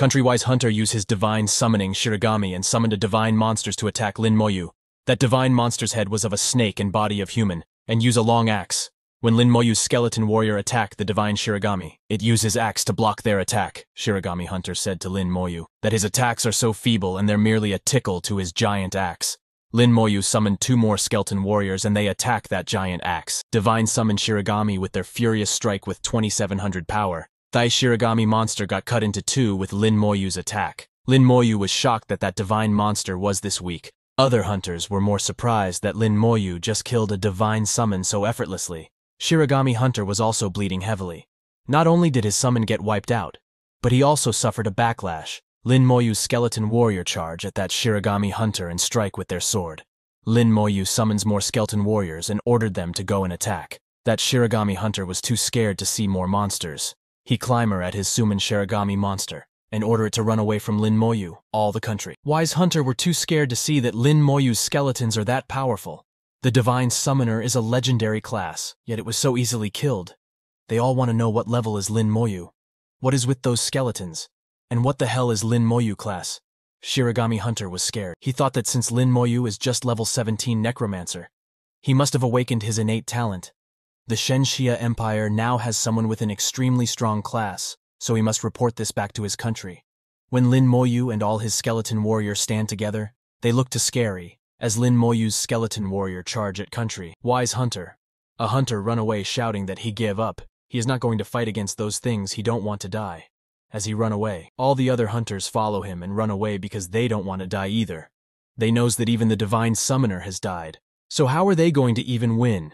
Countrywise Hunter used his divine summoning Shiragami and summoned a divine monsters to attack Lin Moyu. That divine monster's head was of a snake and body of human, and use a long axe. When Lin Moyu's skeleton warrior attacked the divine Shiragami, it used his axe to block their attack. Shiragami Hunter said to Lin Moyu that his attacks are so feeble and they're merely a tickle to his giant axe. Lin Moyu summoned two more skeleton warriors and they attack that giant axe. Divine summoned Shiragami with their furious strike with 2700 power. Thy Shiragami monster got cut into two with Lin Moyu's attack. Lin Moyu was shocked that that divine monster was this weak. Other hunters were more surprised that Lin Moyu just killed a divine summon so effortlessly. Shiragami Hunter was also bleeding heavily. Not only did his summon get wiped out, but he also suffered a backlash. Lin Moyu's skeleton warrior charge at that Shiragami hunter and strike with their sword. Lin Moyu summons more skeleton warriors and ordered them to go and attack. That Shiragami hunter was too scared to see more monsters. He climber at his summon Shiragami monster and order it to run away from Lin Moyu, all the country. Wise Hunter were too scared to see that Lin Moyu's skeletons are that powerful. The Divine Summoner is a legendary class, yet it was so easily killed. They all want to know what level is Lin Moyu. What is with those skeletons? And what the hell is Lin Moyu class? Shiragami Hunter was scared. He thought that since Lin Moyu is just level 17 Necromancer, he must have awakened his innate talent. The Shenxia Empire now has someone with an extremely strong class, so he must report this back to his country. When Lin Moyu and all his skeleton warriors stand together, they look too scary, as Lin Moyu's skeleton warrior charge at country. Wise Hunter. A hunter run away shouting that he give up. He is not going to fight against those things he don't want to die as he run away. All the other hunters follow him and run away because they don't want to die either. They knows that even the divine summoner has died. So how are they going to even win?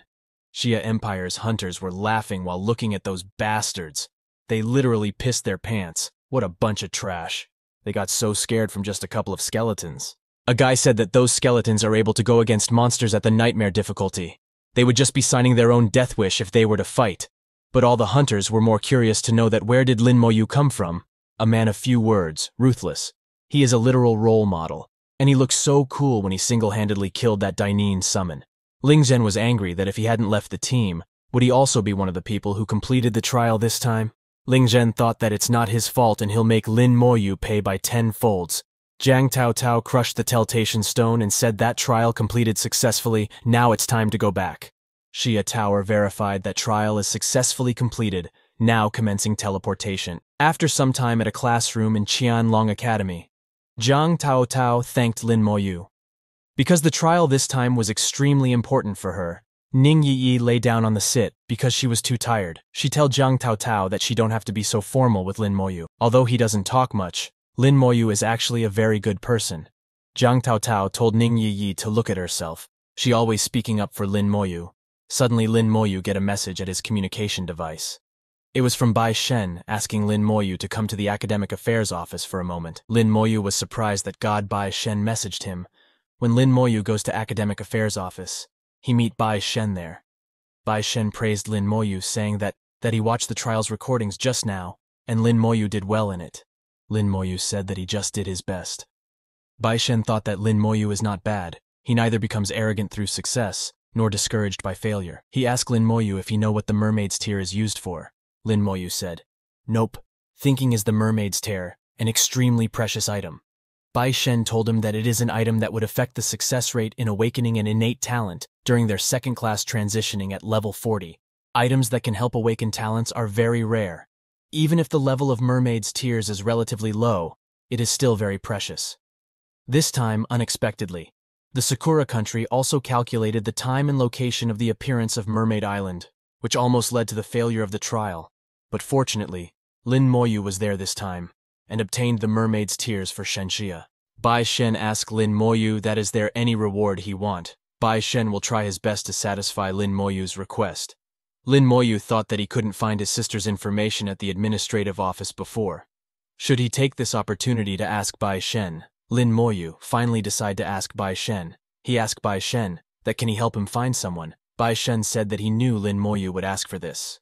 Xia Empire's hunters were laughing while looking at those bastards. They literally pissed their pants. What a bunch of trash. They got so scared from just a couple of skeletons. A guy said that those skeletons are able to go against monsters at the nightmare difficulty. They would just be signing their own death wish if they were to fight. But all the hunters were more curious to know that where did Lin Moyu come from? A man of few words, ruthless. He is a literal role model, and he looked so cool when he single-handedly killed that Dainin summon. Ling Zhen was angry that if he hadn't left the team, would he also be one of the people who completed the trial this time? Ling Zhen thought that it's not his fault and he'll make Lin Moyu pay by ten folds. Jiang Tao Tao crushed the Teltation Stone and said that trial completed successfully, now it's time to go back. Xia Tower verified that trial is successfully completed, now commencing teleportation. After some time at a classroom in Qianlong Academy, Jiang Tao Tao thanked Lin Moyu. Because the trial this time was extremely important for her, Ning Yi Yi lay down on the sit because she was too tired. She tell Jiang Tao Tao that she don't have to be so formal with Lin Moyu. Although he doesn't talk much, Lin Moyu is actually a very good person. Jiang Tao Tao told Ning Yi Yi to look at herself. She always speaking up for Lin Moyu. Suddenly Lin Moyu get a message at his communication device. It was from Bai Shen asking Lin Moyu to come to the academic affairs office for a moment. Lin Moyu was surprised that God Bai Shen messaged him. When Lin Moyu goes to academic affairs office, he meet Bai Shen there. Bai Shen praised Lin Moyu, saying that, that he watched the trial's recordings just now, and Lin Moyu did well in it. Lin Moyu said that he just did his best. Bai Shen thought that Lin Moyu is not bad. He neither becomes arrogant through success, nor discouraged by failure. He asked Lin Moyu if he know what the mermaid's tear is used for. Lin Moyu said, Nope. Thinking is the mermaid's tear, an extremely precious item. Bai Shen told him that it is an item that would affect the success rate in awakening an innate talent during their second class transitioning at level 40. Items that can help awaken talents are very rare. Even if the level of mermaid's tears is relatively low, it is still very precious. This time, unexpectedly, the Sakura country also calculated the time and location of the appearance of Mermaid Island, which almost led to the failure of the trial. But fortunately, Lin Moyu was there this time, and obtained the mermaid's tears for Shenxia. Bai Shen asked Lin Moyu that is there any reward he want. Bai Shen will try his best to satisfy Lin Moyu's request. Lin Moyu thought that he couldn't find his sister's information at the administrative office before. Should he take this opportunity to ask Bai Shen? Lin Moyu finally decide to ask Bai Shen. He asked Bai Shen that can he help him find someone. Bai Shen said that he knew Lin Moyu would ask for this.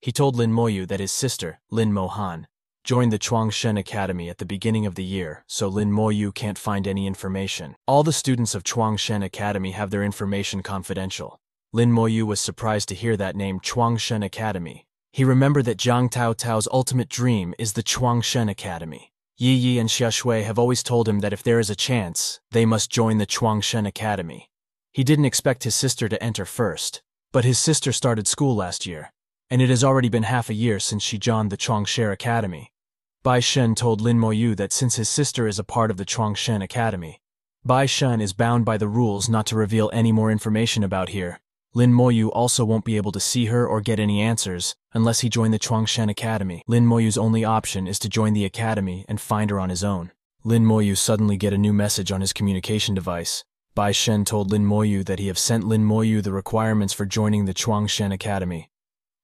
He told Lin Moyu that his sister, Lin Mohan, joined the Chuangshen Academy at the beginning of the year, so Lin Moyu can't find any information. All the students of Chuangshen Academy have their information confidential. Lin Moyu was surprised to hear that name Chuangshen Academy. He remembered that Jiang Tao Tao's ultimate dream is the Chuangshen Academy. Yi Yi and Xia Shui have always told him that if there is a chance, they must join the Chuangshen Academy. He didn't expect his sister to enter first, but his sister started school last year, and it has already been half a year since she joined the Chuangshen Academy. Bai Shen told Lin Moyu that since his sister is a part of the Chuangshen Academy, Bai Shen is bound by the rules not to reveal any more information about here. Lin Moyu also won't be able to see her or get any answers unless he join the Chuangshen Academy. Lin Moyu's only option is to join the academy and find her on his own. Lin Moyu suddenly get a new message on his communication device. Bai Shen told Lin Moyu that he have sent Lin Moyu the requirements for joining the Chuangshen Academy.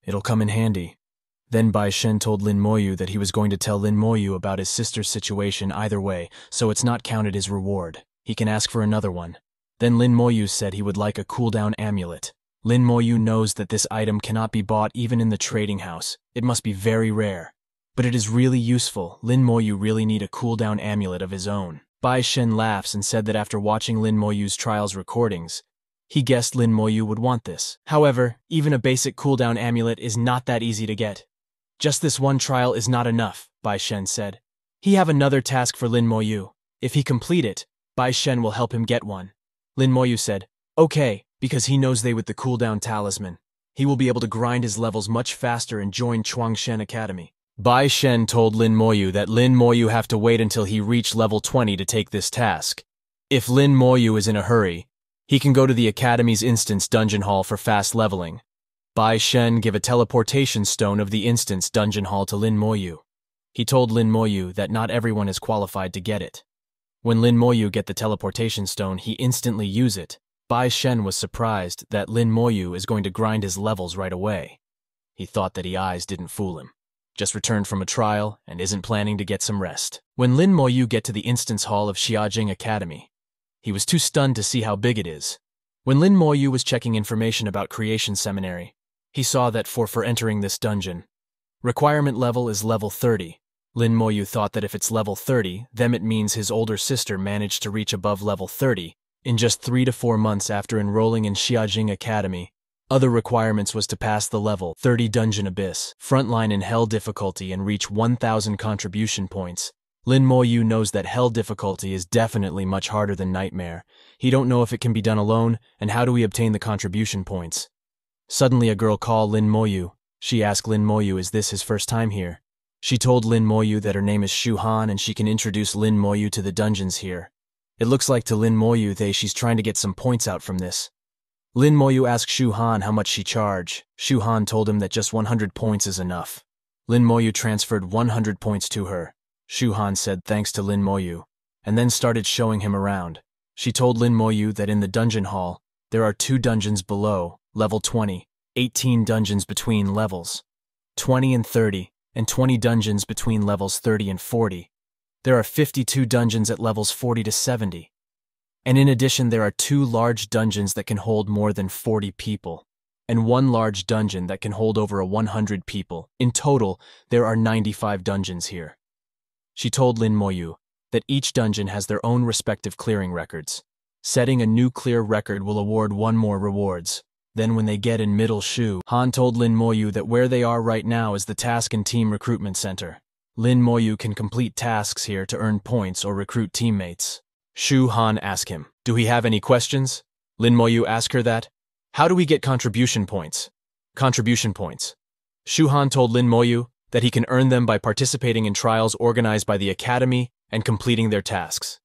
It'll come in handy. Then Bai Shen told Lin Moyu that he was going to tell Lin Moyu about his sister's situation either way, so it's not counted his reward. He can ask for another one. Then Lin Moyu said he would like a cooldown amulet. Lin Moyu knows that this item cannot be bought even in the trading house. It must be very rare. But it is really useful. Lin Moyu really need a cooldown amulet of his own. Bai Shen laughs and said that after watching Lin Moyu's trials recordings, he guessed Lin Moyu would want this. However, even a basic cooldown amulet is not that easy to get. Just this one trial is not enough, Bai Shen said. He have another task for Lin Moyu. If he complete it, Bai Shen will help him get one. Lin Moyu said, Okay, because he knows they with the cooldown talisman. He will be able to grind his levels much faster and join Chuangshen Academy. Bai Shen told Lin Moyu that Lin Moyu have to wait until he reach level 20 to take this task. If Lin Moyu is in a hurry, he can go to the Academy's instance dungeon hall for fast leveling. Bai Shen give a teleportation stone of the instance dungeon hall to Lin Moyu. He told Lin Moyu that not everyone is qualified to get it. When Lin Moyu get the teleportation stone, he instantly use it. Bai Shen was surprised that Lin Moyu is going to grind his levels right away. He thought that he eyes didn't fool him. Just returned from a trial and isn't planning to get some rest. When Lin Moyu get to the instance hall of Xiajing Academy, he was too stunned to see how big it is. When Lin Moyu was checking information about Creation Seminary, he saw that for for entering this dungeon, requirement level is level 30, Lin Moyu thought that if it's level 30, then it means his older sister managed to reach above level 30 in just three to four months after enrolling in Xiajing Academy. Other requirements was to pass the level 30 Dungeon Abyss, frontline in Hell difficulty and reach 1000 contribution points. Lin Moyu knows that Hell difficulty is definitely much harder than Nightmare. He don't know if it can be done alone, and how do we obtain the contribution points. Suddenly a girl called Lin Moyu. She asked Lin Moyu is this his first time here. She told Lin Moyu that her name is Shu Han and she can introduce Lin Moyu to the dungeons here. It looks like to Lin Moyu they she's trying to get some points out from this. Lin Moyu asked Shu Han how much she charge. Shu Han told him that just 100 points is enough. Lin Moyu transferred 100 points to her. Shu Han said thanks to Lin Moyu, and then started showing him around. She told Lin Moyu that in the dungeon hall, there are two dungeons below, level 20, 18 dungeons between levels, 20 and 30, and 20 dungeons between levels 30 and 40. There are 52 dungeons at levels 40 to 70. And in addition, there are two large dungeons that can hold more than 40 people, and one large dungeon that can hold over a 100 people. In total, there are 95 dungeons here. She told Lin Moyu that each dungeon has their own respective clearing records. Setting a new clear record will award one more rewards, then when they get in middle shu, Han told Lin Moyu that where they are right now is the Task and Team Recruitment Center. Lin Moyu can complete tasks here to earn points or recruit teammates. Shu Han asked him, Do he have any questions? Lin Moyu asked her that. How do we get contribution points? Contribution points. Shu Han told Lin Moyu that he can earn them by participating in trials organized by the Academy and completing their tasks.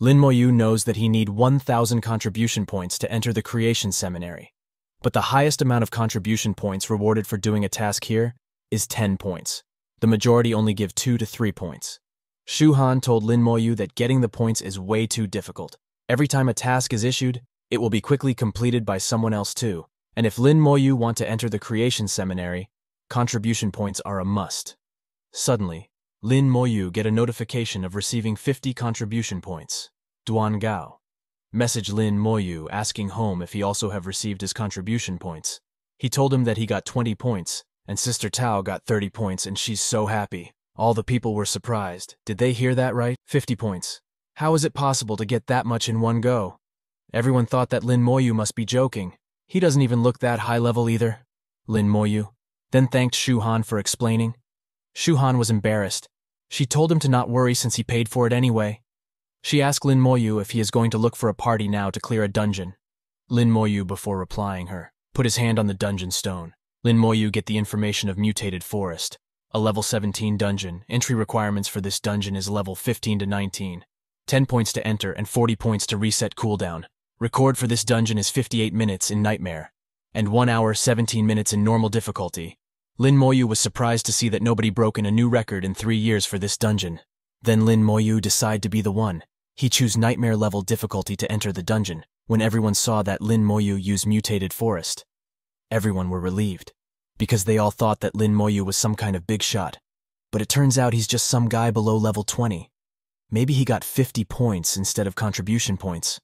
Lin Moyu knows that he need 1,000 contribution points to enter the Creation Seminary. But the highest amount of contribution points rewarded for doing a task here is 10 points. The majority only give 2 to 3 points. Shu Han told Lin Moyu that getting the points is way too difficult. Every time a task is issued, it will be quickly completed by someone else too. And if Lin Moyu want to enter the Creation Seminary, contribution points are a must. Suddenly, Lin Moyu get a notification of receiving 50 contribution points. Duan Gao. Message Lin Moyu asking home if he also have received his contribution points. He told him that he got 20 points, and Sister Tao got 30 points and she's so happy. All the people were surprised. Did they hear that right? 50 points. How is it possible to get that much in one go? Everyone thought that Lin Moyu must be joking. He doesn't even look that high level either. Lin Moyu then thanked Shu Han for explaining. Shu Han was embarrassed. She told him to not worry since he paid for it anyway. She asked Lin Moyu if he is going to look for a party now to clear a dungeon. Lin Moyu, before replying her, put his hand on the dungeon stone. Lin Moyu get the information of Mutated Forest, a level 17 dungeon. Entry requirements for this dungeon is level 15 to 19. 10 points to enter and 40 points to reset cooldown. Record for this dungeon is 58 minutes in Nightmare, and 1 hour 17 minutes in normal difficulty. Lin Moyu was surprised to see that nobody broken a new record in three years for this dungeon. Then Lin Moyu decide to be the one. He choose Nightmare level difficulty to enter the dungeon, when everyone saw that Lin Moyu use Mutated Forest. Everyone were relieved, because they all thought that Lin Moyu was some kind of big shot. But it turns out he's just some guy below level 20. Maybe he got 50 points instead of contribution points.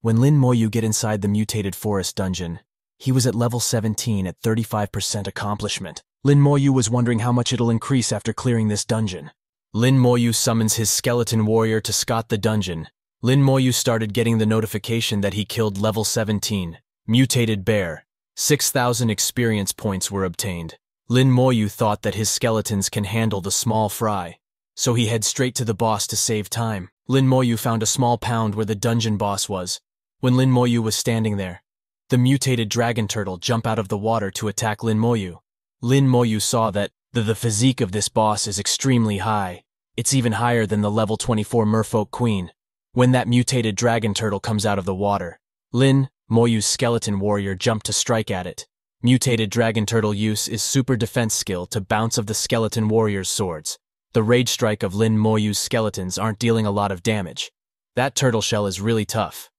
When Lin Moyu get inside the Mutated Forest dungeon, he was at level 17 at 35% accomplishment. Lin Moyu was wondering how much it'll increase after clearing this dungeon. Lin Moyu summons his skeleton warrior to scot the dungeon. Lin Moyu started getting the notification that he killed level 17, Mutated Bear. 6,000 experience points were obtained. Lin Moyu thought that his skeletons can handle the small fry, so he head straight to the boss to save time. Lin Moyu found a small pound where the dungeon boss was. When Lin Moyu was standing there, the mutated dragon turtle jump out of the water to attack Lin Moyu. Lin Moyu saw that the, the physique of this boss is extremely high. It's even higher than the level 24 merfolk queen. When that mutated dragon turtle comes out of the water, Lin Moyu's skeleton warrior jumped to strike at it. Mutated dragon turtle use is super defense skill to bounce of the skeleton warrior's swords. The rage strike of Lin Moyu's skeletons aren't dealing a lot of damage. That turtle shell is really tough.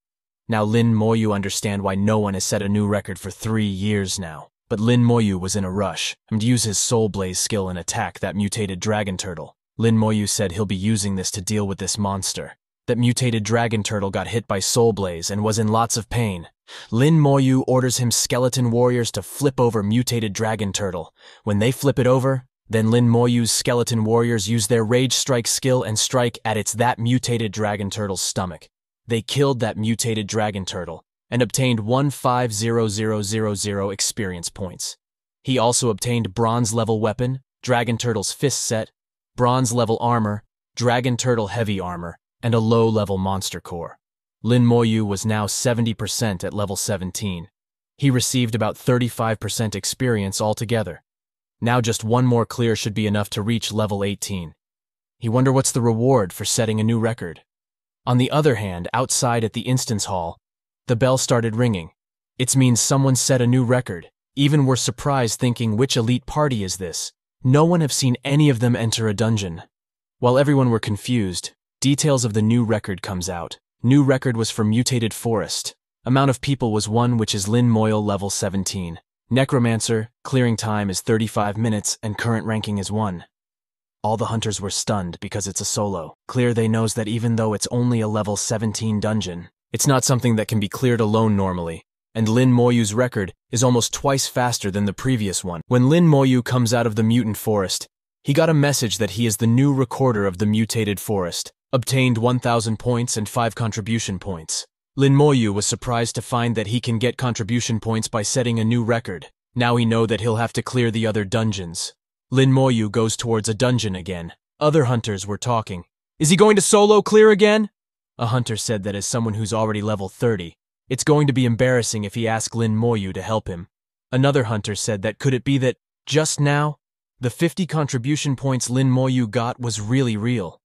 Now Lin Moyu understand why no one has set a new record for three years now. But Lin Moyu was in a rush and used his Soul Blaze skill and attack that mutated dragon turtle. Lin Moyu said he'll be using this to deal with this monster. That mutated dragon turtle got hit by Soul Blaze and was in lots of pain. Lin Moyu orders him skeleton warriors to flip over mutated dragon turtle. When they flip it over, then Lin Moyu's skeleton warriors use their rage strike skill and strike at its that mutated dragon turtle's stomach. They killed that mutated dragon turtle and obtained 150000 experience points. He also obtained bronze level weapon, dragon turtle's fist set, bronze level armor, dragon turtle heavy armor, and a low level monster core. Lin Moyu was now 70% at level 17. He received about 35% experience altogether. Now just one more clear should be enough to reach level 18. He wonder what's the reward for setting a new record. On the other hand, outside at the instance hall, the bell started ringing. It means someone set a new record. Even were surprised thinking which elite party is this. No one have seen any of them enter a dungeon. While everyone were confused, details of the new record comes out. New record was for Mutated Forest. Amount of people was 1 which is Lin Moyu level 17. Necromancer, clearing time is 35 minutes and current ranking is 1. All the hunters were stunned because it's a solo. Clear they knows that even though it's only a level 17 dungeon, it's not something that can be cleared alone normally, and Lin Moyu's record is almost twice faster than the previous one. When Lin Moyu comes out of the mutant forest, he got a message that he is the new recorder of the mutated forest, obtained 1,000 points and 5 contribution points. Lin Moyu was surprised to find that he can get contribution points by setting a new record. Now he know that he'll have to clear the other dungeons. Lin Moyu goes towards a dungeon again. Other hunters were talking. Is he going to solo clear again? A hunter said that as someone who's already level 30, it's going to be embarrassing if he asks Lin Moyu to help him. Another hunter said that could it be that, just now, the 50 contribution points Lin Moyu got was really real.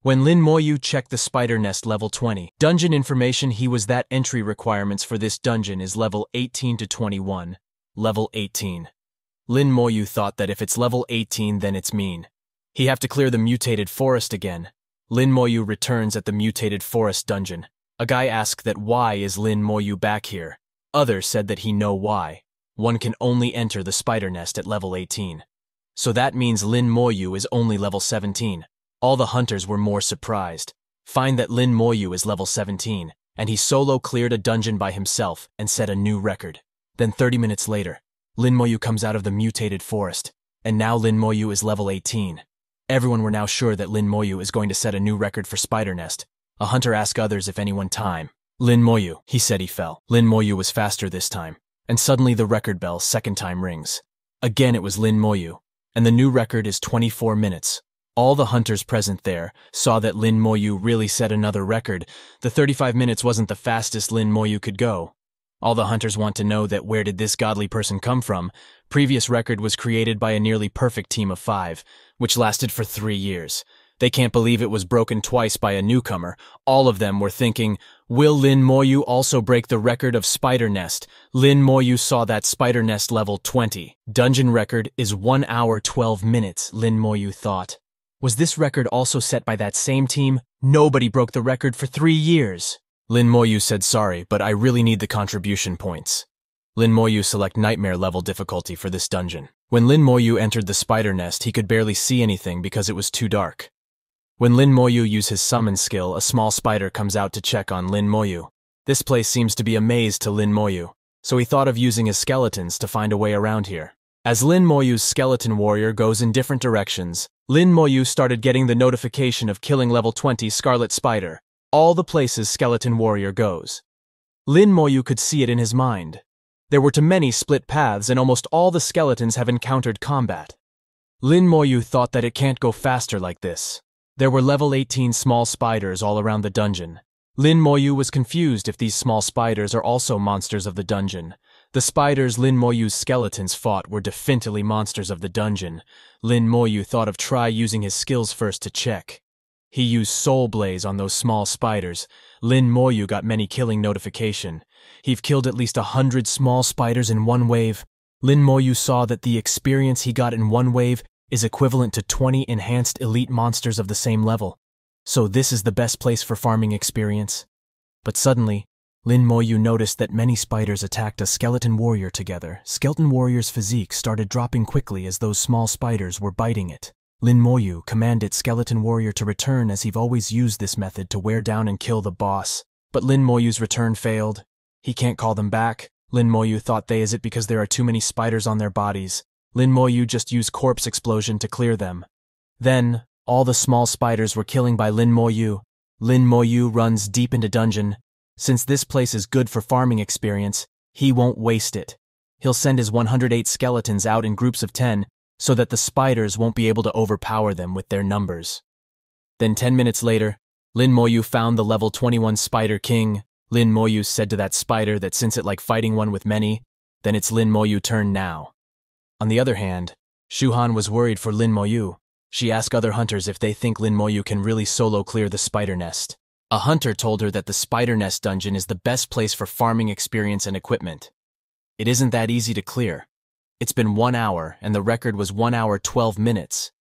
When Lin Moyu checked the spider nest level 20, dungeon information he was that entry requirements for this dungeon is level 18 to 21, level 18. Lin Moyu thought that if it's level 18 then it's mean. He have to clear the mutated forest again, Lin Moyu returns at the mutated forest dungeon. A guy asked that why is Lin Moyu back here. Others said that he know why. One can only enter the spider nest at level 18. So that means Lin Moyu is only level 17. All the hunters were more surprised. Find that Lin Moyu is level 17, and he solo cleared a dungeon by himself and set a new record. Then 30 minutes later, Lin Moyu comes out of the mutated forest, and now Lin Moyu is level 18. Everyone were now sure that Lin Moyu is going to set a new record for Spider Nest. A hunter asked others if anyone time. Lin Moyu, he said he fell. Lin Moyu was faster this time. And suddenly the record bell second time rings. Again it was Lin Moyu. And the new record is 24 minutes. All the hunters present there saw that Lin Moyu really set another record. The 35 minutes wasn't the fastest Lin Moyu could go. All the hunters want to know that where did this godly person come from? Previous record was created by a nearly perfect team of five, which lasted for three years. They can't believe it was broken twice by a newcomer. All of them were thinking, will Lin Moyu also break the record of Spider Nest? Lin Moyu saw that Spider Nest level 20. Dungeon record is 1 hour 12 minutes, Lin Moyu thought. Was this record also set by that same team? Nobody broke the record for three years. Lin Moyu said sorry, but I really need the contribution points. Lin Moyu select nightmare level difficulty for this dungeon. When Lin Moyu entered the spider nest, he could barely see anything because it was too dark. When Lin Moyu used his summon skill, a small spider comes out to check on Lin Moyu. This place seems to be a maze to Lin Moyu, so he thought of using his skeletons to find a way around here. As Lin Moyu's skeleton warrior goes in different directions, Lin Moyu started getting the notification of killing level 20 Scarlet Spider, all the places Skeleton Warrior goes. Lin Moyu could see it in his mind. There were too many split paths and almost all the skeletons have encountered combat. Lin Moyu thought that it can't go faster like this. There were level 18 small spiders all around the dungeon. Lin Moyu was confused if these small spiders are also monsters of the dungeon, the spiders Lin Moyu's skeletons fought were definitely monsters of the dungeon. Lin Moyu thought of try using his skills first to check. He used Soul Blaze on those small spiders. Lin Moyu got many killing notification. He've killed at least a hundred small spiders in one wave. Lin Moyu saw that the experience he got in one wave is equivalent to 20 enhanced elite monsters of the same level. So this is the best place for farming experience. But suddenly, Lin Moyu noticed that many spiders attacked a skeleton warrior together. Skeleton warrior's physique started dropping quickly as those small spiders were biting it. Lin Moyu commanded skeleton warrior to return as he've always used this method to wear down and kill the boss. But Lin Moyu's return failed. He can't call them back. Lin Moyu thought they is it because there are too many spiders on their bodies. Lin Moyu just used corpse explosion to clear them. Then, all the small spiders were killing by Lin Moyu. Lin Moyu runs deep into dungeon, since this place is good for farming experience, he won't waste it. He'll send his 108 skeletons out in groups of 10 so that the spiders won't be able to overpower them with their numbers. Then 10 minutes later, Lin Moyu found the level 21 Spider King. Lin Moyu said to that spider that since it like fighting one with many, then it's Lin Moyu turn now. On the other hand, Shu Han was worried for Lin Moyu. She asked other hunters if they think Lin Moyu can really solo clear the spider nest. A hunter told her that the Spider Nest dungeon is the best place for farming experience and equipment. It isn't that easy to clear. It's been one hour, and the record was one hour 12 minutes.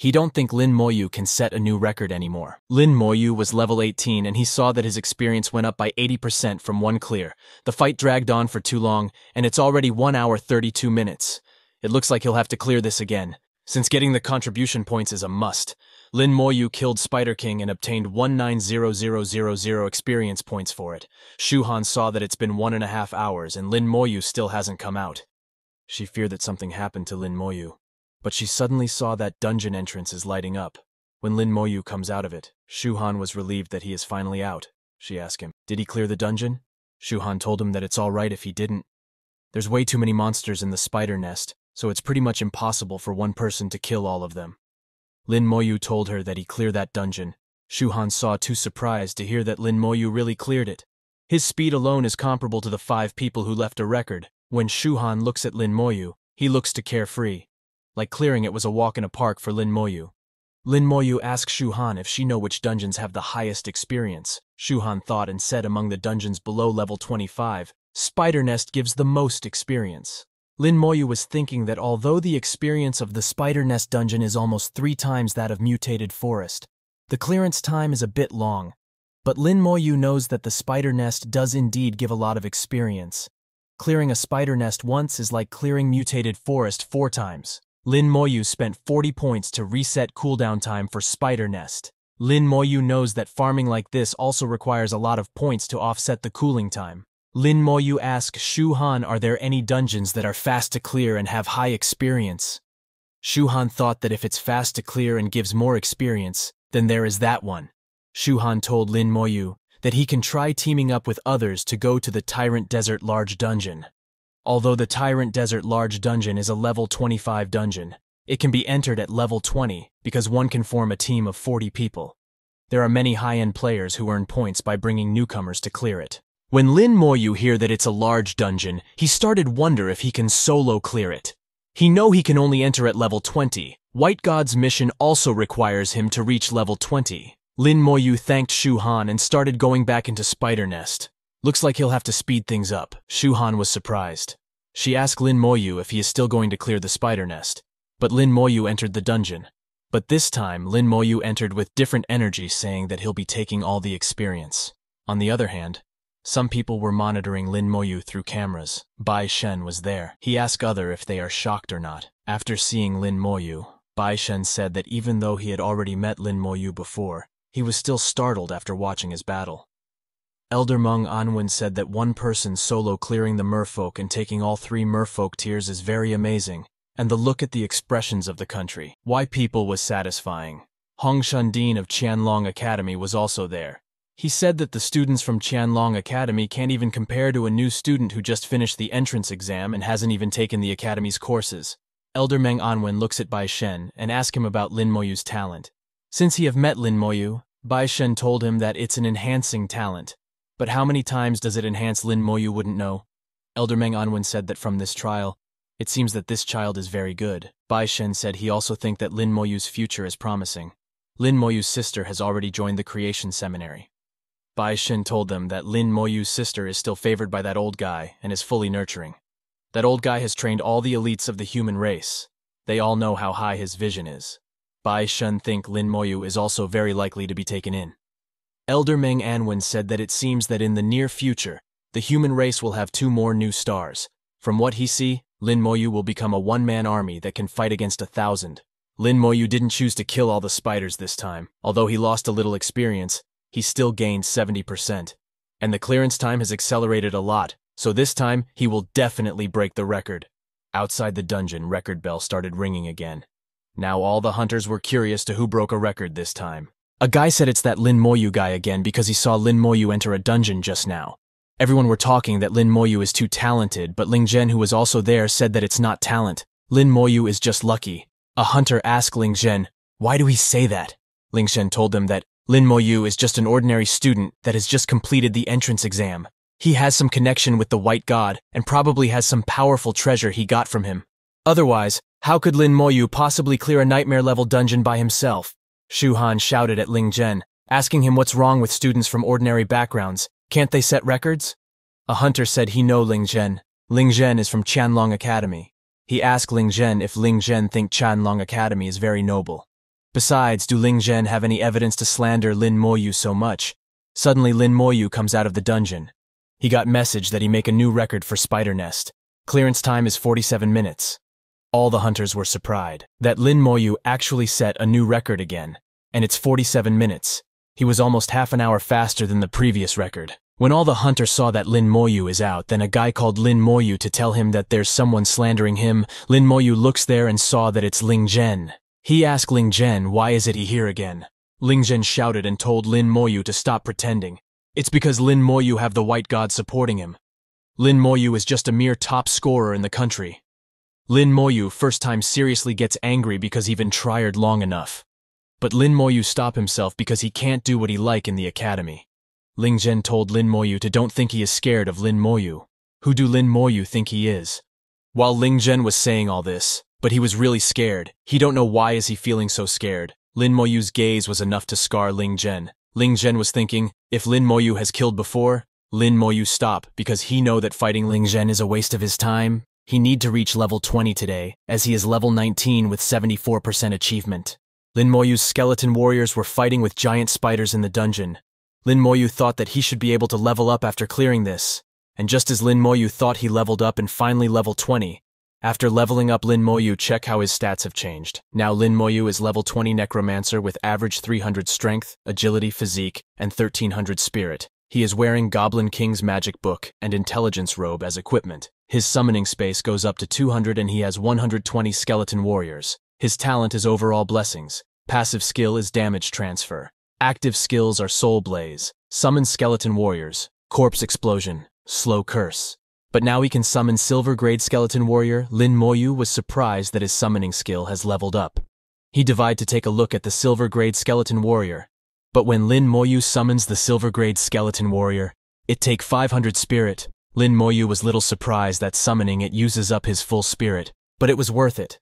He don't think Lin Moyu can set a new record anymore. Lin Moyu was level 18 and he saw that his experience went up by 80% from one clear. The fight dragged on for too long, and it's already 1 hour 32 minutes. It looks like he'll have to clear this again, since getting the contribution points is a must. Lin Moyu killed Spider King and obtained 190000 experience points for it. Shuhan saw that it's been one and a half hours and Lin Moyu still hasn't come out. She feared that something happened to Lin Moyu. But she suddenly saw that dungeon entrance is lighting up. When Lin Moyu comes out of it, Shuhan was relieved that he is finally out. She asked him, Did he clear the dungeon? Shuhan told him that it's all right if he didn't. There's way too many monsters in the spider nest, so it's pretty much impossible for one person to kill all of them. Lin Moyu told her that he cleared that dungeon. Shuhan saw too surprised to hear that Lin Moyu really cleared it. His speed alone is comparable to the five people who left a record. When Shuhan looks at Lin Moyu, he looks to carefree. Like clearing it was a walk in a park for Lin Moyu. Lin Moyu asked Shu Han if she know which dungeons have the highest experience. Shu Han thought and said among the dungeons below level 25, Spider Nest gives the most experience. Lin Moyu was thinking that although the experience of the Spider Nest dungeon is almost three times that of Mutated Forest, the clearance time is a bit long. But Lin Moyu knows that the Spider Nest does indeed give a lot of experience. Clearing a spider nest once is like clearing Mutated Forest four times. Lin Moyu spent 40 points to reset cooldown time for Spider Nest. Lin Moyu knows that farming like this also requires a lot of points to offset the cooling time. Lin Moyu asked Shu Han are there any dungeons that are fast to clear and have high experience? Shu Han thought that if it's fast to clear and gives more experience, then there is that one. Shu Han told Lin Moyu that he can try teaming up with others to go to the Tyrant Desert Large Dungeon. Although the Tyrant Desert Large Dungeon is a level 25 dungeon, It can be entered at level 20 because one can form a team of 40 people. There are many high-end players who earn points by bringing newcomers to clear it. When Lin Moyu hear that it's a large dungeon, he started wonder if he can solo clear it. He know he can only enter at level 20. White God's mission also requires him to reach level 20. Lin Moyu thanked Shu Han and started going back into Spider Nest. Looks like he'll have to speed things up. Shu Han was surprised. She asked Lin Moyu if he is still going to clear the Spider Nest. But Lin Moyu entered the dungeon. But this time, Lin Moyu entered with different energy saying that he'll be taking all the experience. On the other hand, some people were monitoring Lin Moyu through cameras. Bai Shen was there. He asked other if they are shocked or not. After seeing Lin Moyu, Bai Shen said that even though he had already met Lin Moyu before, he was still startled after watching his battle. Elder Meng Anwen said that one person solo clearing the merfolk and taking all three merfolk tiers is very amazing, and the look at the expressions of the country. Why people was satisfying. Hong Shundin of Qianlong Academy was also there. He said that the students from Qianlong Academy can't even compare to a new student who just finished the entrance exam and hasn't even taken the academy's courses. Elder Meng Anwen looks at Bai Shen and asks him about Lin Moyu's talent. Since he have met Lin Moyu, Bai Shen told him that it's an enhancing talent. But how many times does it enhance Lin Moyu wouldn't know? Elder Meng Anwen said that from this trial, it seems that this child is very good. Bai Shen said he also think that Lin Moyu's future is promising. Lin Moyu's sister has already joined the creation seminary. Bai Shen told them that Lin Moyu's sister is still favored by that old guy and is fully nurturing. That old guy has trained all the elites of the human race. They all know how high his vision is. Bai Shen think Lin Moyu is also very likely to be taken in. Elder Meng Anwen said that it seems that in the near future, the human race will have two more new stars. From what he see, Lin Moyu will become a one-man army that can fight against a thousand. Lin Moyu didn't choose to kill all the spiders this time. Although he lost a little experience, he still gained 70%. And the clearance time has accelerated a lot, so this time he will definitely break the record. Outside the dungeon, record bell started ringing again. Now all the hunters were curious to who broke a record this time. A guy said it's that Lin Moyu guy again because he saw Lin Moyu enter a dungeon just now. Everyone were talking that Lin Moyu is too talented, but Ling Zhen, who was also there, said that it's not talent. Lin Moyu is just lucky. A hunter asked Ling Zhen, why do he say that? Ling Zhen told them that Lin Moyu is just an ordinary student that has just completed the entrance exam. He has some connection with the White God and probably has some powerful treasure he got from him. Otherwise, how could Lin Moyu possibly clear a nightmare-level dungeon by himself? Shu Han shouted at Ling Zhen, asking him what's wrong with students from ordinary backgrounds. Can't they set records? A hunter said he know Ling Zhen. Ling Zhen is from Qianlong Academy. He asked Ling Zhen if Ling Zhen think Qianlong Academy is very noble. Besides, do Ling Zhen have any evidence to slander Lin Moyu so much? Suddenly Lin Moyu comes out of the dungeon. He got message that he make a new record for Spider Nest. Clearance time is 47 minutes. All the hunters were surprised that Lin Moyu actually set a new record again, and it's 47 minutes. He was almost half an hour faster than the previous record. When all the hunters saw that Lin Moyu is out, then a guy called Lin Moyu to tell him that there's someone slandering him, Lin Moyu looks there and saw that it's Ling Zhen. He asked Ling Zhen why is it he here again. Ling Zhen shouted and told Lin Moyu to stop pretending. It's because Lin Moyu have the White God supporting him. Lin Moyu is just a mere top scorer in the country. Lin Moyu first time seriously gets angry because he been tried long enough. But Lin Moyu stop himself because he can't do what he like in the academy. Ling Zhen told Lin Moyu to don't think he is scared of Lin Moyu. Who do Lin Moyu think he is? While Ling Zhen was saying all this, but he was really scared. He don't know why is he feeling so scared. Lin Moyu's gaze was enough to scar Ling Zhen. Ling Zhen was thinking, if Lin Moyu has killed before, Lin Moyu stop because he know that fighting Ling Zhen is a waste of his time. He need to reach level 20 today, as he is level 19 with 74% achievement. Lin Moyu's skeleton warriors were fighting with giant spiders in the dungeon, Lin Moyu thought that he should be able to level up after clearing this, and just as Lin Moyu thought he leveled up and finally level 20, after leveling up Lin Moyu, check how his stats have changed. Now Lin Moyu is level 20 Necromancer with average 300 Strength, Agility, Physique, and 1300 Spirit. He is wearing Goblin King's Magic Book and Intelligence Robe as equipment. His summoning space goes up to 200 and he has 120 Skeleton Warriors. His talent is Overall Blessings. Passive skill is Damage Transfer. Active skills are Soul Blaze, Summon Skeleton Warriors, Corpse Explosion, Slow Curse. But now he can summon Silver Grade Skeleton Warrior, Lin Moyu was surprised that his summoning skill has leveled up. He divided to take a look at the Silver Grade Skeleton Warrior. But when Lin Moyu summons the Silver Grade Skeleton Warrior, it take 500 spirit. Lin Moyu was little surprised that summoning it uses up his full spirit, but it was worth it.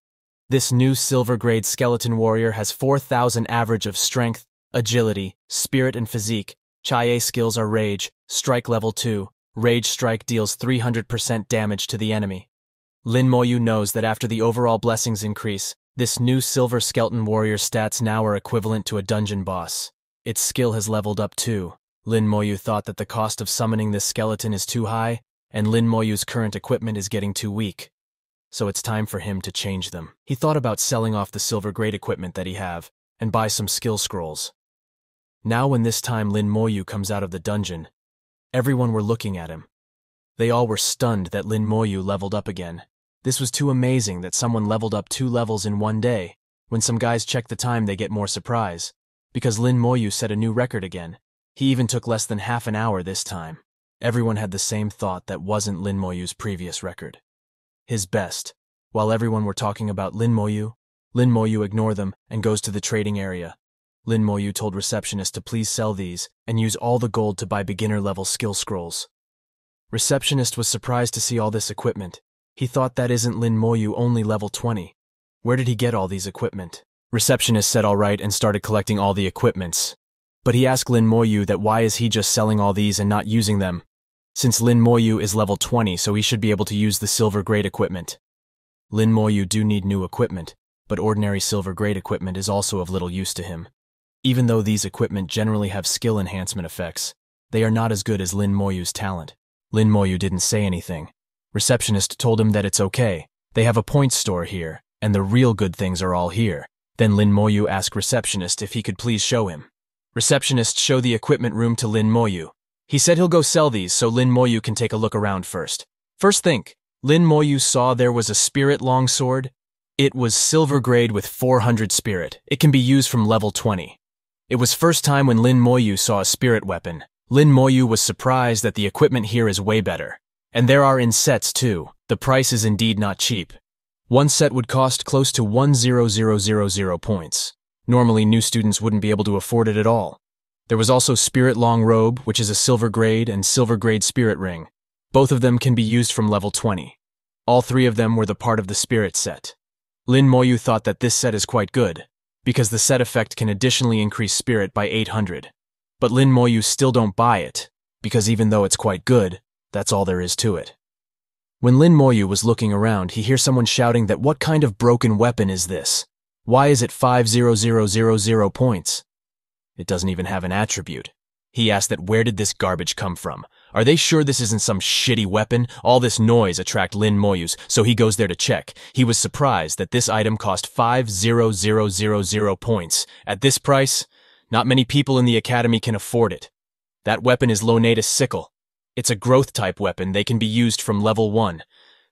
This new Silver Grade Skeleton Warrior has 4,000 average of strength, agility, spirit and physique. Chai skills are Rage, Strike level 2. Rage Strike deals 300% damage to the enemy. Lin Moyu knows that after the overall blessings increase, this new Silver Skeleton Warrior stats now are equivalent to a dungeon boss. Its skill has leveled up too. Lin Moyu thought that the cost of summoning this skeleton is too high, and Lin Moyu's current equipment is getting too weak so it's time for him to change them. He thought about selling off the silver grade equipment that he have and buy some skill scrolls. Now when this time Lin Moyu comes out of the dungeon, everyone were looking at him. They all were stunned that Lin Moyu leveled up again. This was too amazing that someone leveled up two levels in one day. When some guys check the time they get more surprise. Because Lin Moyu set a new record again. He even took less than half an hour this time. Everyone had the same thought that wasn't Lin Moyu's previous record his best. While everyone were talking about Lin Moyu, Lin Moyu ignore them and goes to the trading area. Lin Moyu told receptionist to please sell these and use all the gold to buy beginner-level skill scrolls. Receptionist was surprised to see all this equipment. He thought that isn't Lin Moyu only level 20. Where did he get all these equipment? Receptionist said all right and started collecting all the equipments. But he asked Lin Moyu that why is he just selling all these and not using them, since Lin Moyu is level 20, so he should be able to use the silver grade equipment. Lin Moyu do need new equipment, but ordinary silver grade equipment is also of little use to him. Even though these equipment generally have skill enhancement effects, they are not as good as Lin Moyu's talent. Lin Moyu didn't say anything. Receptionist told him that it's okay. They have a points store here, and the real good things are all here. Then Lin Moyu asked receptionist if he could please show him. Receptionist show the equipment room to Lin Moyu. He said he'll go sell these so Lin Moyu can take a look around first. First think, Lin Moyu saw there was a spirit longsword. It was silver grade with 400 spirit. It can be used from level 20. It was first time when Lin Moyu saw a spirit weapon. Lin Moyu was surprised that the equipment here is way better. And there are in sets too. The price is indeed not cheap. One set would cost close to 10000 points. Normally, new students wouldn't be able to afford it at all. There was also Spirit Long Robe, which is a silver grade, and silver grade Spirit Ring. Both of them can be used from level 20. All three of them were the part of the Spirit set. Lin Moyu thought that this set is quite good, because the set effect can additionally increase Spirit by 800. But Lin Moyu still don't buy it, because even though it's quite good, that's all there is to it. When Lin Moyu was looking around, he hears someone shouting that what kind of broken weapon is this? Why is it 50000 points? It doesn't even have an attribute. He asked that where did this garbage come from? Are they sure this isn't some shitty weapon? All this noise attract Lin Moyus, so he goes there to check. He was surprised that this item cost 50000 points. At this price, not many people in the academy can afford it. That weapon is Lonatus Sickle. It's a growth type weapon. They can be used from level 1.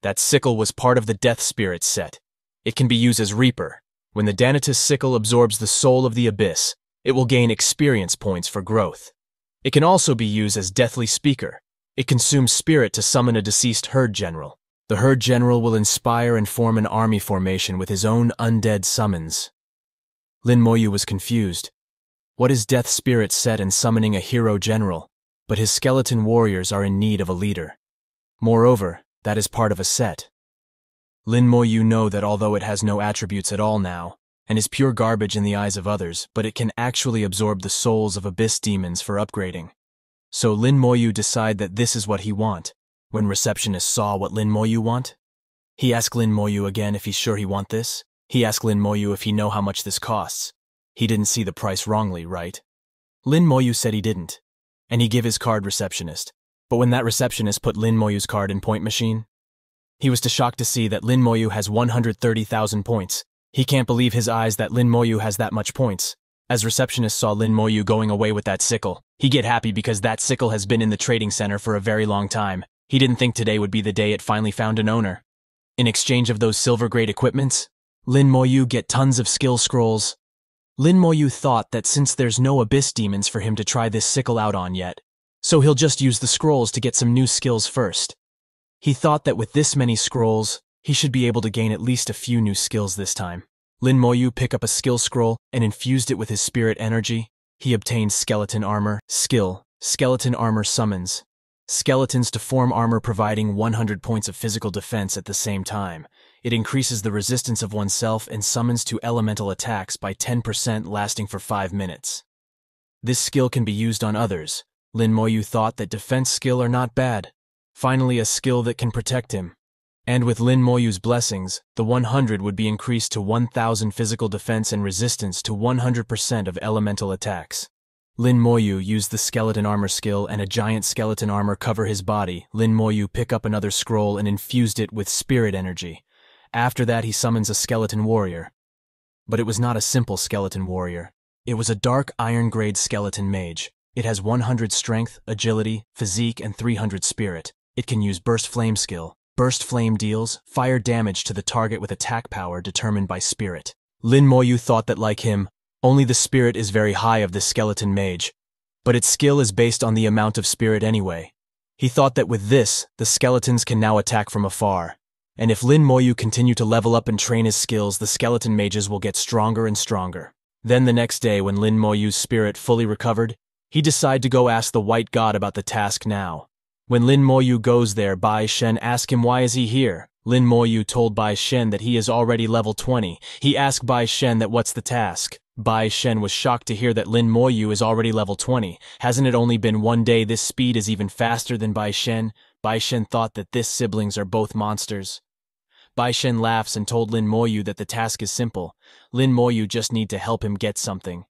That sickle was part of the Death Spirit set. It can be used as Reaper. When the Danatus Sickle absorbs the soul of the Abyss, it will gain experience points for growth. It can also be used as Deathly Speaker. It consumes spirit to summon a deceased herd general. The herd general will inspire and form an army formation with his own undead summons. Lin Moyu was confused. What is Death Spirit set in summoning a hero general? But his skeleton warriors are in need of a leader. Moreover, that is part of a set. Lin Moyu know that although it has no attributes at all now, and is pure garbage in the eyes of others, but it can actually absorb the souls of abyss demons for upgrading. So Lin Moyu decide that this is what he want. When receptionist saw what Lin Moyu want, he asked Lin Moyu again if he's sure he want this. He asked Lin Moyu if he know how much this costs. He didn't see the price wrongly, right? Lin Moyu said he didn't, and he give his card receptionist. But when that receptionist put Lin Moyu's card in point machine, he was too shocked to see that Lin Moyu has 130,000 points, he can't believe his eyes that Lin Moyu has that much points. As receptionist saw Lin Moyu going away with that sickle, he get happy because that sickle has been in the trading center for a very long time. He didn't think today would be the day it finally found an owner. In exchange of those silver grade equipments, Lin Moyu get tons of skill scrolls. Lin Moyu thought that since there's no abyss demons for him to try this sickle out on yet, so he'll just use the scrolls to get some new skills first. He thought that with this many scrolls, he should be able to gain at least a few new skills this time. Lin Moyu picked up a skill scroll and infused it with his spirit energy. He obtained skeleton armor, skill, skeleton armor summons. Skeletons to form armor providing 100 points of physical defense at the same time. It increases the resistance of oneself and summons to elemental attacks by 10% lasting for 5 minutes. This skill can be used on others. Lin Moyu thought that defense skill are not bad. Finally, a skill that can protect him. And with Lin Moyu's blessings, the 100 would be increased to 1000 physical defense and resistance to 100% of elemental attacks. Lin Moyu used the skeleton armor skill and a giant skeleton armor cover his body. Lin Moyu pick up another scroll and infused it with spirit energy. After that, he summons a skeleton warrior. But it was not a simple skeleton warrior. It was a dark iron grade skeleton mage. It has 100 strength, agility, physique, and 300 spirit. It can use burst flame skill, Burst Flame deals fire damage to the target with attack power determined by spirit. Lin Moyu thought that like him, only the spirit is very high of the skeleton mage, but its skill is based on the amount of spirit anyway. He thought that with this, the skeletons can now attack from afar. And if Lin Moyu continue to level up and train his skills, the skeleton mages will get stronger and stronger. Then the next day, when Lin Moyu's spirit fully recovered, he decided to go ask the White God about the task now. When Lin Moyu goes there, Bai Shen asks him why is he here. Lin Moyu told Bai Shen that he is already level 20. He asked Bai Shen that what's the task. Bai Shen was shocked to hear that Lin Moyu is already level 20. Hasn't it only been one day this speed is even faster than Bai Shen? Bai Shen thought that this siblings are both monsters. Bai Shen laughs and told Lin Moyu that the task is simple. Lin Moyu just need to help him get something.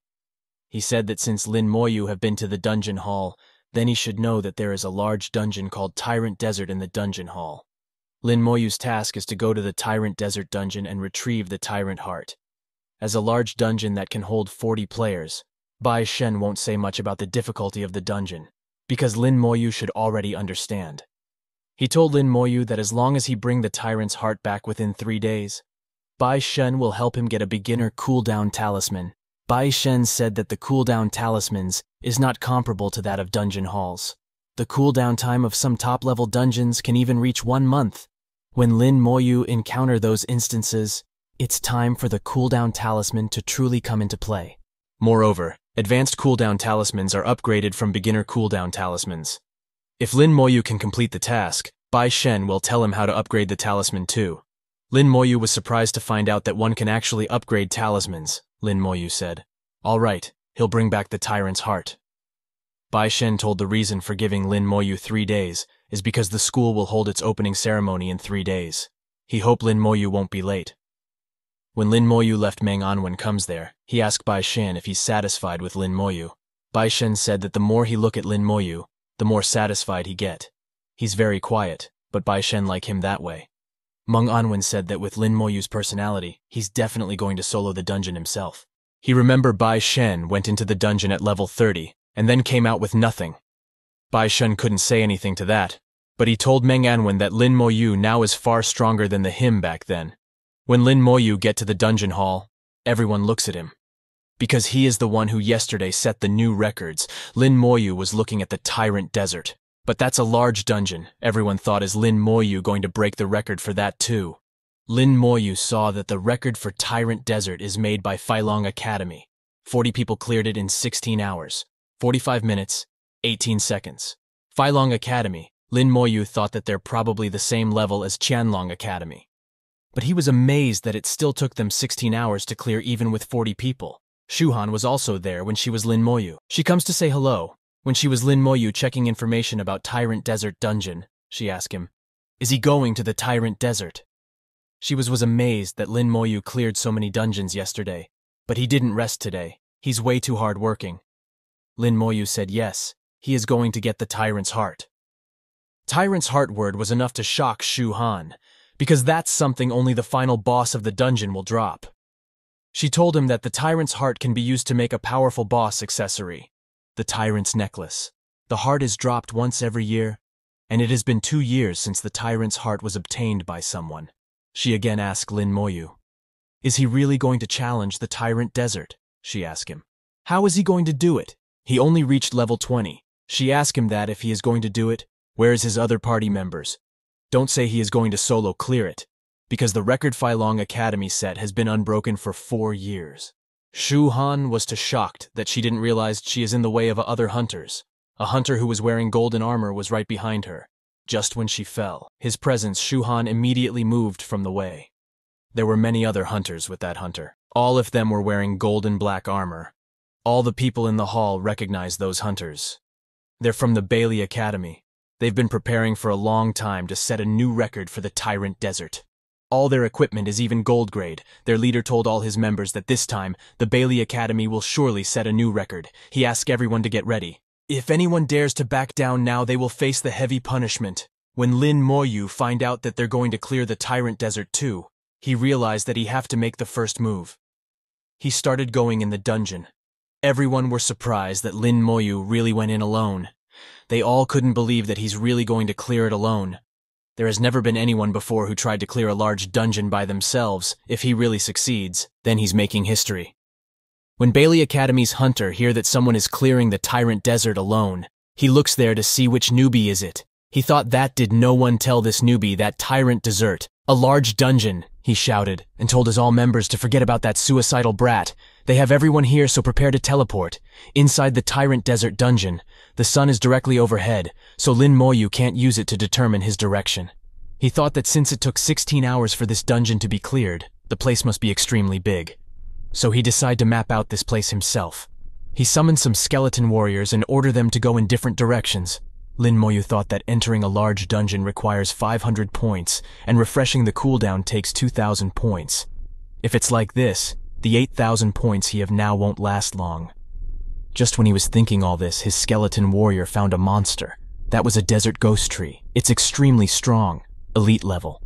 He said that since Lin Moyu have been to the dungeon hall, then he should know that there is a large dungeon called Tyrant Desert in the dungeon hall. Lin Moyu's task is to go to the Tyrant Desert dungeon and retrieve the Tyrant Heart. As a large dungeon that can hold 40 players, Bai Shen won't say much about the difficulty of the dungeon, because Lin Moyu should already understand. He told Lin Moyu that as long as he bring the Tyrant's Heart back within three days, Bai Shen will help him get a beginner cooldown talisman. Bai Shen said that the cooldown talismans is not comparable to that of dungeon halls. The cooldown time of some top-level dungeons can even reach one month. When Lin Moyu encounter those instances, it's time for the cooldown talisman to truly come into play. Moreover, advanced cooldown talismans are upgraded from beginner cooldown talismans. If Lin Moyu can complete the task, Bai Shen will tell him how to upgrade the talisman too. Lin Moyu was surprised to find out that one can actually upgrade talismans, Lin Moyu said. All right, He'll bring back the tyrant's heart. Bai Shen told the reason for giving Lin Moyu three days is because the school will hold its opening ceremony in three days. He hoped Lin Moyu won't be late. When Lin Moyu left Meng Anwen comes there, he asked Bai Shen if he's satisfied with Lin Moyu. Bai Shen said that the more he look at Lin Moyu, the more satisfied he get. He's very quiet, but Bai Shen like him that way. Meng Anwen said that with Lin Moyu's personality, he's definitely going to solo the dungeon himself. He remembered Bai Shen went into the dungeon at level 30 and then came out with nothing. Bai Shen couldn't say anything to that, but he told Meng Anwen that Lin Moyu now is far stronger than the him back then. When Lin Moyu get to the dungeon hall, everyone looks at him. Because he is the one who yesterday set the new records, Lin Moyu was looking at the Tyrant Desert. But that's a large dungeon. Everyone thought is Lin Moyu going to break the record for that too. Lin Moyu saw that the record for Tyrant Desert is made by Failong Academy. 40 people cleared it in 16 hours, 45 minutes, 18 seconds. Failong Academy, Lin Moyu thought that they're probably the same level as Qianlong Academy. But he was amazed that it still took them 16 hours to clear even with 40 people. Shuhan was also there when she was Lin Moyu. She comes to say hello. When she was Lin Moyu checking information about Tyrant Desert Dungeon, she asked him, Is he going to the Tyrant Desert? She was, was amazed that Lin Moyu cleared so many dungeons yesterday, but he didn't rest today. He's way too hard working. Lin Moyu said yes, he is going to get the Tyrant's Heart. Tyrant's Heart word was enough to shock Shu Han, because that's something only the final boss of the dungeon will drop. She told him that the Tyrant's Heart can be used to make a powerful boss accessory, the Tyrant's Necklace. The heart is dropped once every year, and it has been two years since the Tyrant's Heart was obtained by someone. She again asked Lin Moyu. Is he really going to challenge the Tyrant Desert? She asked him. How is he going to do it? He only reached level 20. She asked him that if he is going to do it, where is his other party members? Don't say he is going to solo clear it, because the record Long Academy set has been unbroken for four years. Shu Han was too shocked that she didn't realize she is in the way of other hunters. A hunter who was wearing golden armor was right behind her. Just when she fell, his presence Shu Han immediately moved from the way. There were many other hunters with that hunter. All of them were wearing golden black armor. All the people in the hall recognized those hunters. They're from the Baili Academy. They've been preparing for a long time to set a new record for the Tyrant Desert. All their equipment is even gold grade. Their leader told all his members that this time, the Baili Academy will surely set a new record. He asked everyone to get ready. If anyone dares to back down now, they will face the heavy punishment. When Lin Moyu find out that they're going to clear the Tyrant Desert too, he realized that he have to make the first move. He started going in the dungeon. Everyone were surprised that Lin Moyu really went in alone. They all couldn't believe that he's really going to clear it alone. There has never been anyone before who tried to clear a large dungeon by themselves. If he really succeeds, then he's making history. When Baili Academy's hunter hear that someone is clearing the Tyrant Desert alone, he looks there to see which newbie is it. He thought that did no one tell this newbie that Tyrant Desert, a large dungeon, he shouted, and told his all members to forget about that suicidal brat. They have everyone here, so prepare to teleport. Inside the Tyrant Desert dungeon, the sun is directly overhead, so Lin Moyu can't use it to determine his direction. He thought that since it took 16 hours for this dungeon to be cleared, the place must be extremely big. So he decided to map out this place himself. He summoned some skeleton warriors and ordered them to go in different directions. Lin Moyu thought that entering a large dungeon requires 500 points, and refreshing the cooldown takes 2,000 points. If it's like this, the 8,000 points he have now won't last long. Just when he was thinking all this, his skeleton warrior found a monster. That was a desert ghost tree. It's extremely strong. Elite level.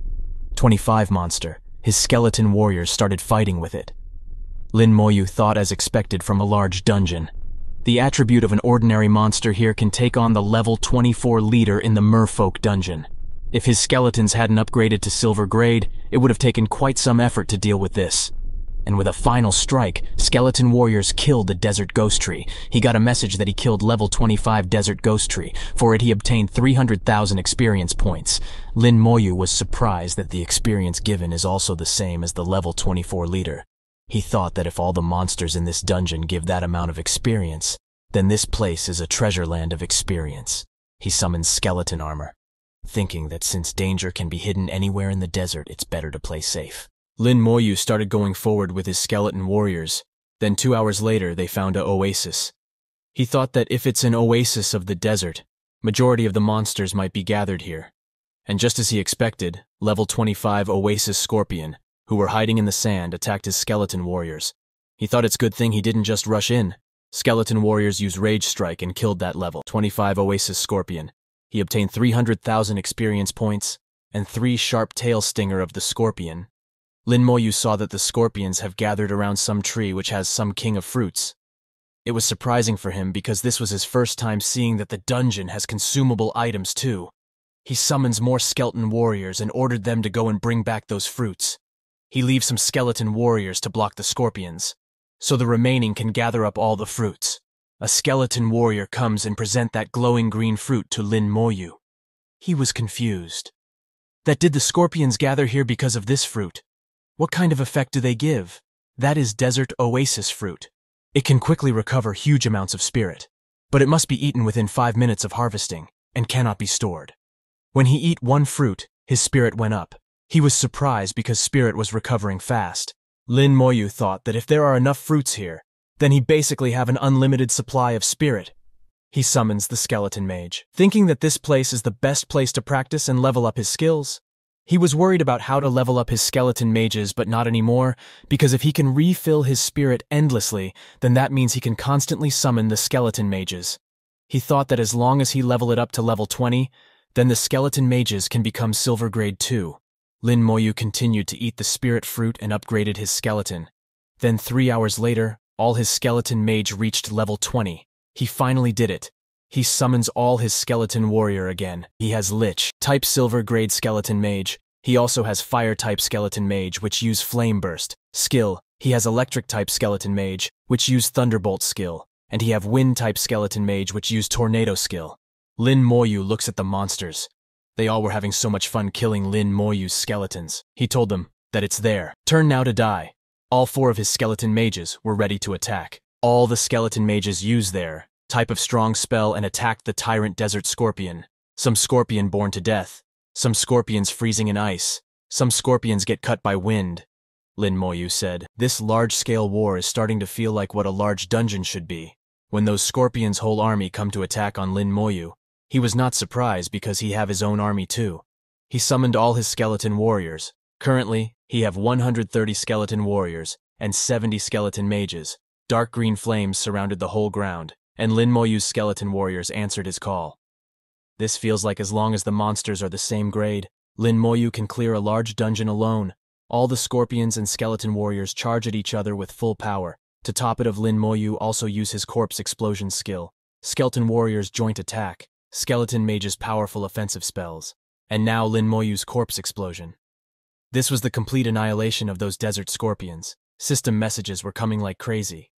25 monster. His skeleton warriors started fighting with it. Lin Moyu thought as expected from a large dungeon. The attribute of an ordinary monster here can take on the level 24 leader in the merfolk dungeon. If his skeletons hadn't upgraded to silver grade, it would have taken quite some effort to deal with this. And with a final strike, Skeleton Warriors killed the Desert Ghost Tree. He got a message that he killed level 25 Desert Ghost Tree. For it he obtained 300,000 experience points. Lin Moyu was surprised that the experience given is also the same as the level 24 leader. He thought that if all the monsters in this dungeon give that amount of experience, then this place is a treasure land of experience. He summons skeleton armor, thinking that since danger can be hidden anywhere in the desert, it's better to play safe. Lin Moyu started going forward with his skeleton warriors. Then two hours later, they found a oasis. He thought that if it's an oasis of the desert, majority of the monsters might be gathered here. And just as he expected, level 25 Oasis Scorpion, who were hiding in the sand, attacked his skeleton warriors. He thought it's good thing he didn't just rush in. Skeleton warriors used Rage Strike and killed that level 25 Oasis Scorpion. He obtained 300,000 experience points and three sharp tail stinger of the scorpion. Lin Moyu saw that the scorpions have gathered around some tree which has some king of fruits. It was surprising for him because this was his first time seeing that the dungeon has consumable items too. He summons more skeleton warriors and ordered them to go and bring back those fruits. He leaves some skeleton warriors to block the scorpions, so the remaining can gather up all the fruits. A skeleton warrior comes and present that glowing green fruit to Lin Moyu. He was confused. That did the scorpions gather here because of this fruit? What kind of effect do they give? That is desert oasis fruit. It can quickly recover huge amounts of spirit, but it must be eaten within five minutes of harvesting and cannot be stored. When he eat one fruit, his spirit went up, he was surprised because Spirit was recovering fast. Lin Moyu thought that if there are enough fruits here, then he basically have an unlimited supply of Spirit. He summons the Skeleton Mage, thinking that this place is the best place to practice and level up his skills. He was worried about how to level up his skeleton mages, but not anymore, because if he can refill his spirit endlessly, then that means he can constantly summon the skeleton mages. He thought that as long as he level it up to level 20, then the skeleton mages can become silver grade 2. Lin Moyu continued to eat the spirit fruit and upgraded his skeleton. Then three hours later, all his skeleton mage reached level 20. He finally did it. He summons all his skeleton warrior again. He has Lich, type silver grade skeleton mage. He also has fire type skeleton mage, which use flame burst. Skill, he has electric type skeleton mage, which use thunderbolt skill. And he have wind type skeleton mage, which use tornado skill. Lin Moyu looks at the monsters. They all were having so much fun killing Lin Moyu's skeletons. He told them that it's there. Turn now to die. All four of his skeleton mages were ready to attack. All the skeleton mages used their type of strong spell and attacked the tyrant desert scorpion. Some scorpion born to death, some scorpions freezing in ice, some scorpions get cut by wind. Lin Moyu said, This large-scale war is starting to feel like what a large dungeon should be. When those scorpions' whole army come to attack on Lin Moyu, he was not surprised because he have his own army too. He summoned all his skeleton warriors. Currently, he have 130 skeleton warriors and 70 skeleton mages. Dark green flames surrounded the whole ground, and Lin Moyu's skeleton warriors answered his call. This feels like as long as the monsters are the same grade, Lin Moyu can clear a large dungeon alone. All the scorpions and skeleton warriors charge at each other with full power. To top it of Lin Moyu also use his corpse explosion skill. Skeleton warriors joint attack. Skeleton Mage's powerful offensive spells, and now Lin Moyu's corpse explosion. This was the complete annihilation of those desert scorpions. System messages were coming like crazy.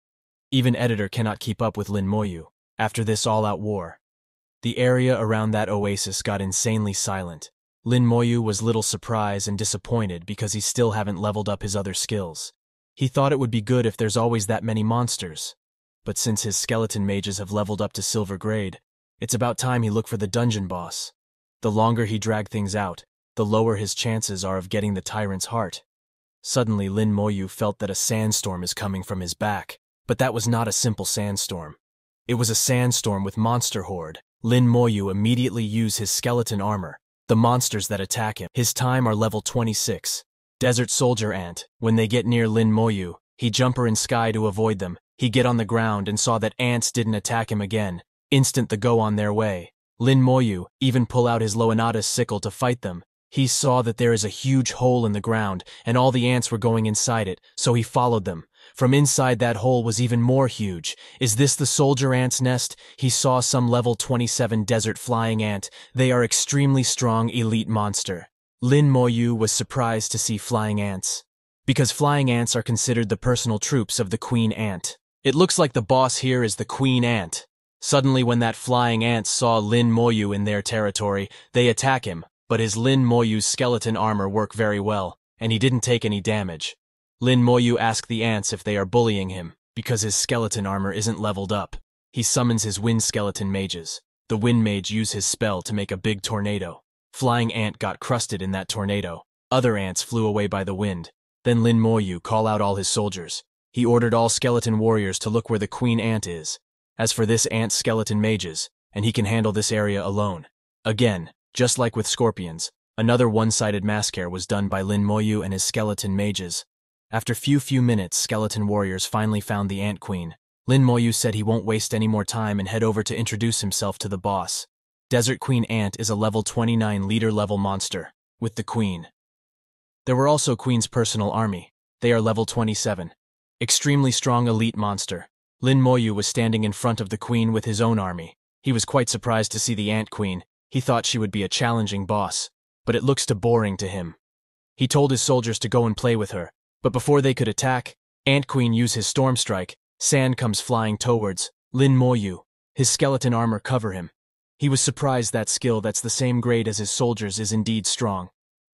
Even Editor cannot keep up with Lin Moyu after this all-out war. The area around that oasis got insanely silent. Lin Moyu was little surprised and disappointed because he still haven't leveled up his other skills. He thought it would be good if there's always that many monsters. But since his skeleton mages have leveled up to silver grade, it's about time he look for the dungeon boss. The longer he drag things out, the lower his chances are of getting the tyrant's heart. Suddenly, Lin Moyu felt that a sandstorm is coming from his back, but that was not a simple sandstorm. It was a sandstorm with monster horde. Lin Moyu immediately used his skeleton armor. The monsters that attack him, his time are level 26. Desert Soldier Ant, when they get near Lin Moyu, he jumper in sky to avoid them. He get on the ground and saw that ants didn't attack him again. Instant the go on their way. Lin Moyu even pull out his Loanatus sickle to fight them. He saw that there is a huge hole in the ground, and all the ants were going inside it, so he followed them. From inside that hole was even more huge. Is this the soldier ant's nest? He saw some level 27 desert flying ant. They are extremely strong elite monster. Lin Moyu was surprised to see flying ants. Because flying ants are considered the personal troops of the queen ant. It looks like the boss here is the queen ant. Suddenly when that flying ants saw Lin Moyu in their territory, they attack him, but his Lin Moyu's skeleton armor work very well, and he didn't take any damage. Lin Moyu asked the ants if they are bullying him, because his skeleton armor isn't leveled up. He summons his wind skeleton mages. The wind mage use his spell to make a big tornado. Flying ant got crusted in that tornado. Other ants flew away by the wind. Then Lin Moyu call out all his soldiers. He ordered all skeleton warriors to look where the queen ant is, as for this ant skeleton mages, and he can handle this area alone. Again, just like with scorpions, another one-sided massacre was done by Lin Moyu and his skeleton mages. After few few minutes, skeleton warriors finally found the ant queen. Lin Moyu said he won't waste any more time and head over to introduce himself to the boss. Desert Queen Ant is a level 29 leader level monster, with the queen. There were also Queen's personal army. They are level 27. Extremely strong elite monster, Lin Moyu was standing in front of the queen with his own army. He was quite surprised to see the Ant Queen. He thought she would be a challenging boss, but it looks too boring to him. He told his soldiers to go and play with her, but before they could attack, Ant Queen used his storm strike. Sand comes flying towards Lin Moyu. His skeleton armor cover him. He was surprised that skill that's the same grade as his soldiers is indeed strong.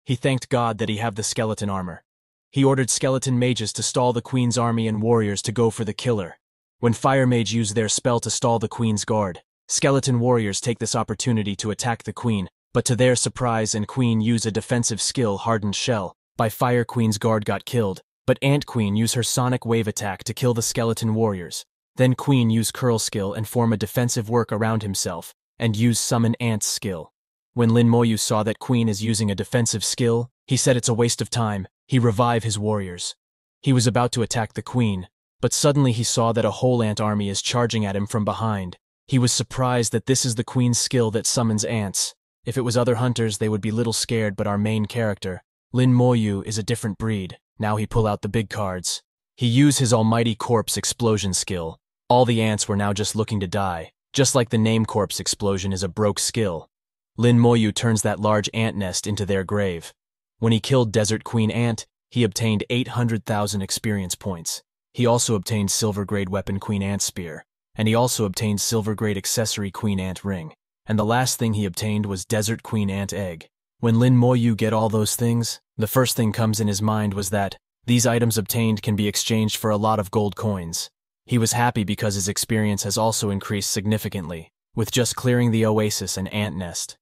He thanked God that he have the skeleton armor. He ordered skeleton mages to stall the queen's army and warriors to go for the killer. When Fire Mage use their spell to stall the Queen's guard, Skeleton Warriors take this opportunity to attack the Queen, but to their surprise and Queen use a defensive skill Hardened Shell. By Fire Queen's guard got killed, but Ant Queen use her Sonic Wave attack to kill the Skeleton Warriors. Then Queen use Curl skill and form a defensive work around himself, and use Summon Ant's skill. When Lin Moyu saw that Queen is using a defensive skill, he said it's a waste of time, he revive his warriors. He was about to attack the Queen, but suddenly he saw that a whole ant army is charging at him from behind. He was surprised that this is the queen's skill that summons ants. If it was other hunters, they would be little scared, but our main character, Lin Moyu, is a different breed. Now he pull out the big cards. He used his almighty corpse explosion skill. All the ants were now just looking to die, just like the name corpse explosion is a broke skill. Lin Moyu turns that large ant nest into their grave. When he killed Desert Queen Ant, he obtained 800,000 experience points. He also obtained silver grade weapon Queen Ant Spear, and he also obtained silver grade accessory Queen Ant Ring. and the last thing he obtained was Desert Queen Ant Egg. When Lin Moyu get all those things, the first thing comes in his mind was that these items obtained can be exchanged for a lot of gold coins. He was happy because his experience has also increased significantly, with just clearing the oasis and ant nest.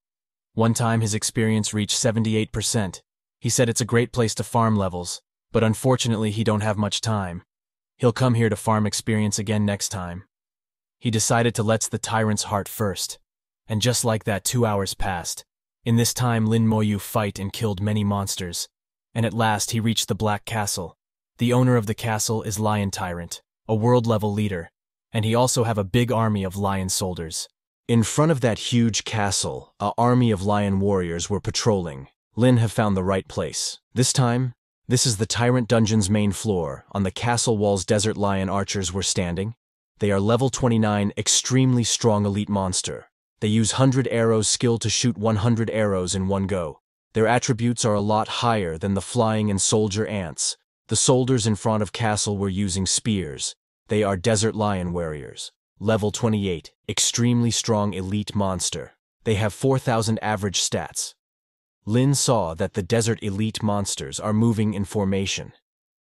One time his experience reached 78%. He said it's a great place to farm levels, but unfortunately he don't have much time. He'll come here to farm experience again next time. He decided to let's the tyrant's heart first. And just like that, two hours passed. In this time, Lin Moyu fight and killed many monsters. And at last, he reached the Black Castle. The owner of the castle is Lion Tyrant, a world-level leader, and he also have a big army of lion soldiers. In front of that huge castle, a army of lion warriors were patrolling. Lin have found the right place. This time, this is the Tyrant Dungeon's main floor. On the castle walls desert lion archers were standing. They are level 29, extremely strong elite monster. They use 100 arrows skill to shoot 100 arrows in one go. Their attributes are a lot higher than the flying and soldier ants. The soldiers in front of castle were using spears. They are desert lion warriors. Level 28, extremely strong elite monster. They have 4,000 average stats. Lin saw that the desert elite monsters are moving in formation.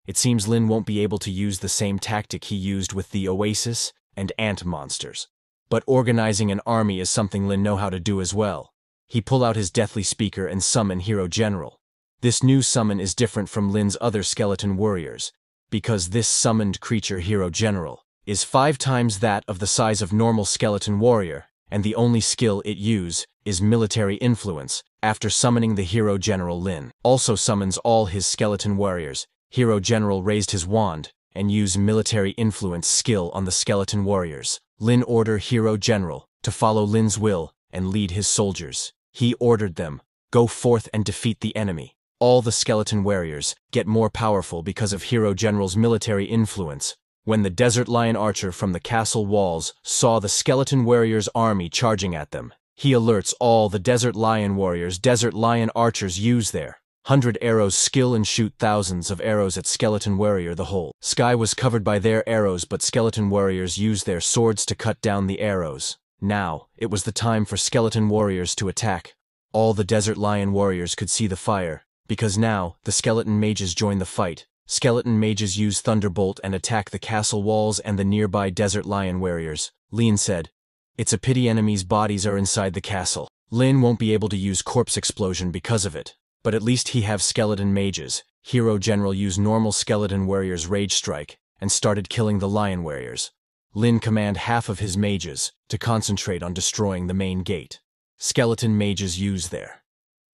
It seems Lin won't be able to use the same tactic he used with the Oasis and Ant monsters. But organizing an army is something Lin know how to do as well. He pull out his deathly speaker and summon Hero General. This new summon is different from Lin's other skeleton warriors, because this summoned creature Hero General is five times that of the size of normal skeleton warrior, and the only skill it use is military influence, after summoning the hero General Lin. Also summons all his skeleton warriors. Hero General raised his wand and used military influence skill on the skeleton warriors. Lin order Hero General to follow Lin's will and lead his soldiers. He ordered them, go forth and defeat the enemy. All the skeleton warriors get more powerful because of Hero General's military influence, when the desert lion archer from the castle walls saw the skeleton warriors' army charging at them, he alerts all the desert lion warriors desert lion archers use their hundred arrows skill and shoot thousands of arrows at skeleton warrior the whole sky was covered by their arrows but skeleton warriors used their swords to cut down the arrows. Now, it was the time for skeleton warriors to attack. All the desert lion warriors could see the fire, because now the skeleton mages joined the fight, Skeleton mages use Thunderbolt and attack the castle walls and the nearby Desert Lion warriors. Lin said, It's a pity enemies' bodies are inside the castle. Lin won't be able to use Corpse Explosion because of it, but at least he have Skeleton mages. Hero General used normal Skeleton warriors Rage Strike and started killing the Lion warriors. Lin command half of his mages to concentrate on destroying the main gate. Skeleton mages use their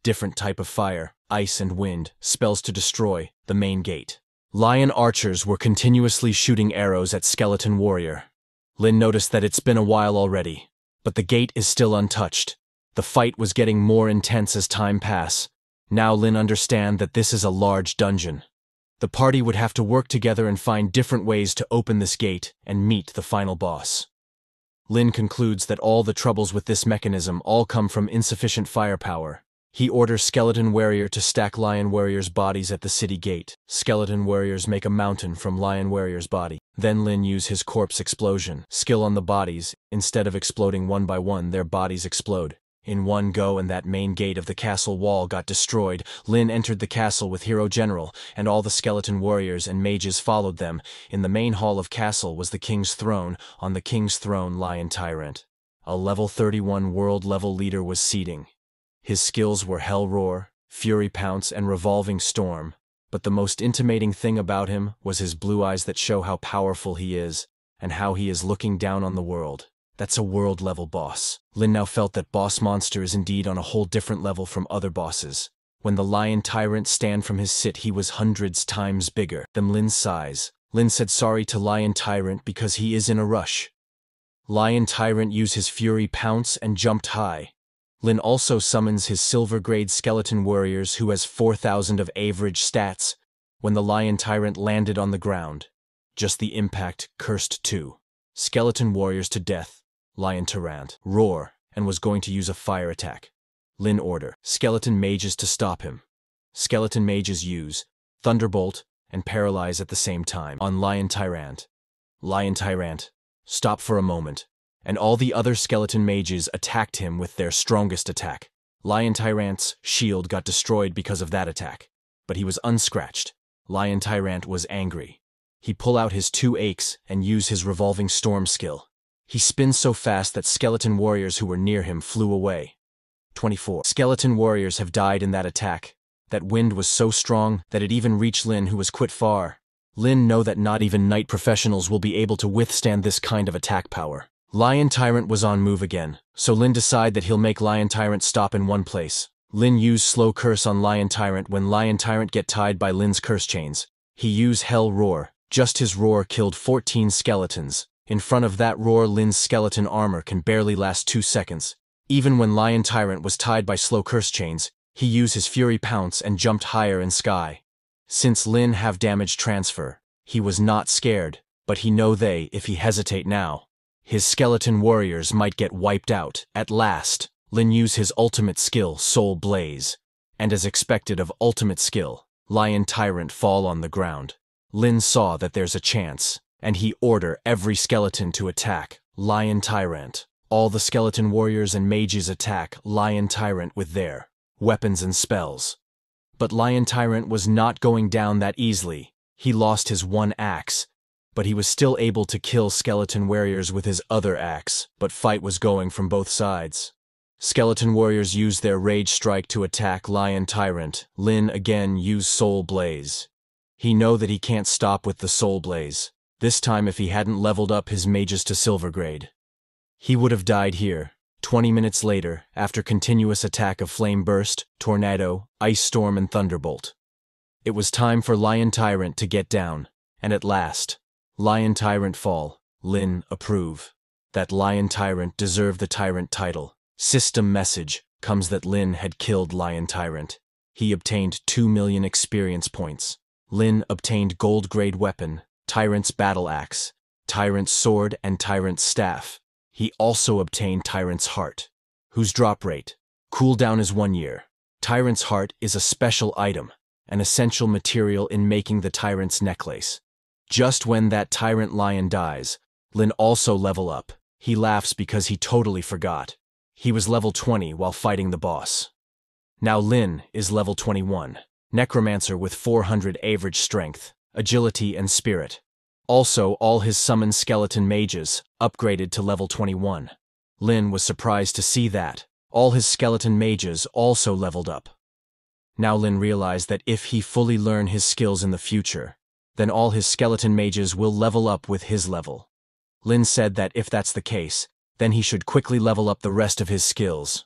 different type of fire, ice and wind, spells to destroy the main gate. Lion archers were continuously shooting arrows at Skeleton Warrior. Lin noticed that it's been a while already, but the gate is still untouched. The fight was getting more intense as time passed. Now Lin understand that this is a large dungeon. The party would have to work together and find different ways to open this gate and meet the final boss. Lin concludes that all the troubles with this mechanism all come from insufficient firepower, he orders Skeleton Warrior to stack Lion Warrior's bodies at the city gate. Skeleton Warriors make a mountain from Lion Warrior's body. Then Lin use his corpse explosion. Skill on the bodies. Instead of exploding one by one, their bodies explode. In one go and that main gate of the castle wall got destroyed, Lin entered the castle with Hero General, and all the skeleton warriors and mages followed them. In the main hall of castle was the king's throne, on the king's throne Lion Tyrant. A level 31 world level leader was seating. His skills were Hell Roar, Fury Pounce, and Revolving Storm, but the most intimating thing about him was his blue eyes that show how powerful he is, and how he is looking down on the world. That's a world-level boss. Lin now felt that Boss Monster is indeed on a whole different level from other bosses. When the Lion Tyrant stand from his sit he was hundreds times bigger than Lin's size. Lin said sorry to Lion Tyrant because he is in a rush. Lion Tyrant use his Fury Pounce and jumped high, Lin also summons his silver grade skeleton warriors who has 4,000 of average stats when the lion tyrant landed on the ground. Just the impact cursed two. Skeleton warriors to death, lion tyrant, roar, and was going to use a fire attack. Lin order, skeleton mages to stop him. Skeleton mages use Thunderbolt and Paralyze at the same time on Lion Tyrant. Lion Tyrant, stop for a moment and all the other skeleton mages attacked him with their strongest attack. Lion Tyrant's shield got destroyed because of that attack, but he was unscratched. Lion Tyrant was angry. He pull out his two aches and use his revolving storm skill. He spins so fast that skeleton warriors who were near him flew away. 24. Skeleton warriors have died in that attack. That wind was so strong that it even reached Lin who was quit far. Lin know that not even knight professionals will be able to withstand this kind of attack power. Lion Tyrant was on move again, so Lin decide that he'll make Lion Tyrant stop in one place. Lin use slow curse on Lion Tyrant when Lion Tyrant get tied by Lin's curse chains. He use Hell Roar. Just his roar killed 14 skeletons. In front of that roar Lin's skeleton armor can barely last two seconds. Even when Lion Tyrant was tied by slow curse chains, he used his Fury Pounce and jumped higher in sky. Since Lin have damage transfer, he was not scared, but he know they, if he hesitate now, his skeleton warriors might get wiped out. At last, Lin use his ultimate skill, Soul Blaze, and as expected of ultimate skill, Lion Tyrant fall on the ground. Lin saw that there's a chance, and he order every skeleton to attack Lion Tyrant. All the skeleton warriors and mages attack Lion Tyrant with their weapons and spells. But Lion Tyrant was not going down that easily. He lost his one axe, but he was still able to kill skeleton warriors with his other axe, but fight was going from both sides. Skeleton warriors used their rage strike to attack Lion Tyrant. Lin again used Soul Blaze. He know that he can't stop with the Soul Blaze, this time if he hadn't leveled up his mages to silver grade. He would have died here, 20 minutes later, after continuous attack of Flame Burst, Tornado, Ice Storm and Thunderbolt. It was time for Lion Tyrant to get down, and at last, Lion Tyrant fall, Lin approve. That Lion Tyrant deserved the Tyrant title. System message comes that Lin had killed Lion Tyrant. He obtained 2 million experience points. Lin obtained gold grade weapon, Tyrant's battle axe, Tyrant's sword and Tyrant's staff. He also obtained Tyrant's heart, whose drop rate, cooldown is one year. Tyrant's heart is a special item, an essential material in making the Tyrant's necklace. Just when that tyrant lion dies, Lin also level up. He laughs because he totally forgot. He was level 20 while fighting the boss. Now Lin is level 21, necromancer with 400 average strength, agility and spirit. Also, all his summoned skeleton mages upgraded to level 21. Lin was surprised to see that. All his skeleton mages also leveled up. Now Lin realized that if he fully learn his skills in the future, then all his skeleton mages will level up with his level. Lin said that if that's the case, then he should quickly level up the rest of his skills.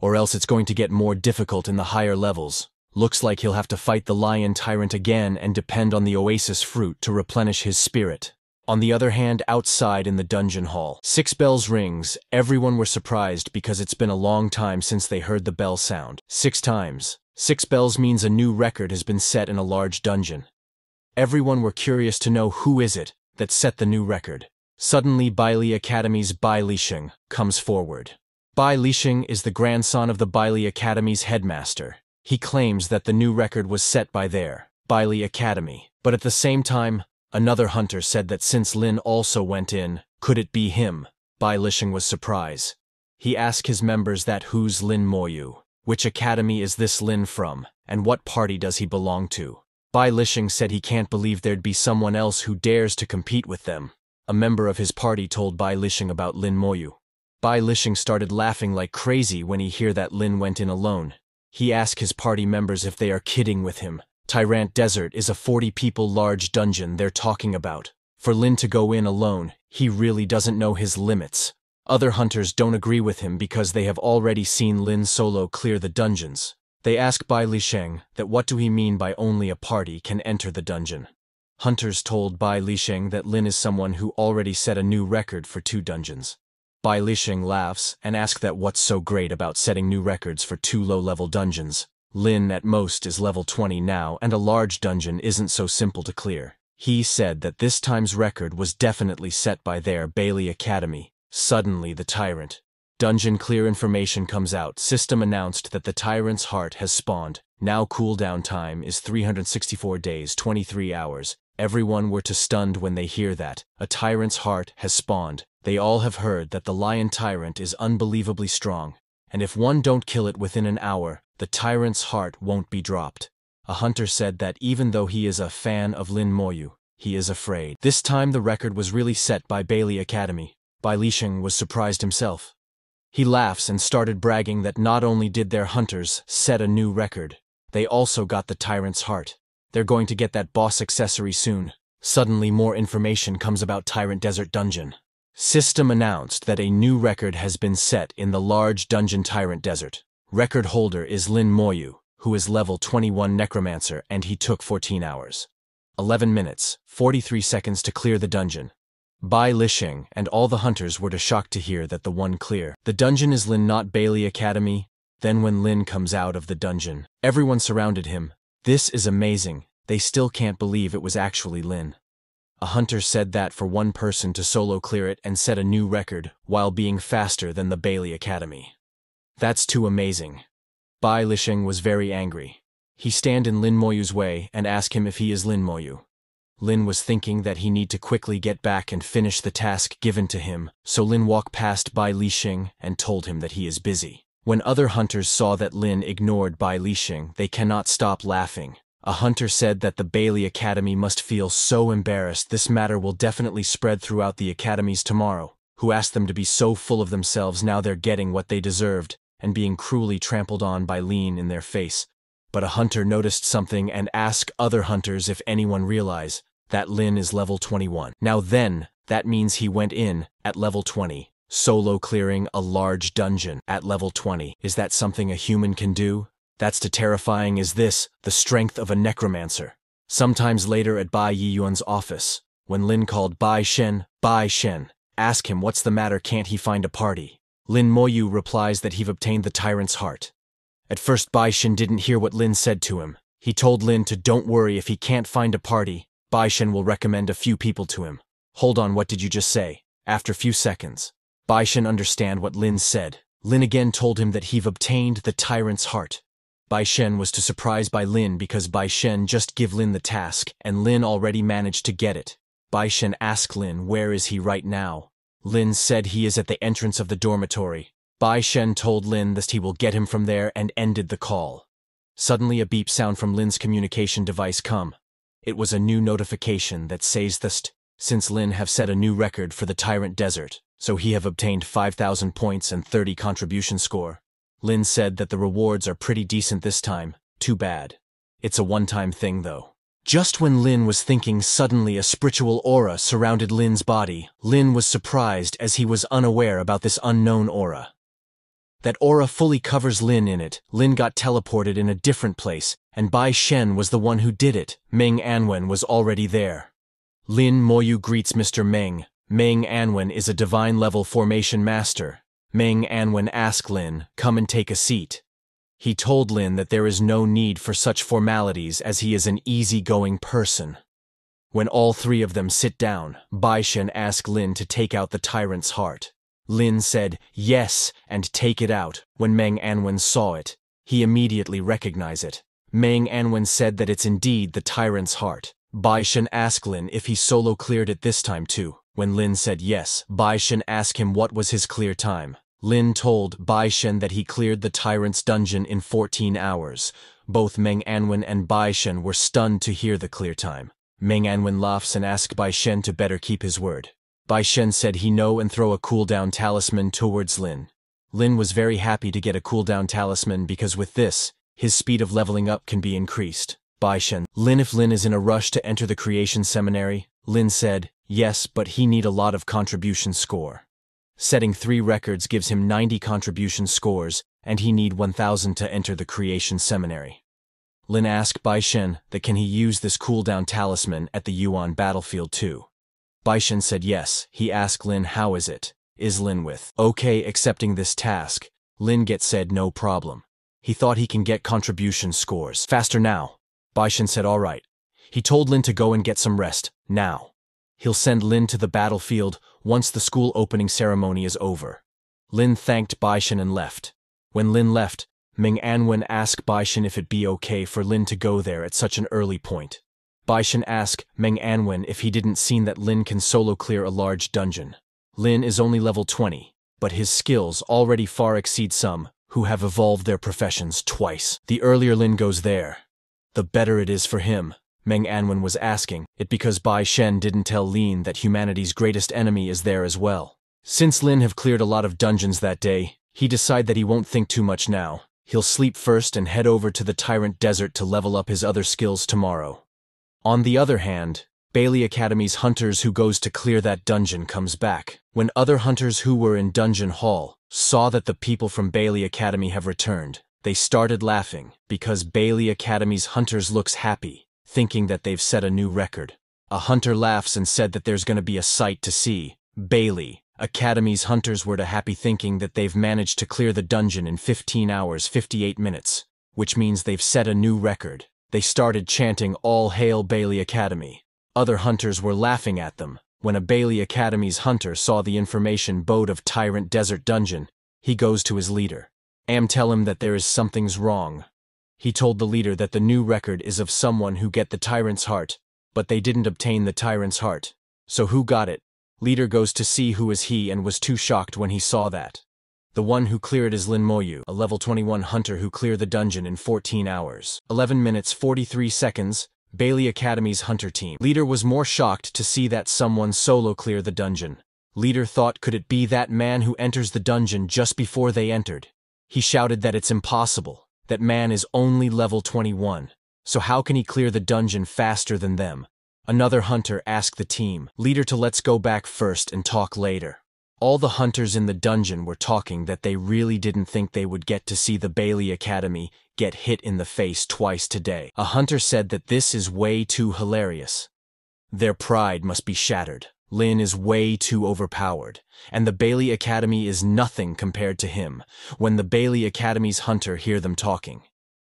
Or else it's going to get more difficult in the higher levels. Looks like he'll have to fight the lion tyrant again and depend on the oasis fruit to replenish his spirit. On the other hand, outside in the dungeon hall, six bells rings. Everyone were surprised because it's been a long time since they heard the bell sound. Six times. Six bells means a new record has been set in a large dungeon. Everyone were curious to know who is it that set the new record. Suddenly, Baili Academy's Bai Lixing comes forward. Bai Lixing is the grandson of the Baili Academy's headmaster. He claims that the new record was set by their Baili Academy. But at the same time, another hunter said that since Lin also went in, could it be him? Bai Lixing was surprised. He asked his members that who's Lin Moyu, which academy is this Lin from, and what party does he belong to? Bai Lixing said he can't believe there'd be someone else who dares to compete with them. A member of his party told Bai Lixing about Lin Moyu. Bai Lixing started laughing like crazy when he hear that Lin went in alone. He asked his party members if they are kidding with him. Tyrant Desert is a 40 people large dungeon they're talking about. For Lin to go in alone, he really doesn't know his limits. Other hunters don't agree with him because they have already seen Lin solo clear the dungeons. They ask Bai Lixing that what do he mean by only a party can enter the dungeon. Hunters told Bai Lixing that Lin is someone who already set a new record for two dungeons. Bai Lixing laughs and asks that what's so great about setting new records for two low-level dungeons. Lin at most is level 20 now and a large dungeon isn't so simple to clear. He said that this time's record was definitely set by their Baili Academy. Suddenly the tyrant, Dungeon clear information comes out. System announced that the Tyrant's Heart has spawned. Now cooldown time is 364 days, 23 hours. Everyone were to stunned when they hear that. A Tyrant's Heart has spawned. They all have heard that the lion tyrant is unbelievably strong, and if one don't kill it within an hour, the tyrant's heart won't be dropped. A hunter said that even though he is a fan of Lin Moyu, he is afraid. This time the record was really set by Baili Academy. Bai Lisheng was surprised himself. He laughs and started bragging that not only did their hunters set a new record, they also got the tyrant's heart. They're going to get that boss accessory soon. Suddenly more information comes about Tyrant Desert Dungeon. System announced that a new record has been set in the large dungeon Tyrant Desert. Record holder is Lin Moyu, who is level 21 Necromancer and he took 14 hours. 11 minutes, 43 seconds to clear the dungeon. Bai Lisheng and all the hunters were to shocked to hear that the one clear. The dungeon is Lin not Baili Academy. Then when Lin comes out of the dungeon, everyone surrounded him. This is amazing. They still can't believe it was actually Lin. A hunter said that for one person to solo clear it and set a new record while being faster than the Baili Academy. That's too amazing. Bai Lisheng was very angry. He stand in Lin Moyu's way and ask him if he is Lin Moyu. Lin was thinking that he need to quickly get back and finish the task given to him, so Lin walked past Bai Lisheng and told him that he is busy. When other hunters saw that Lin ignored Bai Lisheng, they cannot stop laughing. A hunter said that the Baili Academy must feel so embarrassed this matter will definitely spread throughout the academies tomorrow, who asked them to be so full of themselves now they're getting what they deserved, and being cruelly trampled on by Lin in their face. But a hunter noticed something and asked other hunters if anyone realize that Lin is level 21. Now then, that means he went in at level 20, solo clearing a large dungeon at level 20. Is that something a human can do? That's to terrifying is this, the strength of a necromancer. Sometimes later at Bai Yiyuan's office, when Lin called Bai Shen, Bai Shen, ask him what's the matter can't he find a party. Lin Moyu replies that he've obtained the tyrant's heart. At first Bai Shen didn't hear what Lin said to him. He told Lin to don't worry if he can't find a party, Bai Shen will recommend a few people to him. Hold on, what did you just say? After few seconds, Bai Shen understand what Lin said. Lin again told him that he've obtained the tyrant's heart. Bai Shen was to surprise by Lin because Bai Shen just give Lin the task, and Lin already managed to get it. Bai Shen asked Lin where is he right now, Lin said he is at the entrance of the dormitory. Bai Shen told Lin that he will get him from there and ended the call. Suddenly a beep sound from Lin's communication device come. It was a new notification that says that since Lin have set a new record for the Tyrant Desert, so he have obtained 5,000 points and 30 contribution score. Lin said that the rewards are pretty decent this time, too bad. It's a one-time thing though. Just when Lin was thinking suddenly a spiritual aura surrounded Lin's body, Lin was surprised as he was unaware about this unknown aura. That aura fully covers Lin in it, Lin got teleported in a different place, and Bai Shen was the one who did it, Meng Anwen was already there. Lin Moyu greets Mr. Meng, Meng Anwen is a divine-level formation master. Meng Anwen asked Lin, come and take a seat. He told Lin that there is no need for such formalities as he is an easygoing person. When all three of them sit down, Baishen asked Lin to take out the tyrant's heart. Lin said, yes, and take it out. When Meng Anwen saw it, he immediately recognized it. Meng Anwen said that it's indeed the tyrant's heart. Baishen asked Lin if he solo cleared it this time too. When Lin said yes, Bai Shen asked him what was his clear time. Lin told Bai Shen that he cleared the tyrant's dungeon in 14 hours. Both Meng Anwen and Bai Shen were stunned to hear the clear time. Meng Anwen laughs and asks Bai Shen to better keep his word. Bai Shen said he know and throw a cooldown talisman towards Lin. Lin was very happy to get a cooldown talisman because with this, his speed of leveling up can be increased. Bai Shen, Lin if Lin is in a rush to enter the creation seminary, Lin said, yes, but he need a lot of contribution score. Setting three records gives him 90 contribution scores, and he need 1,000 to enter the Creation Seminary. Lin asked Bai Shen that can he use this cooldown talisman at the Yuan battlefield too. Bai Shen said yes. He asked Lin how is it? Is Lin with okay accepting this task? Lin get said no problem. He thought he can get contribution scores faster now. Bai Shen said all right. He told Lin to go and get some rest, now. He'll send Lin to the battlefield once the school opening ceremony is over. Lin thanked Baishen and left. When Lin left, Meng Anwen asked Baishen if it be okay for Lin to go there at such an early point. Baishan asked Meng Anwen if he didn't seen that Lin can solo clear a large dungeon. Lin is only level 20, but his skills already far exceed some who have evolved their professions twice. The earlier Lin goes there, the better it is for him. Meng Anwen was asking it because Bai Shen didn't tell Lin that humanity's greatest enemy is there as well. Since Lin have cleared a lot of dungeons that day, he decide that he won't think too much now. He'll sleep first and head over to the Tyrant Desert to level up his other skills tomorrow. On the other hand, Baili Academy's hunters who goes to clear that dungeon comes back. When other hunters who were in Dungeon Hall saw that the people from Baili Academy have returned, they started laughing because Baili Academy's hunters looks happy, thinking that they've set a new record. A hunter laughs and said that there's going to be a sight to see. Baili, Academy's hunters were to happy thinking that they've managed to clear the dungeon in 15 hours 58 minutes, which means they've set a new record. They started chanting All Hail Baili Academy. Other hunters were laughing at them. When a Baili Academy's hunter saw the information boat of Tyrant Desert Dungeon, he goes to his leader. Am tell him that there is something's wrong. He told the leader that the new record is of someone who get the tyrant's heart, but they didn't obtain the tyrant's heart. So who got it? Leader goes to see who is he and was too shocked when he saw that. The one who cleared is Lin Moyu, a level 21 hunter who cleared the dungeon in 14 hours. 11 minutes 43 seconds, Baili Academy's hunter team. Leader was more shocked to see that someone solo clear the dungeon. Leader thought could it be that man who enters the dungeon just before they entered. He shouted that it's impossible, that man is only level 21. So how can he clear the dungeon faster than them? Another hunter asked the team, leader to let's go back first and talk later. All the hunters in the dungeon were talking that they really didn't think they would get to see the Baili Academy get hit in the face twice today. A hunter said that this is way too hilarious. Their pride must be shattered. Lin is way too overpowered, and the Baili Academy is nothing compared to him. When the Baili Academy's hunter hear them talking,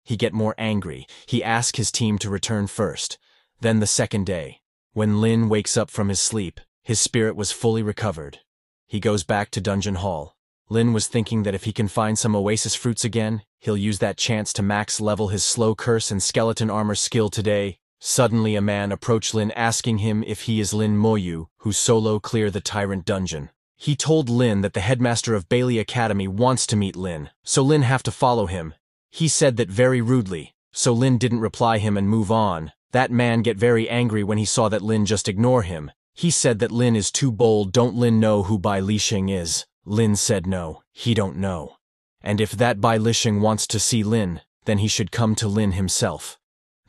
he get more angry. He ask his team to return first. Then the second day, when Lin wakes up from his sleep, his spirit was fully recovered. He goes back to Dungeon Hall. Lin was thinking that if he can find some Oasis fruits again, he'll use that chance to max level his slow curse and skeleton armor skill today. Suddenly a man approached Lin asking him if he is Lin Moyu, who solo clear the Tyrant Dungeon. He told Lin that the headmaster of Baili Academy wants to meet Lin, so Lin have to follow him. He said that very rudely, so Lin didn't reply him and move on. That man get very angry when he saw that Lin just ignore him. He said that Lin is too bold don't Lin know who Bai Lixing is. Lin said no, he don't know. And if that Bai Lixing wants to see Lin, then he should come to Lin himself.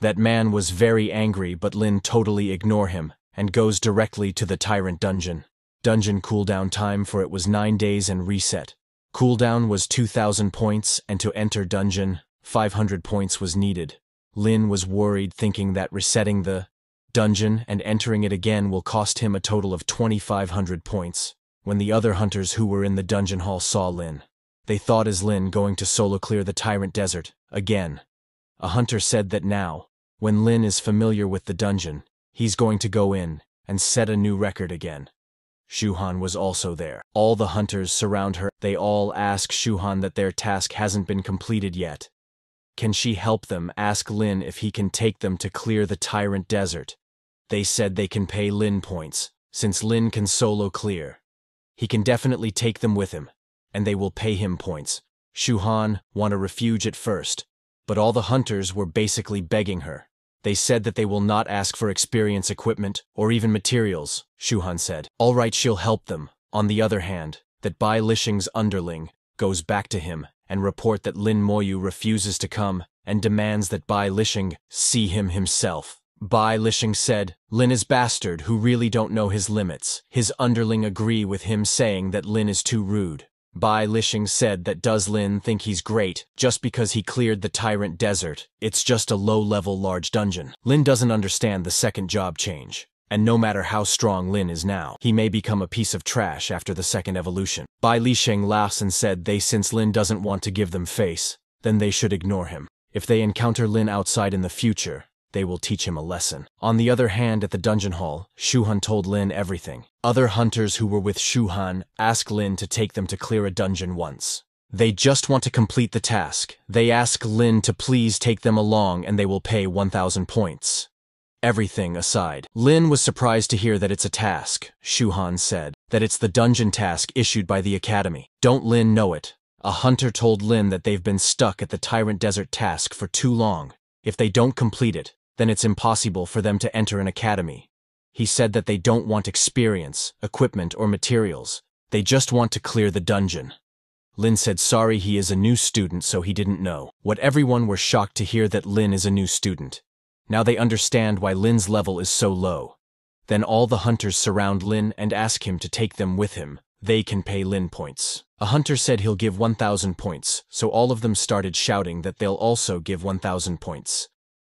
That man was very angry but Lin totally ignore him, and goes directly to the Tyrant Dungeon. Dungeon cooldown time for it was 9 days and reset. Cooldown was 2,000 points and to enter dungeon, 500 points was needed. Lin was worried thinking that resetting the dungeon and entering it again will cost him a total of 2,500 points. When the other hunters who were in the dungeon hall saw Lin, they thought is Lin going to solo clear the Tyrant Desert, again. A hunter said that now, when Lin is familiar with the dungeon, he's going to go in and set a new record again. Shuhan was also there. All the hunters surround her. They all ask Shuhan that their task hasn't been completed yet, can she help them ask Lin if he can take them to clear the Tyrant Desert? They said they can pay Lin points, since Lin can solo clear. He can definitely take them with him, and they will pay him points. Shuhan want a refuge at first, but all the hunters were basically begging her. They said that they will not ask for experience equipment or even materials, Shuhan said. All right, she'll help them. On the other hand, that Bai Lixing's underling goes back to him and report that Lin Moyu refuses to come and demands that Bai Lixing see him himself. Bai Lixing said, Lin is bastard who really don't know his limits. His underling agree with him saying that Lin is too rude. Bai Lixing said that does Lin think he's great just because he cleared the Tyrant Desert. It's just a low-level large dungeon. Lin doesn't understand the second job change. And no matter how strong Lin is now, he may become a piece of trash after the second evolution. Bai Lixing laughs and said they since Lin doesn't want to give them face, then they should ignore him. If they encounter Lin outside in the future, they will teach him a lesson. On the other hand, at the dungeon hall, Shuhan told Lin everything. Other hunters who were with Shuhan asked Lin to take them to clear a dungeon once. They just want to complete the task. They ask Lin to please take them along and they will pay 1,000 points. everything aside. Lin was surprised to hear that it's a task, Shuhan said, that it's the dungeon task issued by the academy. Don't Lin know it? A hunter told Lin that they've been stuck at the Tyrant Desert task for too long. If they don't complete it, then it's impossible for them to enter an academy. He said that they don't want experience, equipment, or materials. They just want to clear the dungeon. Lin said sorry he is a new student so he didn't know. What everyone were shocked to hear that Lin is a new student. Now they understand why Lin's level is so low. Then all the hunters surround Lin and ask him to take them with him. They can pay Lin points. A hunter said he'll give 1,000 points, so all of them started shouting that they'll also give 1,000 points.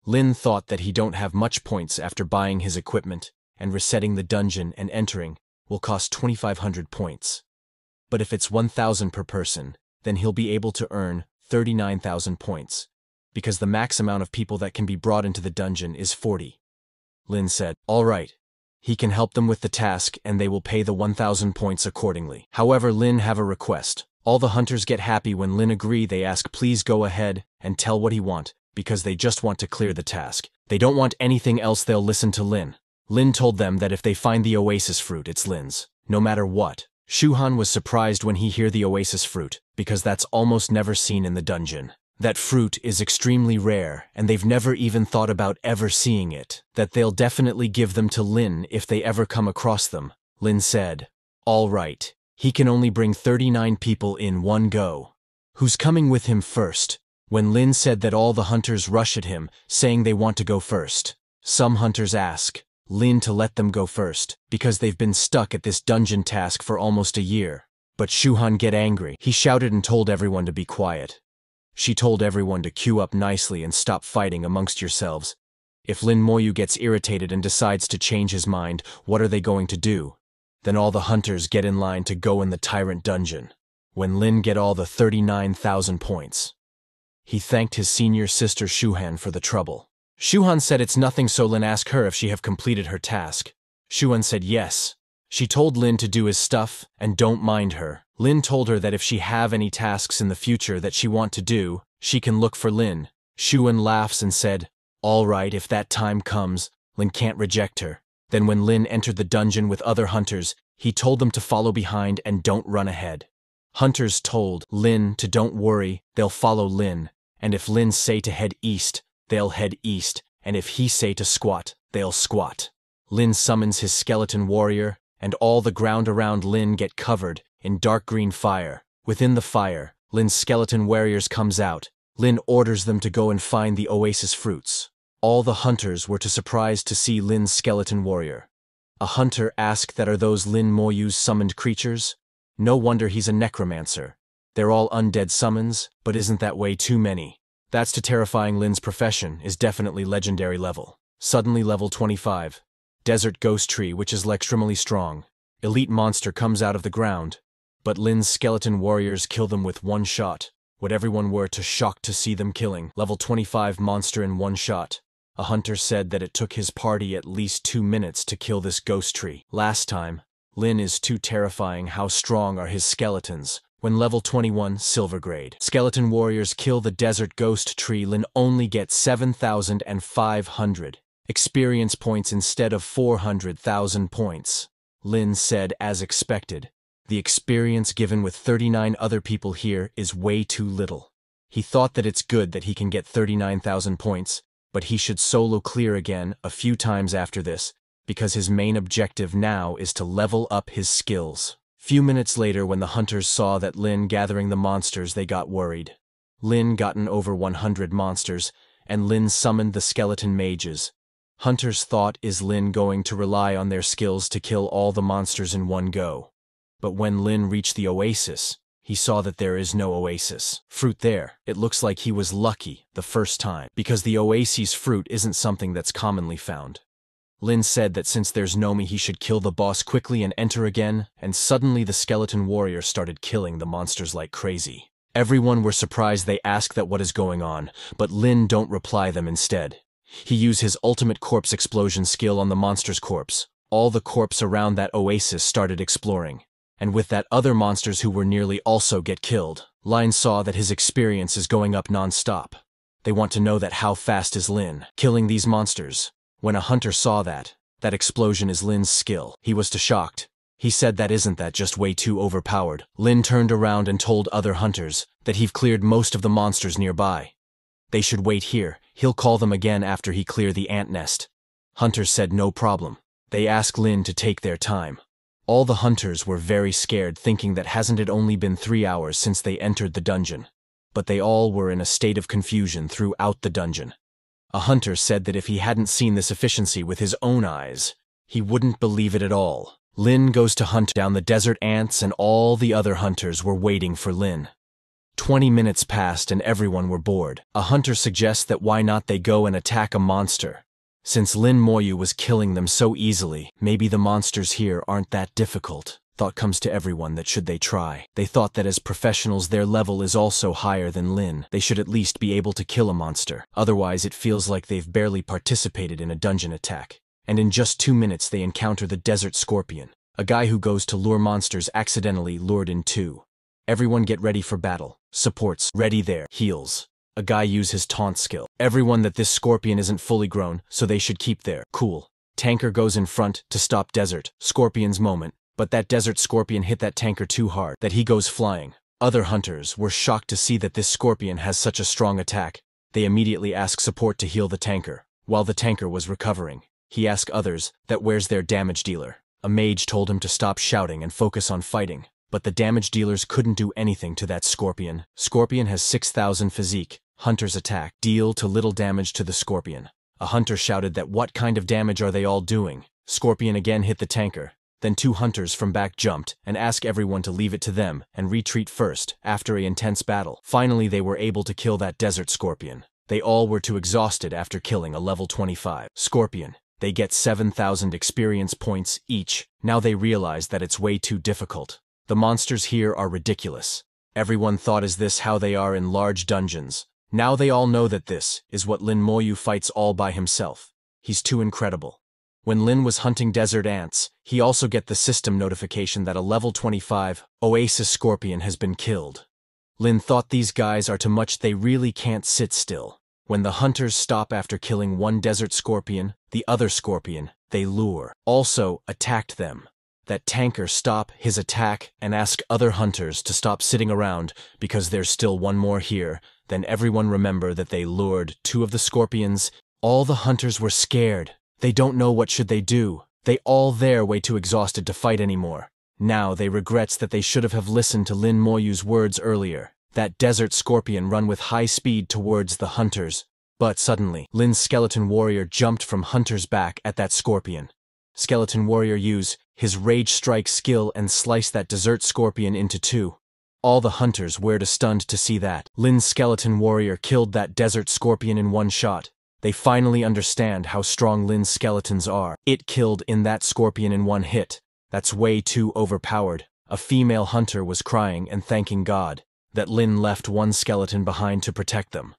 Lin thought that he don't have much points after buying his equipment, and resetting the dungeon and entering will cost 2,500 points. But if it's 1,000 per person, then he'll be able to earn 39,000 points, because the max amount of people that can be brought into the dungeon is 40. Lin said, all right. He can help them with the task and they will pay the 1,000 points accordingly. However, Lin have a request. All the hunters get happy when Lin agree they ask please go ahead and tell what he want, because they just want to clear the task. They don't want anything else they'll listen to Lin. Lin told them that if they find the oasis fruit, it's Lin's, no matter what. Shuhan was surprised when he hear the oasis fruit, because that's almost never seen in the dungeon. That fruit is extremely rare, and they've never even thought about ever seeing it. That they'll definitely give them to Lin if they ever come across them. Lin said, All right, he can only bring 39 people in one go. Who's coming with him first? When Lin said that all the hunters rush at him, saying they want to go first. Some hunters ask, Lin to let them go first, because they've been stuck at this dungeon task for almost a year. But Shuhan get angry. He shouted and told everyone to be quiet. She told everyone to queue up nicely and stop fighting amongst yourselves. If Lin Moyu gets irritated and decides to change his mind, what are they going to do? Then all the hunters get in line to go in the tyrant dungeon. When Lin get all the 39,000 points. He thanked his senior sister Shuhan for the trouble. Shuhan said it's nothing so Lin asked her if she have completed her task. Shuhan said yes. She told Lin to do his stuff and don't mind her. Lin told her that if she have any tasks in the future that she want to do, she can look for Lin. Shuhan laughs and said, all right, if that time comes, Lin can't reject her. Then when Lin entered the dungeon with other hunters, he told them to follow behind and don't run ahead. Hunters told Lin to don't worry, they'll follow Lin, and if Lin say to head east, they'll head east, and if he say to squat, they'll squat. Lin summons his skeleton warrior, and all the ground around Lin get covered in dark green fire. Within the fire, Lin's skeleton warriors comes out. Lin orders them to go and find the oasis fruits. All the hunters were to surprised to see Lin's skeleton warrior. A hunter asked that are those Lin Moyu's summoned creatures? No wonder he's a necromancer. They're all undead summons, but isn't that way too many? That's to terrifying Lin's profession, is definitely legendary level. Suddenly level 25. Desert Ghost Tree, which is extremely strong. Elite monster comes out of the ground. But Lin's skeleton warriors kill them with one shot. What everyone were to shocked to see them killing. Level 25 monster in one shot. A hunter said that it took his party at least two minutes to kill this ghost tree. Last time, Lin is too terrifying how strong are his skeletons. When level 21, silver grade. Skeleton warriors kill the desert ghost tree, Lin only gets 7,500 experience points instead of 400,000 points. Lin said as expected. The experience given with 39 other people here is way too little. He thought that it's good that he can get 39,000 points, but he should solo clear again a few times after this, because his main objective now is to level up his skills. Few minutes later when the hunters saw that Lin gathering the monsters they got worried. Lin gotten over 100 monsters, and Lin summoned the skeleton mages. Hunters thought is Lin going to rely on their skills to kill all the monsters in one go. But when Lin reached the oasis, he saw that there is no oasis. Fruit there. It looks like he was lucky the first time, because the oasis fruit isn't something that's commonly found. Lin said that since there's Nomi he should kill the boss quickly and enter again, and suddenly the skeleton warrior started killing the monsters like crazy. Everyone were surprised they asked that what is going on, but Lin don't reply them instead. He used his ultimate corpse explosion skill on the monster's corpse. All the corpse around that oasis started exploring. And with that other monsters who were nearly also get killed. Lin saw that his experience is going up non-stop. They want to know that how fast is Lin, killing these monsters. When a hunter saw that, that explosion is Lin's skill. He was too shocked. He said that isn't that just way too overpowered. Lin turned around and told other hunters that he've cleared most of the monsters nearby. They should wait here. He'll call them again after he clear the ant nest. Hunters said no problem. They asked Lin to take their time. All the hunters were very scared thinking that hasn't it only been three hours since they entered the dungeon. But they all were in a state of confusion throughout the dungeon. A hunter said that if he hadn't seen this efficiency with his own eyes, he wouldn't believe it at all. Lin goes to hunt down the desert ants and all the other hunters were waiting for Lin. Twenty minutes passed and everyone were bored. A hunter suggests that why not they go and attack a monster. Since Lin Moyu was killing them so easily, maybe the monsters here aren't that difficult. Thought comes to everyone that should they try. They thought that as professionals their level is also higher than Lin. They should at least be able to kill a monster. Otherwise it feels like they've barely participated in a dungeon attack and in just two minutes they encounter the Desert Scorpion, a guy who goes to lure monsters accidentally lured in two. Everyone get ready for battle. Supports, ready there, heals. A guy use his taunt skill. Everyone that this scorpion isn't fully grown, so they should keep there. Cool. Tanker goes in front to stop Desert, Scorpion's moment, but that Desert Scorpion hit that tanker too hard that he goes flying. Other hunters were shocked to see that this scorpion has such a strong attack. They immediately ask support to heal the tanker, while the tanker was recovering. He asked others that where's their damage dealer. A mage told him to stop shouting and focus on fighting, but the damage dealers couldn't do anything to that scorpion. Scorpion has 6,000 physique. Hunter's attack, deal to little damage to the scorpion. A hunter shouted that what kind of damage are they all doing? Scorpion again hit the tanker. Then two hunters from back jumped and asked everyone to leave it to them and retreat first after a intense battle. Finally, they were able to kill that desert scorpion. They all were too exhausted after killing a level 25 scorpion. They get 7,000 experience points each. Now they realize that it's way too difficult. The monsters here are ridiculous. Everyone thought is this how they are in large dungeons. Now they all know that this is what Lin Moyu fights all by himself. He's too incredible. When Lin was hunting desert ants, he also get the system notification that a level 25 Oasis Scorpion has been killed. Lin thought these guys are too much they really can't sit still. When the hunters stop after killing one desert scorpion, the other scorpion, they lure. Also attacked them. That tanker stop his attack and ask other hunters to stop sitting around because there's still one more here. Then everyone remember that they lured two of the scorpions. All the hunters were scared. They don't know what should they do. They all there way too exhausted to fight anymore. Now they regrets that they should have listened to Lin Moyu's words earlier. That desert scorpion run with high speed towards the hunters. But suddenly, Lin's skeleton warrior jumped from Hunter's back at that scorpion. Skeleton warrior use his rage strike skill and slice that desert scorpion into two. All the hunters were stunned to see that. Lin's skeleton warrior killed that desert scorpion in one shot. They finally understand how strong Lin's skeletons are. It killed in that scorpion in one hit. That's way too overpowered. A female hunter was crying and thanking God that Lin left one skeleton behind to protect them.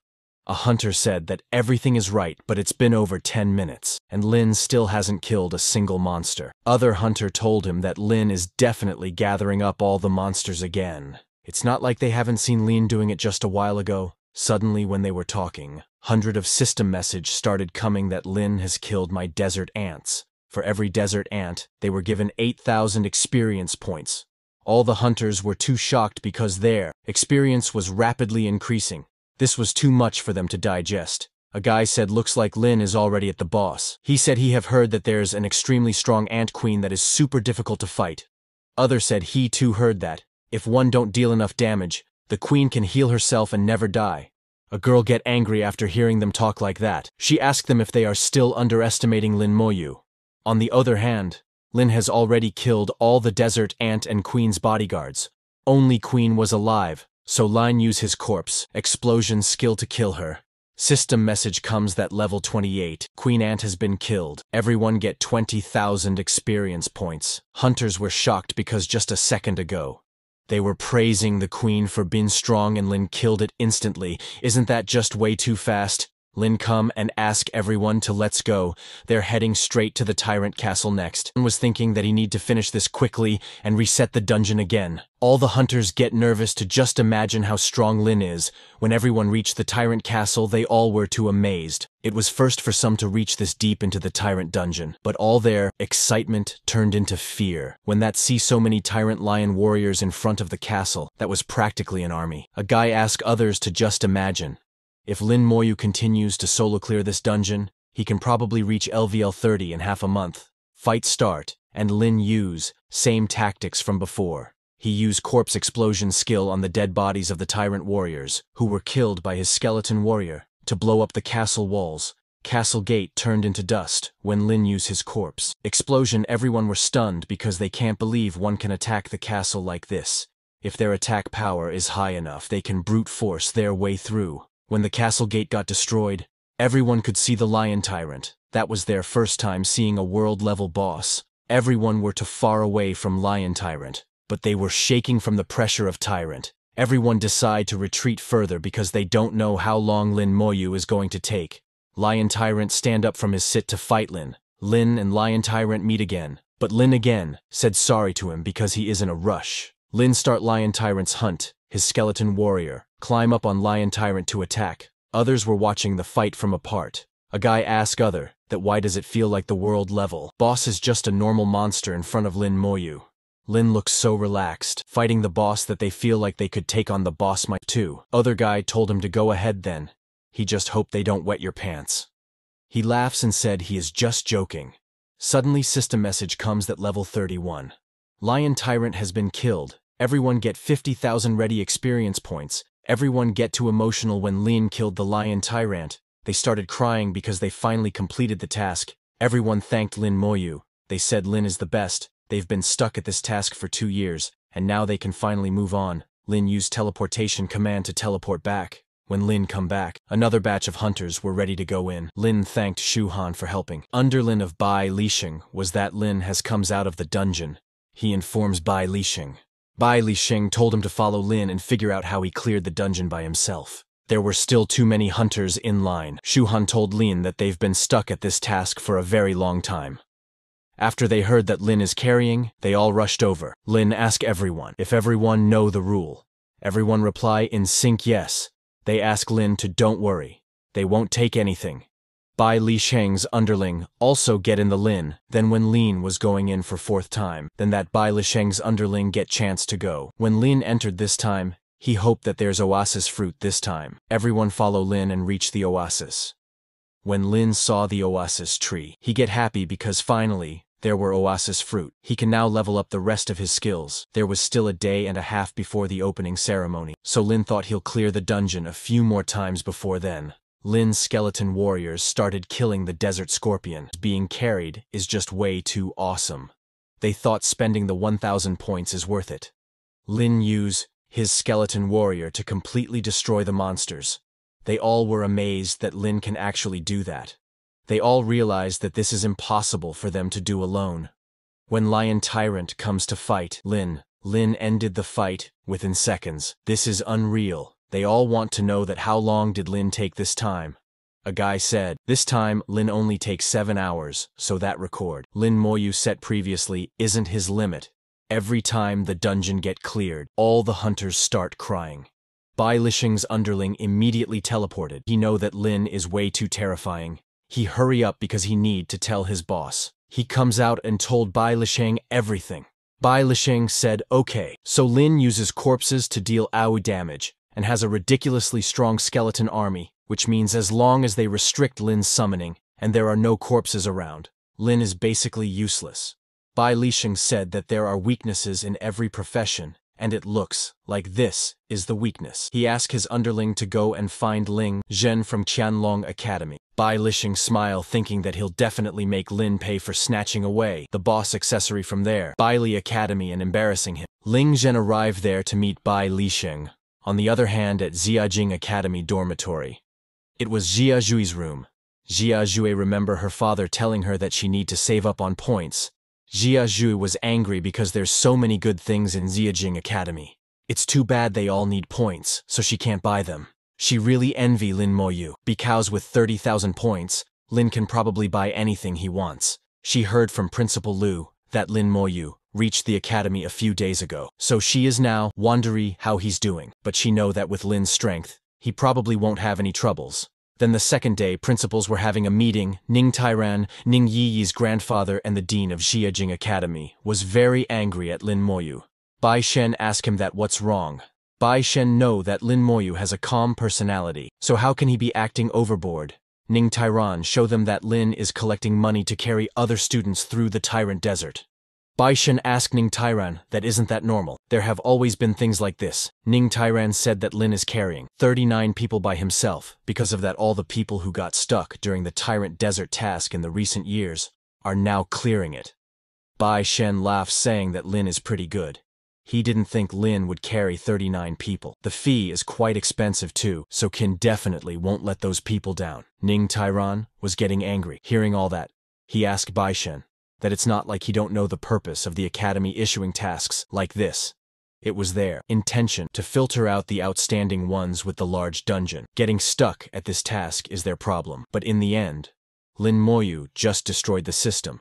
A hunter said that everything is right, but it's been over 10 minutes, and Lin still hasn't killed a single monster. Other hunter told him that Lin is definitely gathering up all the monsters again. It's not like they haven't seen Lin doing it just a while ago. Suddenly, when they were talking, hundred of system message started coming that Lin has killed my desert ants. For every desert ant, they were given 8,000 experience points, all the hunters were too shocked because their experience was rapidly increasing. This was too much for them to digest. A guy said looks like Lin is already at the boss. He said he have heard that there's an extremely strong ant queen that is super difficult to fight. Other said he too heard that, if one don't deal enough damage, the queen can heal herself and never die. A girl get angry after hearing them talk like that. She asked them if they are still underestimating Lin Moyu. On the other hand, Lin has already killed all the desert ant and queen's bodyguards. Only queen was alive, so Lin use his corpse, explosion skill to kill her. System message comes that level 28, Queen Ant has been killed. Everyone get 20,000 experience points. Hunters were shocked because just a second ago, they were praising the queen for being strong and Lin killed it instantly. Isn't that just way too fast? Lin come and ask everyone to let's go. They're heading straight to the Tyrant Castle next. and was thinking that he need to finish this quickly and reset the dungeon again. All the hunters get nervous to just imagine how strong Lin is. When everyone reached the Tyrant Castle, they all were too amazed. It was first for some to reach this deep into the tyrant dungeon, but all their excitement turned into fear when that see so many tyrant lion warriors in front of the castle that was practically an army. A guy asked others to just imagine. If Lin Moyu continues to solo clear this dungeon, he can probably reach LVL 30 in half a month. Fight start, and Lin use same tactics from before. He used corpse explosion skill on the dead bodies of the tyrant warriors, who were killed by his skeleton warrior, to blow up the castle walls. Castle gate turned into dust when Lin used his corpse. Explosion everyone were stunned because they can't believe one can attack the castle like this. If their attack power is high enough, they can brute force their way through. When the castle gate got destroyed, everyone could see the lion tyrant. That was their first time seeing a world-level boss. Everyone were too far away from lion tyrant but they were shaking from the pressure of Tyrant. Everyone decide to retreat further because they don't know how long Lin Moyu is going to take. Lion Tyrant stand up from his sit to fight Lin. Lin and Lion Tyrant meet again, but Lin again said sorry to him because he is in a rush. Lin start Lion Tyrant's hunt, his skeleton warrior, climb up on Lion Tyrant to attack. Others were watching the fight from apart. A guy asked other that why does it feel like the world level? Boss is just a normal monster in front of Lin Moyu. Lin looks so relaxed, fighting the boss that they feel like they could take on the boss might too. Other guy told him to go ahead then. He just hoped they don't wet your pants. He laughs and said he is just joking. Suddenly system message comes that level 31. Lion Tyrant has been killed. Everyone get 50,000 ready experience points. Everyone get too emotional when Lin killed the Lion Tyrant. They started crying because they finally completed the task. Everyone thanked Lin Moyu. They said Lin is the best. They've been stuck at this task for two years, and now they can finally move on. Lin used teleportation command to teleport back. When Lin come back, another batch of hunters were ready to go in. Lin thanked Shu Han for helping. Underlin of Bai Lixing was that Lin has comes out of the dungeon. He informs Bai Lixing. Bai Lixing told him to follow Lin and figure out how he cleared the dungeon by himself. There were still too many hunters in line. Shu Han told Lin that they've been stuck at this task for a very long time. After they heard that Lin is carrying, they all rushed over. Lin ask everyone if everyone know the rule. Everyone reply in sync yes. They ask Lin to don't worry. They won't take anything. Bai Lixing's underling also get in the Lin, then when Lin was going in for fourth time, then that Bai Lixing's underling get chance to go. When Lin entered this time, he hoped that there's oasis fruit this time. Everyone follow Lin and reach the oasis. When Lin saw the oasis tree, he get happy because finally, there were oasis fruit. He can now level up the rest of his skills. There was still a day and a half before the opening ceremony, so Lin thought he'll clear the dungeon a few more times before then. Lin's skeleton warriors started killing the desert scorpion. Being carried is just way too awesome. They thought spending the 1000 points is worth it. Lin used his skeleton warrior to completely destroy the monsters. They all were amazed that Lin can actually do that. They all realize that this is impossible for them to do alone. When Lion Tyrant comes to fight Lin, Lin ended the fight within seconds. This is unreal. They all want to know that how long did Lin take this time. A guy said, this time Lin only takes 7 hours, so that record Lin Moyu set previously isn't his limit. Every time the dungeon get cleared, all the hunters start crying. Bai Lixing's underling immediately teleported. He know that Lin is way too terrifying. He hurry up because he need to tell his boss. He comes out and told Bai Lixing everything. Bai Lixing said okay, so Lin uses corpses to deal AoE damage, and has a ridiculously strong skeleton army, which means as long as they restrict Lin's summoning, and there are no corpses around, Lin is basically useless. Bai Lixing said that there are weaknesses in every profession, and it looks like this is the weakness. He asked his underling to go and find Ling Zhen from Qianlong Academy. Bai Lixing smile thinking that he'll definitely make Lin pay for snatching away the boss accessory from there, Bai Li Academy and embarrassing him. Ling Zhen arrived there to meet Bai Lixing, on the other hand at Xiajing Academy dormitory. It was Jia Zhui's room. Jia Zhui remember her father telling her that she need to save up on points, Jia Zhu was angry because there's so many good things in Xiajing Academy. It's too bad they all need points, so she can't buy them. She really envy Lin Moyu, because with 30,000 points, Lin can probably buy anything he wants. She heard from Principal Lu that Lin Moyu reached the academy a few days ago, so she is now wondering how he's doing, but she know that with Lin's strength, he probably won't have any troubles. Then the second day, principals were having a meeting. Ning Tairan, Ning Yiyi's grandfather and the dean of Xiajing Academy, was very angry at Lin Moyu. Bai Shen asked him that what's wrong. Bai Shen know that Lin Moyu has a calm personality, so how can he be acting overboard? Ning Tairan show them that Lin is collecting money to carry other students through the Tyrant Desert. Bai Shen asked Ning Tairan that isn't that normal. There have always been things like this. Ning Tairan said that Lin is carrying 39 people by himself. Because of that all the people who got stuck during the Tyrant Desert task in the recent years are now clearing it. Bai Shen laughs saying that Lin is pretty good. He didn't think Lin would carry 39 people. The fee is quite expensive too, so Lin definitely won't let those people down. Ning Tairan was getting angry. Hearing all that, he asked Bai Shen, that it's not like he don't know the purpose of the Academy issuing tasks like this. It was their intention to filter out the outstanding ones with the large dungeon. Getting stuck at this task is their problem. But in the end, Lin Moyu just destroyed the system.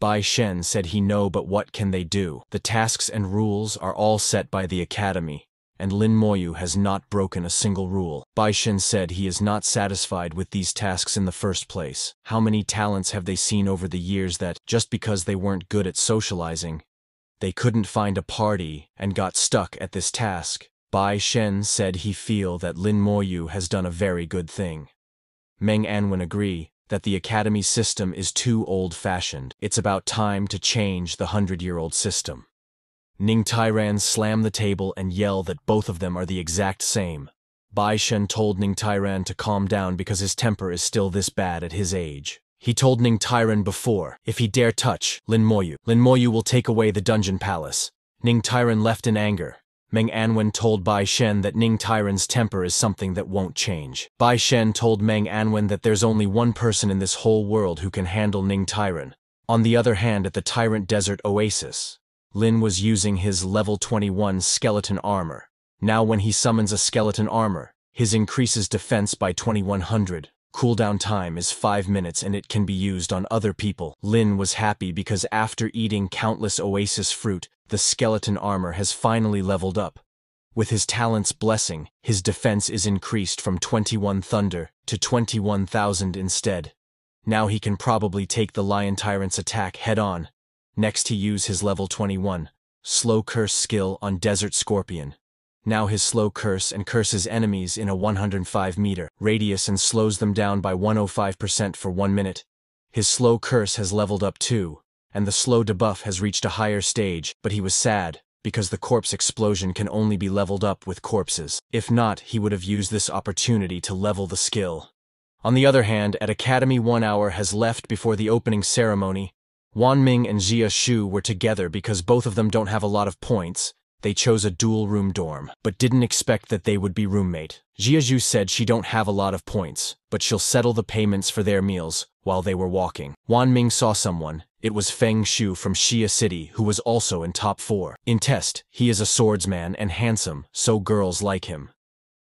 Bai Shen said he know but what can they do? The tasks and rules are all set by the Academy, and Lin Moyu has not broken a single rule. Bai Shen said he is not satisfied with these tasks in the first place. How many talents have they seen over the years that, just because they weren't good at socializing, they couldn't find a party and got stuck at this task? Bai Shen said he feel that Lin Moyu has done a very good thing. Meng Anwen agree that the academy system is too old-fashioned. It's about time to change the hundred-year-old system. Ning Tairan slam the table and yell that both of them are the exact same. Bai Shen told Ning Tairan to calm down because his temper is still this bad at his age. He told Ning Tairan before, if he dare touch Lin Moyu, Lin Moyu will take away the dungeon palace. Ning Tairan left in anger. Meng Anwen told Bai Shen that Ning Tairan's temper is something that won't change. Bai Shen told Meng Anwen that there's only one person in this whole world who can handle Ning Tairan. On the other hand, at the Tyrant Desert Oasis, Lin was using his level 21 skeleton armor. Now when he summons a skeleton armor, his increases defense by 2100. Cooldown time is 5 minutes and it can be used on other people. Lin was happy because after eating countless oasis fruit, the skeleton armor has finally leveled up. With his talent's blessing, his defense is increased from 21 thunder to 21,000 instead. Now he can probably take the Lion Tyrant's attack head on, Next he used his level 21, Slow Curse skill on Desert Scorpion. Now his slow curse and curses enemies in a 105 meter radius and slows them down by 105% for one minute. His slow curse has leveled up too, and the slow debuff has reached a higher stage, but he was sad, because the corpse explosion can only be leveled up with corpses. If not, he would have used this opportunity to level the skill. On the other hand, at Academy one hour has left before the opening ceremony, Wan Ming and Xia Shu were together because both of them don't have a lot of points. They chose a dual-room dorm, but didn't expect that they would be roommate. Jia Zhu said she don't have a lot of points, but she'll settle the payments for their meals while they were walking. Wan Ming saw someone. It was Feng Shu from Xia City, who was also in top four. In test, he is a swordsman and handsome, so girls like him.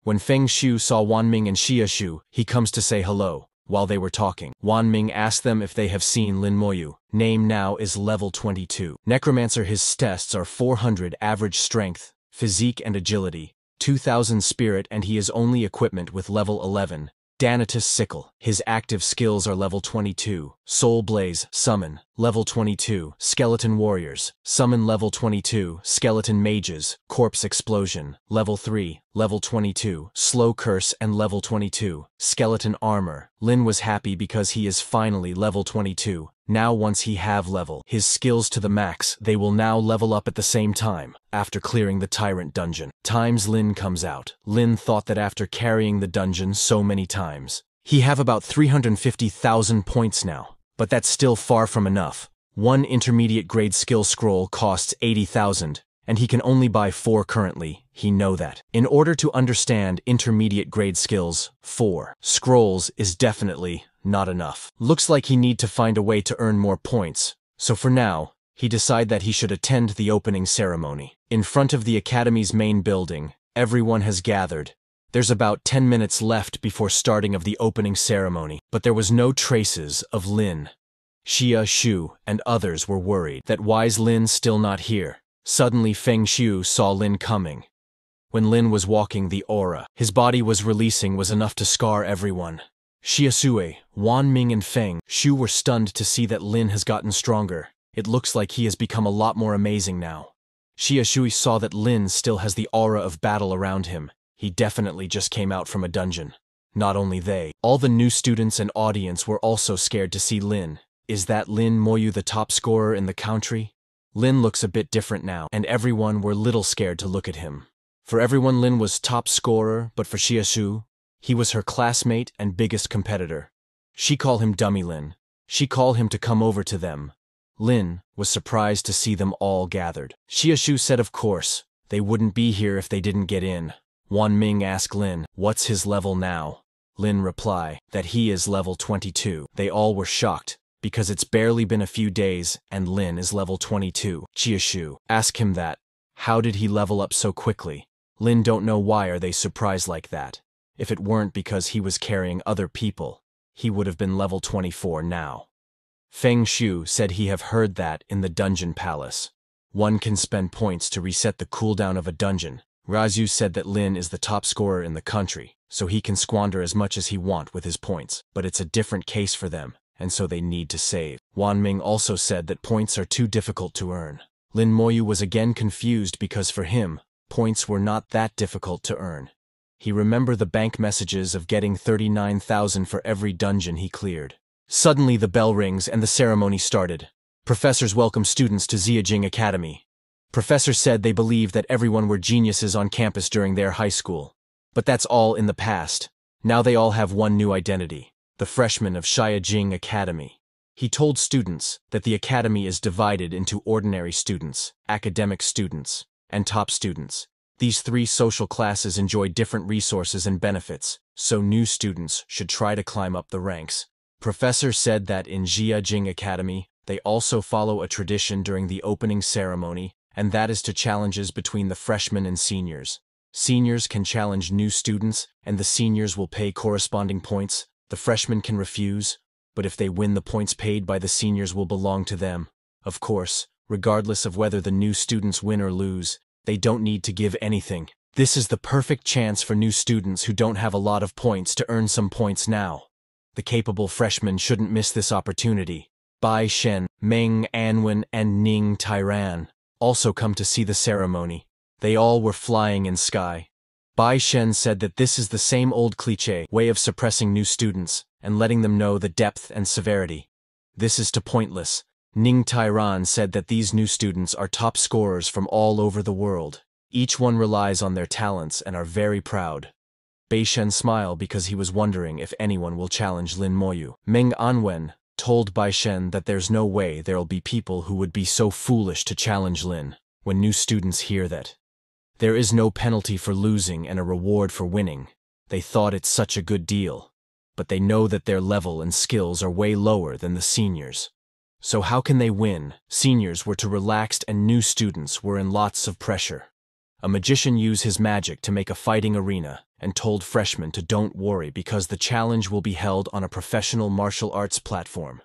When Feng Shu saw Wan Ming and Xia Shu, he comes to say hello. While they were talking, Wan Ming asked them if they have seen Lin Moyu. Name now is level 22. Necromancer his tests are 400 average strength, physique and agility, 2000 spirit and he is only equipment with level 11. Thanatos Sickle. His active skills are level 22. Soul Blaze, Summon, level 22. Skeleton Warriors, Summon level 22. Skeleton Mages, Corpse Explosion, level 3. Level 22. Slow Curse and level 22. Skeleton Armor. Lin was happy because he is finally level 22. Now once he have level his skills to the max, they will now level up at the same time, after clearing the Tyrant dungeon. Times Lin comes out. Lin thought that after carrying the dungeon so many times, he have about 350,000 points now, but that's still far from enough. One intermediate grade skill scroll costs 80,000, and he can only buy four currently, he know that. In order to understand intermediate grade skills, four scrolls is definitely not enough. Looks like he need to find a way to earn more points, so for now, he decide that he should attend the opening ceremony. In front of the Academy's main building, everyone has gathered. There's about 10 minutes left before starting of the opening ceremony, but there was no traces of Lin. Xia Shu and others were worried that wise Lin still not here. Suddenly Feng Shu saw Lin coming. When Lin was walking the aura his body was releasing was enough to scar everyone. Xiashu, Wan Ming and Feng Shu were stunned to see that Lin has gotten stronger. It looks like he has become a lot more amazing now. Xiashu saw that Lin still has the aura of battle around him. He definitely just came out from a dungeon. Not only they, all the new students and audience were also scared to see Lin. Is that Lin Moyu the top scorer in the country? Lin looks a bit different now, and everyone were little scared to look at him. For everyone Lin was top scorer, but for Xiashu, he was her classmate and biggest competitor. She call him Dummy Lin. She call him to come over to them, Lin was surprised to see them all gathered. Xiashu said of course, they wouldn't be here if they didn't get in. Wan Ming asked Lin, what's his level now? Lin reply, that he is level 22. They all were shocked, because it's barely been a few days and Lin is level 22. Xiashu, ask him that. How did he level up so quickly? Lin don't know why are they surprised like that. If it weren't because he was carrying other people, he would have been level 24 now. Feng Shu said he have heard that in the dungeon palace. One can spend points to reset the cooldown of a dungeon. Razu said that Lin is the top scorer in the country, so he can squander as much as he want with his points, but it's a different case for them, and so they need to save. Wan Ming also said that points are too difficult to earn. Lin Moyu was again confused because for him, points were not that difficult to earn. He remembered the bank messages of getting 39,000 for every dungeon he cleared. Suddenly the bell rings and the ceremony started. Professors welcome students to Xiajing Academy. Professors said they believed that everyone were geniuses on campus during their high school. But that's all in the past. Now they all have one new identity, the freshmen of Xiajing Academy. He told students that the academy is divided into ordinary students, academic students, and top students. These three social classes enjoy different resources and benefits, so new students should try to climb up the ranks. Professor said that in Xiajing Academy, they also follow a tradition during the opening ceremony, and that is to challenges between the freshmen and seniors. Seniors can challenge new students, and the seniors will pay corresponding points. The freshmen can refuse, but if they win the points paid by the seniors will belong to them. Of course, regardless of whether the new students win or lose, they don't need to give anything. This is the perfect chance for new students who don't have a lot of points to earn some points now. The capable freshmen shouldn't miss this opportunity. Bai Shen, Meng Anwen, and Ning Tairan also come to see the ceremony. They all were flying in sky. Bai Shen said that this is the same old cliché way of suppressing new students and letting them know the depth and severity. This is to pointless. Ning Tairan said that these new students are top scorers from all over the world. Each one relies on their talents and are very proud. Bai Shen smiled because he was wondering if anyone will challenge Lin Moyu. Meng Anwen told by Shen that there's no way there'll be people who would be so foolish to challenge Lin when new students hear that. There is no penalty for losing and a reward for winning. They thought it's such a good deal. But they know that their level and skills are way lower than the seniors. So how can they win? Seniors were too relaxed and new students were in lots of pressure. A magician used his magic to make a fighting arena and told freshmen to don't worry because the challenge will be held on a professional martial arts platform.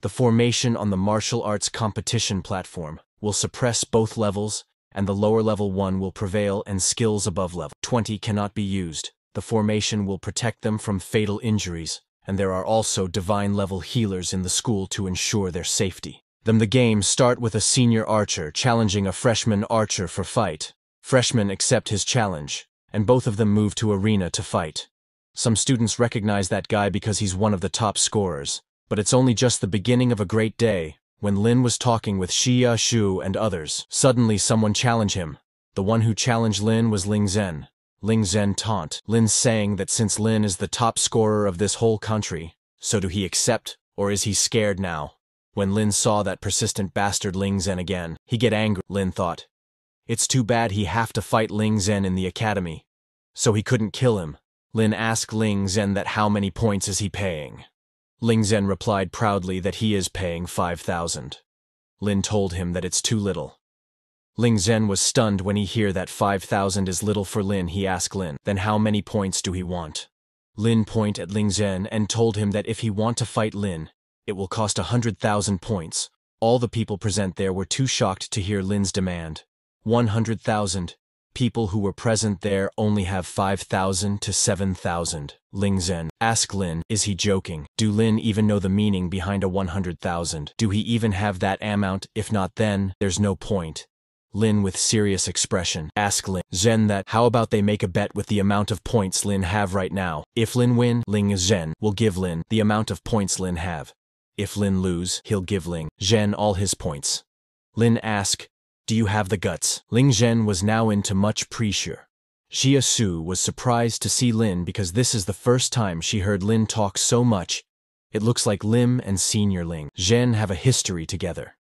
The formation on the martial arts competition platform will suppress both levels and the lower level 1 will prevail and skills above level 20 cannot be used. The formation will protect them from fatal injuries, and there are also divine level healers in the school to ensure their safety. Then the games start with a senior archer challenging a freshman archer for fight. Freshmen accept his challenge, and both of them move to arena to fight. Some students recognize that guy because he's one of the top scorers, but it's only just the beginning of a great day. When Lin was talking with Xia Shu and others, suddenly someone challenged him. The one who challenged Lin was Ling Zhen. Ling Zhen taunt Lin saying that since Lin is the top scorer of this whole country, so do he accept, or is he scared now? When Lin saw that persistent bastard Ling Zhen again, he get angry, Lin thought. It's too bad he have to fight Ling Zhen in the academy. So he couldn't kill him. Lin asked Ling Zhen that how many points is he paying. Ling Zhen replied proudly that he is paying 5,000. Lin told him that it's too little. Ling Zhen was stunned when he hear that 5,000 is little for Lin. He asked Lin, then how many points do he want? Lin point at Ling Zhen and told him that if he want to fight Lin, it will cost a 100,000 points. All the people present there were too shocked to hear Lin's demand. 100,000. People who were present there only have 5,000 to 7,000. Ling Zhen. Ask Lin, is he joking? Do Lin even know the meaning behind a 100,000? Do he even have that amount? If not then, there's no point. Lin with serious expression. Ask Lin. Zhen that, how about they make a bet with the amount of points Lin have right now? If Lin win, Ling Zhen will give Lin the amount of points Lin have. If Lin lose, he'll give Ling Zhen all his points. Lin ask, do you have the guts? Ling Zhen was now into much pressure. Xia Shu was surprised to see Lin because this is the first time she heard Lin talk so much. It looks like Lin and Senior Ling Zhen have a history together.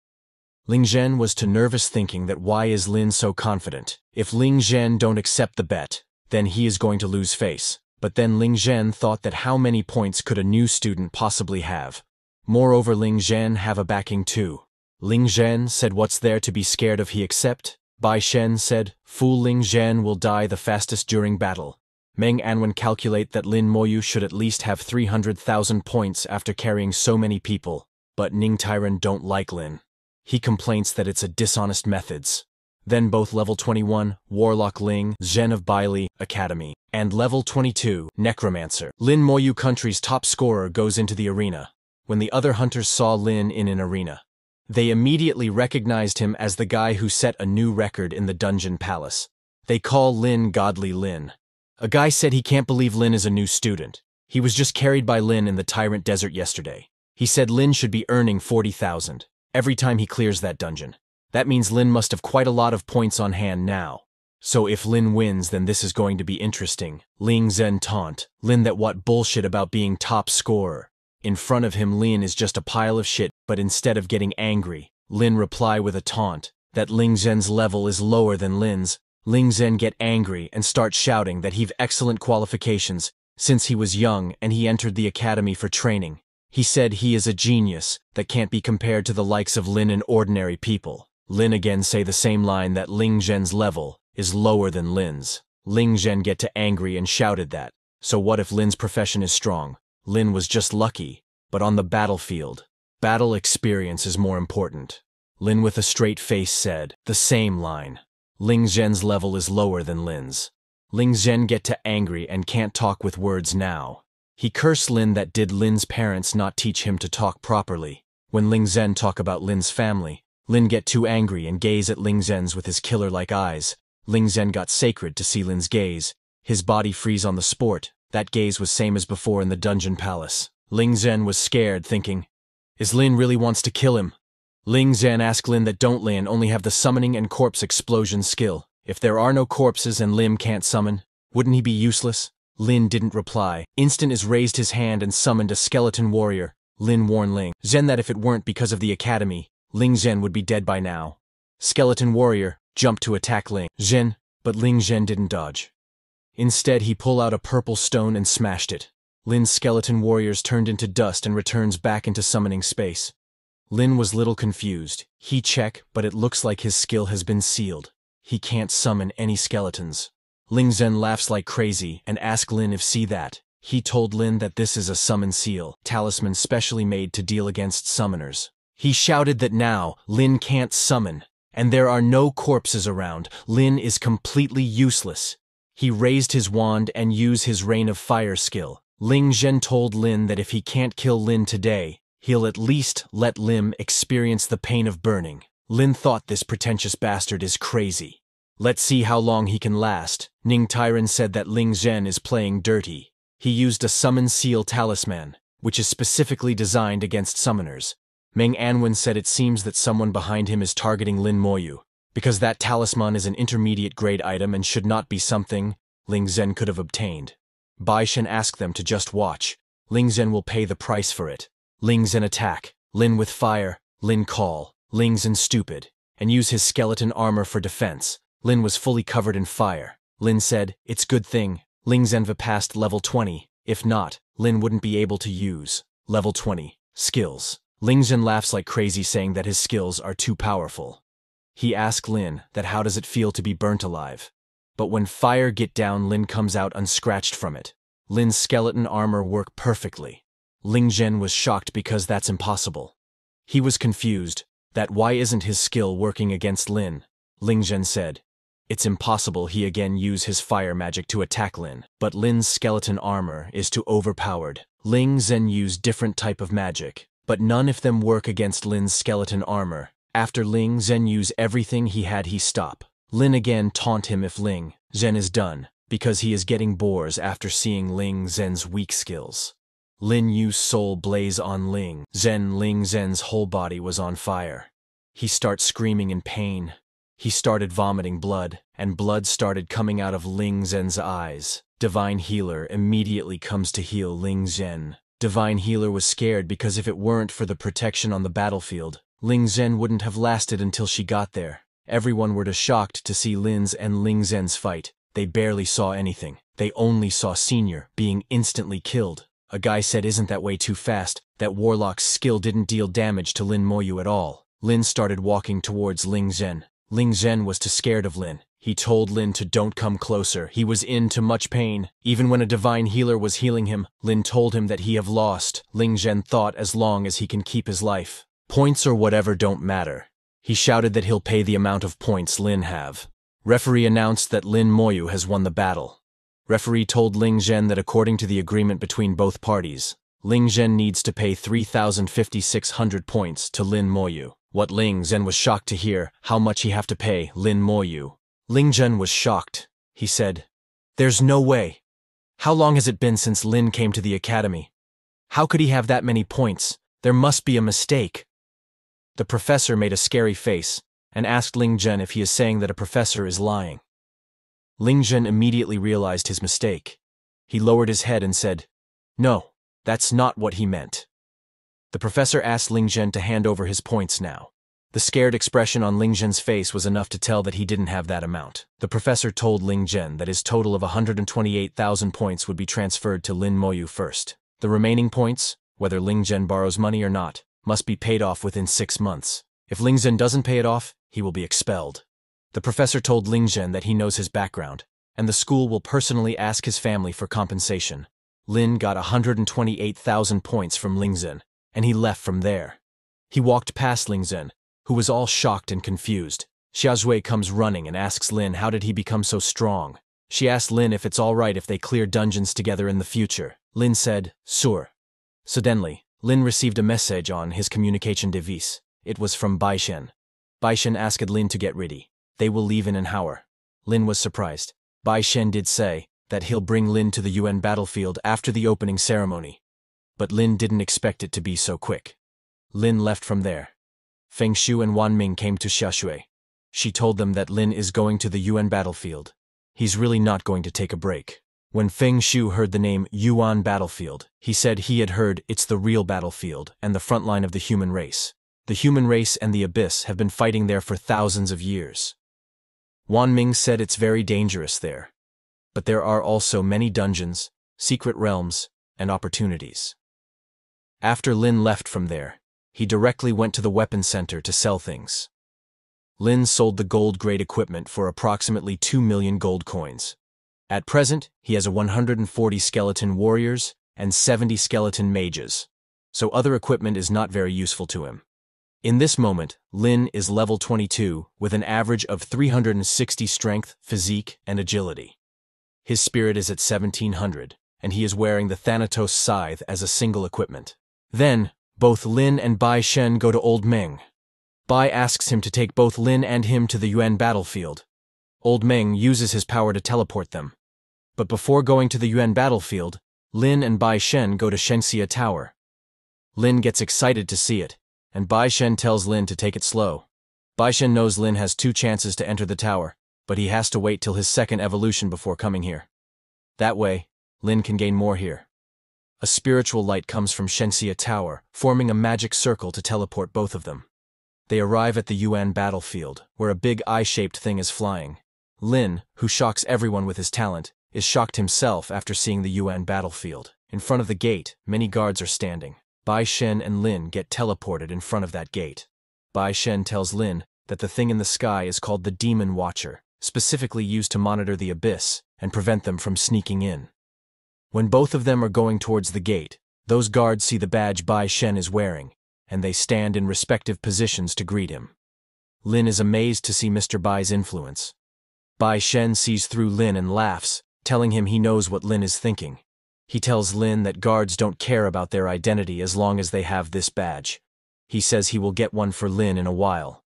Ling Zhen was to nervous thinking that why is Lin so confident? If Ling Zhen don't accept the bet, then he is going to lose face. But then Ling Zhen thought that how many points could a new student possibly have? Moreover Ling Zhen have a backing too. Ling Zhen said what's there to be scared of he accept? Bai Shen said, Fool Ling Zhen will die the fastest during battle. Meng Anwen calculate that Lin Moyu should at least have 300,000 points after carrying so many people. But Ning Tyron don't like Lin. He complains that it's a dishonest methods. Then both level 21, Warlock Ling, Zhen of Baili Academy, and level 22, Necromancer. Lin Moyu country's top scorer goes into the arena. When the other hunters saw Lin in an arena, they immediately recognized him as the guy who set a new record in the dungeon palace. They call Lin Godly Lin. A guy said he can't believe Lin is a new student. He was just carried by Lin in the Tyrant Desert yesterday. He said Lin should be earning 40,000 every time he clears that dungeon. That means Lin must have quite a lot of points on hand now. So if Lin wins, then this is going to be interesting. Ling Zhen taunt. Lin that what bullshit about being top scorer. In front of him Lin is just a pile of shit, but instead of getting angry, Lin reply with a taunt that Ling Zhen's level is lower than Lin's. Ling Zhen get angry and start shouting that he've excellent qualifications since he was young and he entered the academy for training. He said he is a genius that can't be compared to the likes of Lin and ordinary people. Lin again say the same line that Ling Zhen's level is lower than Lin's. Ling Zhen get to angry and shouted that. So what if Lin's profession is strong? Lin was just lucky, but on the battlefield, battle experience is more important. Lin with a straight face said, the same line. Ling Zhen's level is lower than Lin's. Ling Zhen get to angry and can't talk with words now. He cursed Lin that did Lin's parents not teach him to talk properly. When Ling Zhen talk about Lin's family, Lin get too angry and gaze at Ling Zhen's with his killer-like eyes. Ling Zhen got sacred to see Lin's gaze. His body freeze on the sport. That gaze was same as before in the dungeon palace. Ling Zhen was scared, thinking, Is Lin really wants to kill him? Ling Zhen asked Lin that don't Lin only have the summoning and corpse explosion skill. If there are no corpses and Lin can't summon, wouldn't he be useless? Lin didn't reply. Instant is raised his hand and summoned a skeleton warrior. Lin warned Ling Zhen that if it weren't because of the academy, Ling Zhen would be dead by now. Skeleton warrior jumped to attack Ling Zhen, but Ling Zhen didn't dodge. Instead, he pulled out a purple stone and smashed it. Lin's skeleton warriors turned into dust and returns back into summoning space. Lin was little confused. He check, but it looks like his skill has been sealed. He can't summon any skeletons. Ling Zhen laughs like crazy and asks Lin if see that. He told Lin that this is a summon seal, talisman specially made to deal against summoners. He shouted that now Lin can't summon, and there are no corpses around. Lin is completely useless. He raised his wand and used his Rain of Fire skill. Ling Zhen told Lin that if he can't kill Lin today, he'll at least let Lin experience the pain of burning. Lin thought this pretentious bastard is crazy. Let's see how long he can last. Ning Tyron said that Ling Zhen is playing dirty. He used a summon seal talisman, which is specifically designed against summoners. Meng Anwen said it seems that someone behind him is targeting Lin Moyu, because that talisman is an intermediate grade item and should not be something Ling Zhen could have obtained. Bai Shen asked them to just watch. Ling Zhen will pay the price for it. Ling Zhen attack, Lin with fire, Lin call, Ling Zhen stupid, and use his skeleton armor for defense. Lin was fully covered in fire. Lin said, it's good thing. Ling Zhenva passed level 20. If not, Lin wouldn't be able to use level 20 skills. Ling Zhen laughs like crazy saying that his skills are too powerful. He asked Lin that how does it feel to be burnt alive. But when fire get down, Lin comes out unscratched from it. Lin's skeleton armor work perfectly. Ling Zhen was shocked because that's impossible. He was confused that why isn't his skill working against Lin? Ling Zhen said, It's impossible he again use his fire magic to attack Lin, but Lin's skeleton armor is too overpowered. Ling Zhen use different type of magic, but none of them work against Lin's skeleton armor. After Ling Zhen use everything he had he stop. Lin again taunt him if Ling Zhen is done, because he is getting bores after seeing Ling Zhen's weak skills. Lin Yu's soul blaze on Ling. Zhen Ling Zhen's whole body was on fire. He starts screaming in pain. He started vomiting blood, and blood started coming out of Ling Zhen's eyes. Divine Healer immediately comes to heal Ling Zhen. Divine Healer was scared because if it weren't for the protection on the battlefield, Ling Zhen wouldn't have lasted until she got there. Everyone were to shocked to see Lin's and Ling Zhen's fight. They barely saw anything. They only saw Senior being instantly killed. A guy said isn't that way too fast, that Warlock's skill didn't deal damage to Lin Moyu at all. Lin started walking towards Ling Zhen. Ling Zhen was too scared of Lin. He told Lin to don't come closer. He was in too much pain. Even when a divine healer was healing him, Lin told him that he have lost. Ling Zhen thought as long as he can keep his life. Points or whatever don't matter. He shouted that he'll pay the amount of points Lin have. Referee announced that Lin Moyu has won the battle. Referee told Ling Zhen that according to the agreement between both parties, Ling Zhen needs to pay 3,5600 points to Lin Moyu. What Ling Zhen was shocked to hear, how much he have to pay Lin Moyu. Ling Zhen was shocked. He said, There's no way. How long has it been since Lin came to the academy? How could he have that many points? There must be a mistake. The professor made a scary face and asked Ling Zhen if he is saying that a professor is lying. Ling Zhen immediately realized his mistake. He lowered his head and said, No, that's not what he meant. The professor asked Ling Zhen to hand over his points now. The scared expression on Ling Zhen's face was enough to tell that he didn't have that amount. The professor told Ling Zhen that his total of 128,000 points would be transferred to Lin Moyu first. The remaining points, whether Ling Zhen borrows money or not, must be paid off within six months. If Ling Zhen doesn't pay it off, he will be expelled. The professor told Ling Zhen that he knows his background, and the school will personally ask his family for compensation. Lin got 128,000 points from Ling Zhen, and he left from there. He walked past Ling Zhen, who was all shocked and confused. Xiaozhui comes running and asks Lin how did he become so strong. She asked Lin if it's all right if they clear dungeons together in the future. Lin said, Sure. Suddenly, Lin received a message on his communication device. It was from Baishen. Baishen asked Lin to get ready. They will leave in an hour. Lin was surprised. Baishen did say that he'll bring Lin to the Yuan battlefield after the opening ceremony. But Lin didn't expect it to be so quick. Lin left from there. Feng Shu and Wan Ming came to Xiaoshui. She told them that Lin is going to the Yuan battlefield. He's really not going to take a break. When Feng Shu heard the name Yuan battlefield, he said he had heard it's the real battlefield and the front line of the human race. The human race and the abyss have been fighting there for thousands of years. Wan Ming said it's very dangerous there. But there are also many dungeons, secret realms, and opportunities. After Lin left from there, he directly went to the weapon center to sell things. Lin sold the gold-grade equipment for approximately 2 million gold coins. At present, he has a 140 skeleton warriors and 70 skeleton mages, so other equipment is not very useful to him. In this moment, Lin is level 22 with an average of 360 strength, physique, and agility. His spirit is at 1700, and he is wearing the Thanatos scythe as a single equipment. Then, both Lin and Bai Shen go to Old Meng. Bai asks him to take both Lin and him to the Yuan battlefield. Old Meng uses his power to teleport them. But before going to the Yuan battlefield, Lin and Bai Shen go to Shenxia Tower. Lin gets excited to see it, and Bai Shen tells Lin to take it slow. Bai Shen knows Lin has two chances to enter the tower, but he has to wait till his second evolution before coming here. That way, Lin can gain more here. A spiritual light comes from Shenxia Tower, forming a magic circle to teleport both of them. They arrive at the Yuan battlefield, where a big eye-shaped thing is flying. Lin, who shocks everyone with his talent, is shocked himself after seeing the Yuan battlefield. In front of the gate, many guards are standing. Bai Shen and Lin get teleported in front of that gate. Bai Shen tells Lin that the thing in the sky is called the Demon Watcher, specifically used to monitor the abyss and prevent them from sneaking in. When both of them are going towards the gate, those guards see the badge Bai Shen is wearing, and they stand in respective positions to greet him. Lin is amazed to see Mr. Bai's influence. Bai Shen sees through Lin and laughs, telling him he knows what Lin is thinking. He tells Lin that guards don't care about their identity as long as they have this badge. He says he will get one for Lin in a while.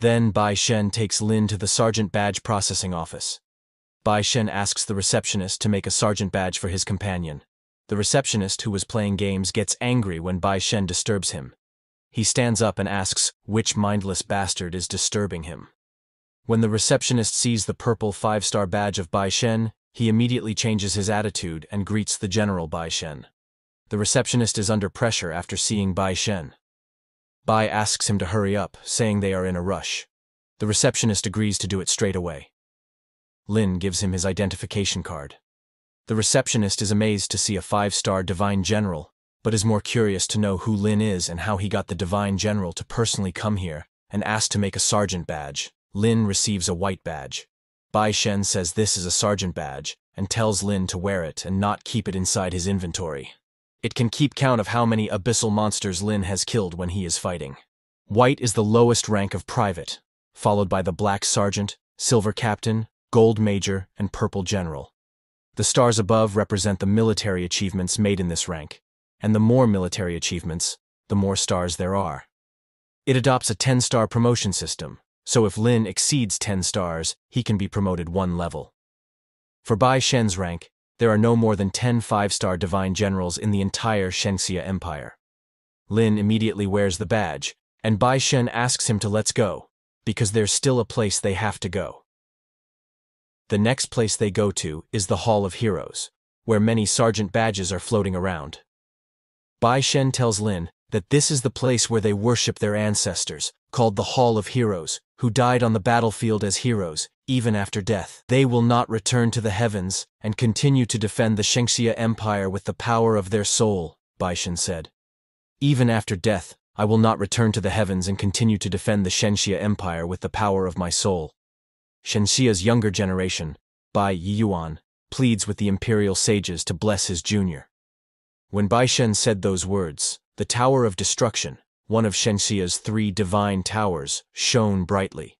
Then Bai Shen takes Lin to the sergeant badge processing office. Bai Shen asks the receptionist to make a sergeant badge for his companion. The receptionist, who was playing games, gets angry when Bai Shen disturbs him. He stands up and asks which mindless bastard is disturbing him. When the receptionist sees the purple five-star badge of Bai Shen, he immediately changes his attitude and greets the General Bai Shen. The receptionist is under pressure after seeing Bai Shen. Bai asks him to hurry up, saying they are in a rush. The receptionist agrees to do it straight away. Lin gives him his identification card. The receptionist is amazed to see a five-star Divine General, but is more curious to know who Lin is and how he got the Divine General to personally come here and ask to make a sergeant badge. Lin receives a white badge. Bai Shen says this is a sergeant badge and tells Lin to wear it and not keep it inside his inventory. It can keep count of how many abyssal monsters Lin has killed when he is fighting. White is the lowest rank of private, followed by the black sergeant, silver captain, gold major, and purple general. The stars above represent the military achievements made in this rank, and the more military achievements, the more stars there are. It adopts a 10-star promotion system, so if Lin exceeds 10 stars, he can be promoted one level. For Bai Shen's rank, there are no more than 10 five-star divine generals in the entire Shengxia Empire. Lin immediately wears the badge, and Bai Shen asks him to let's go, because there's still a place they have to go. The next place they go to is the Hall of Heroes, where many sergeant badges are floating around. Bai Shen tells Lin that this is the place where they worship their ancestors, called the Hall of Heroes, who died on the battlefield as heroes, even after death. They will not return to the heavens and continue to defend the Shengxia Empire with the power of their soul, Bai Shen said. Even after death, I will not return to the heavens and continue to defend the Shengxia Empire with the power of my soul. Shenxia's younger generation, Bai Yuan, pleads with the imperial sages to bless his junior. When Bai Shen said those words, the Tower of Destruction, one of Shenxia's three divine towers, shone brightly.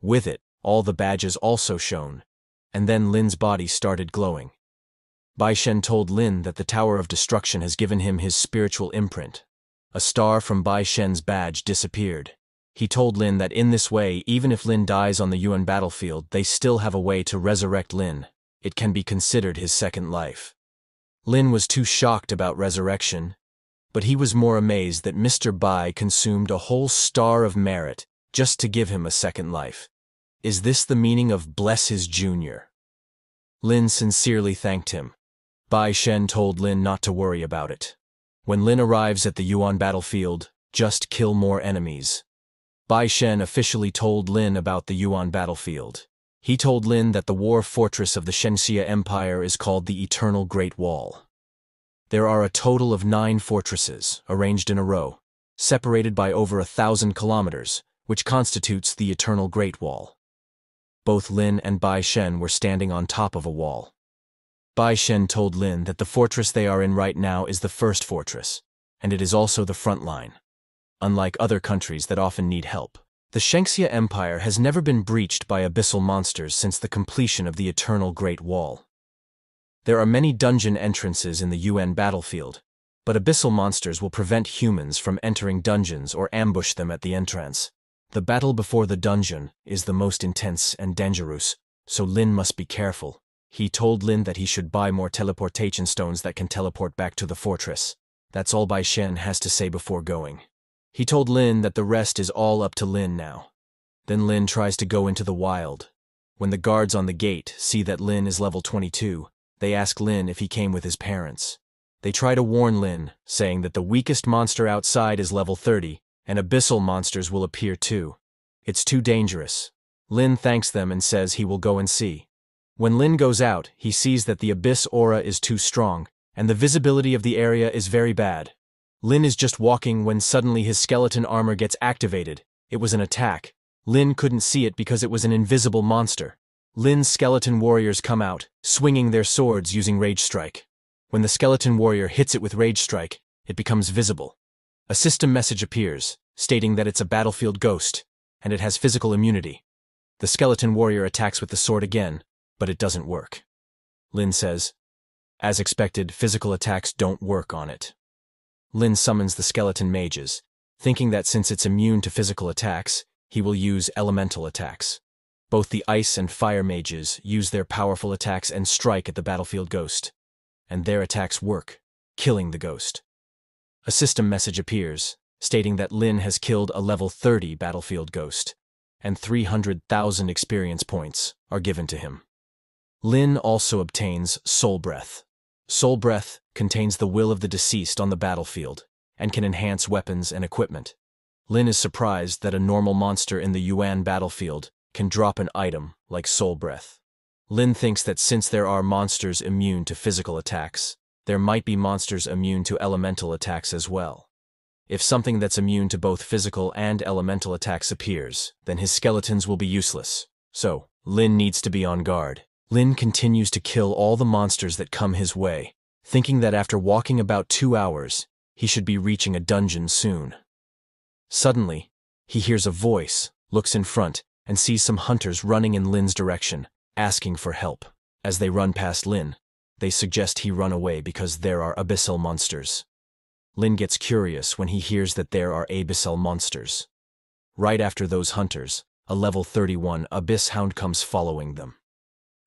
With it, all the badges also shone, and then Lin's body started glowing. Bai Shen told Lin that the Tower of Destruction has given him his spiritual imprint. A star from Bai Shen's badge disappeared. He told Lin that in this way, even if Lin dies on the Yuan battlefield, they still have a way to resurrect Lin. It can be considered his second life. Lin was too shocked about resurrection, but he was more amazed that Mr. Bai consumed a whole star of merit just to give him a second life. Is this the meaning of bless his junior? Lin sincerely thanked him. Bai Shen told Lin not to worry about it. When Lin arrives at the Yuan battlefield, just kill more enemies. Bai Shen officially told Lin about the Yuan battlefield. He told Lin that the war fortress of the Shengxia Empire is called the Eternal Great Wall. There are a total of nine fortresses, arranged in a row, separated by over a thousand kilometers, which constitutes the Eternal Great Wall. Both Lin and Bai Shen were standing on top of a wall. Bai Shen told Lin that the fortress they are in right now is the first fortress, and it is also the front line. Unlike other countries that often need help, the Shengxia Empire has never been breached by abyssal monsters since the completion of the Eternal Great Wall. There are many dungeon entrances in the Yuan battlefield, but abyssal monsters will prevent humans from entering dungeons or ambush them at the entrance. The battle before the dungeon is the most intense and dangerous, so Lin must be careful. He told Lin that he should buy more teleportation stones that can teleport back to the fortress. That's all Bai Shen has to say before going. He told Lin that the rest is all up to Lin now. Then Lin tries to go into the wild. When the guards on the gate see that Lin is level 22, they ask Lin if he came with his parents. They try to warn Lin, saying that the weakest monster outside is level 30, and abyssal monsters will appear too. It's too dangerous. Lin thanks them and says he will go and see. When Lin goes out, he sees that the abyss aura is too strong, and the visibility of the area is very bad. Lin is just walking when suddenly his skeleton armor gets activated. It was an attack. Lin couldn't see it because it was an invisible monster. Lin's skeleton warriors come out, swinging their swords using Rage Strike. When the skeleton warrior hits it with Rage Strike, it becomes visible. A system message appears, stating that it's a battlefield ghost, and it has physical immunity. The skeleton warrior attacks with the sword again, but it doesn't work. Lin says, As expected, physical attacks don't work on it. Lin summons the skeleton mages, thinking that since it's immune to physical attacks, he will use elemental attacks. Both the ice and fire mages use their powerful attacks and strike at the battlefield ghost. And their attacks work, killing the ghost. A system message appears, stating that Lin has killed a level 30 battlefield ghost, and 300,000 experience points are given to him. Lin also obtains Soul Breath. Soul Breath contains the will of the deceased on the battlefield and can enhance weapons and equipment. Lin is surprised that a normal monster in the Yuan battlefield can drop an item like Soul Breath. Lin thinks that since there are monsters immune to physical attacks, there might be monsters immune to elemental attacks as well. If something that's immune to both physical and elemental attacks appears, then his skeletons will be useless. So, Lin needs to be on guard. Lin continues to kill all the monsters that come his way, thinking that after walking about two hours, he should be reaching a dungeon soon. Suddenly, he hears a voice, looks in front, and sees some hunters running in Lin's direction, asking for help. As they run past Lin, they suggest he run away because there are abyssal monsters. Lin gets curious when he hears that there are abyssal monsters. Right after those hunters, a level 31 Abyss Hound comes following them.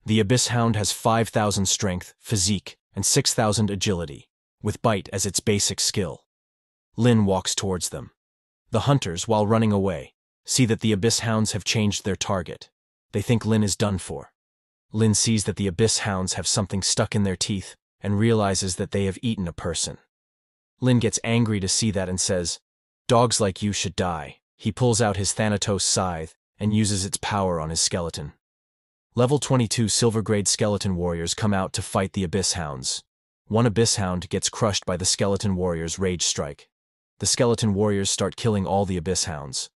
The Abyss Hound has 5,000 strength, physique, and 6,000 agility, with bite as its basic skill. Lin walks towards them. The hunters, while running away, see that the Abyss Hounds have changed their target. They think Lin is done for. Lin sees that the Abyss Hounds have something stuck in their teeth and realizes that they have eaten a person. Lin gets angry to see that and says, Dogs like you should die. He pulls out his Thanatos scythe and uses its power on his skeleton. Level 22 Silver Grade Skeleton Warriors come out to fight the Abyss Hounds. One Abyss Hound gets crushed by the Skeleton Warriors' Rage Strike. The Skeleton Warriors start killing all the Abyss Hounds.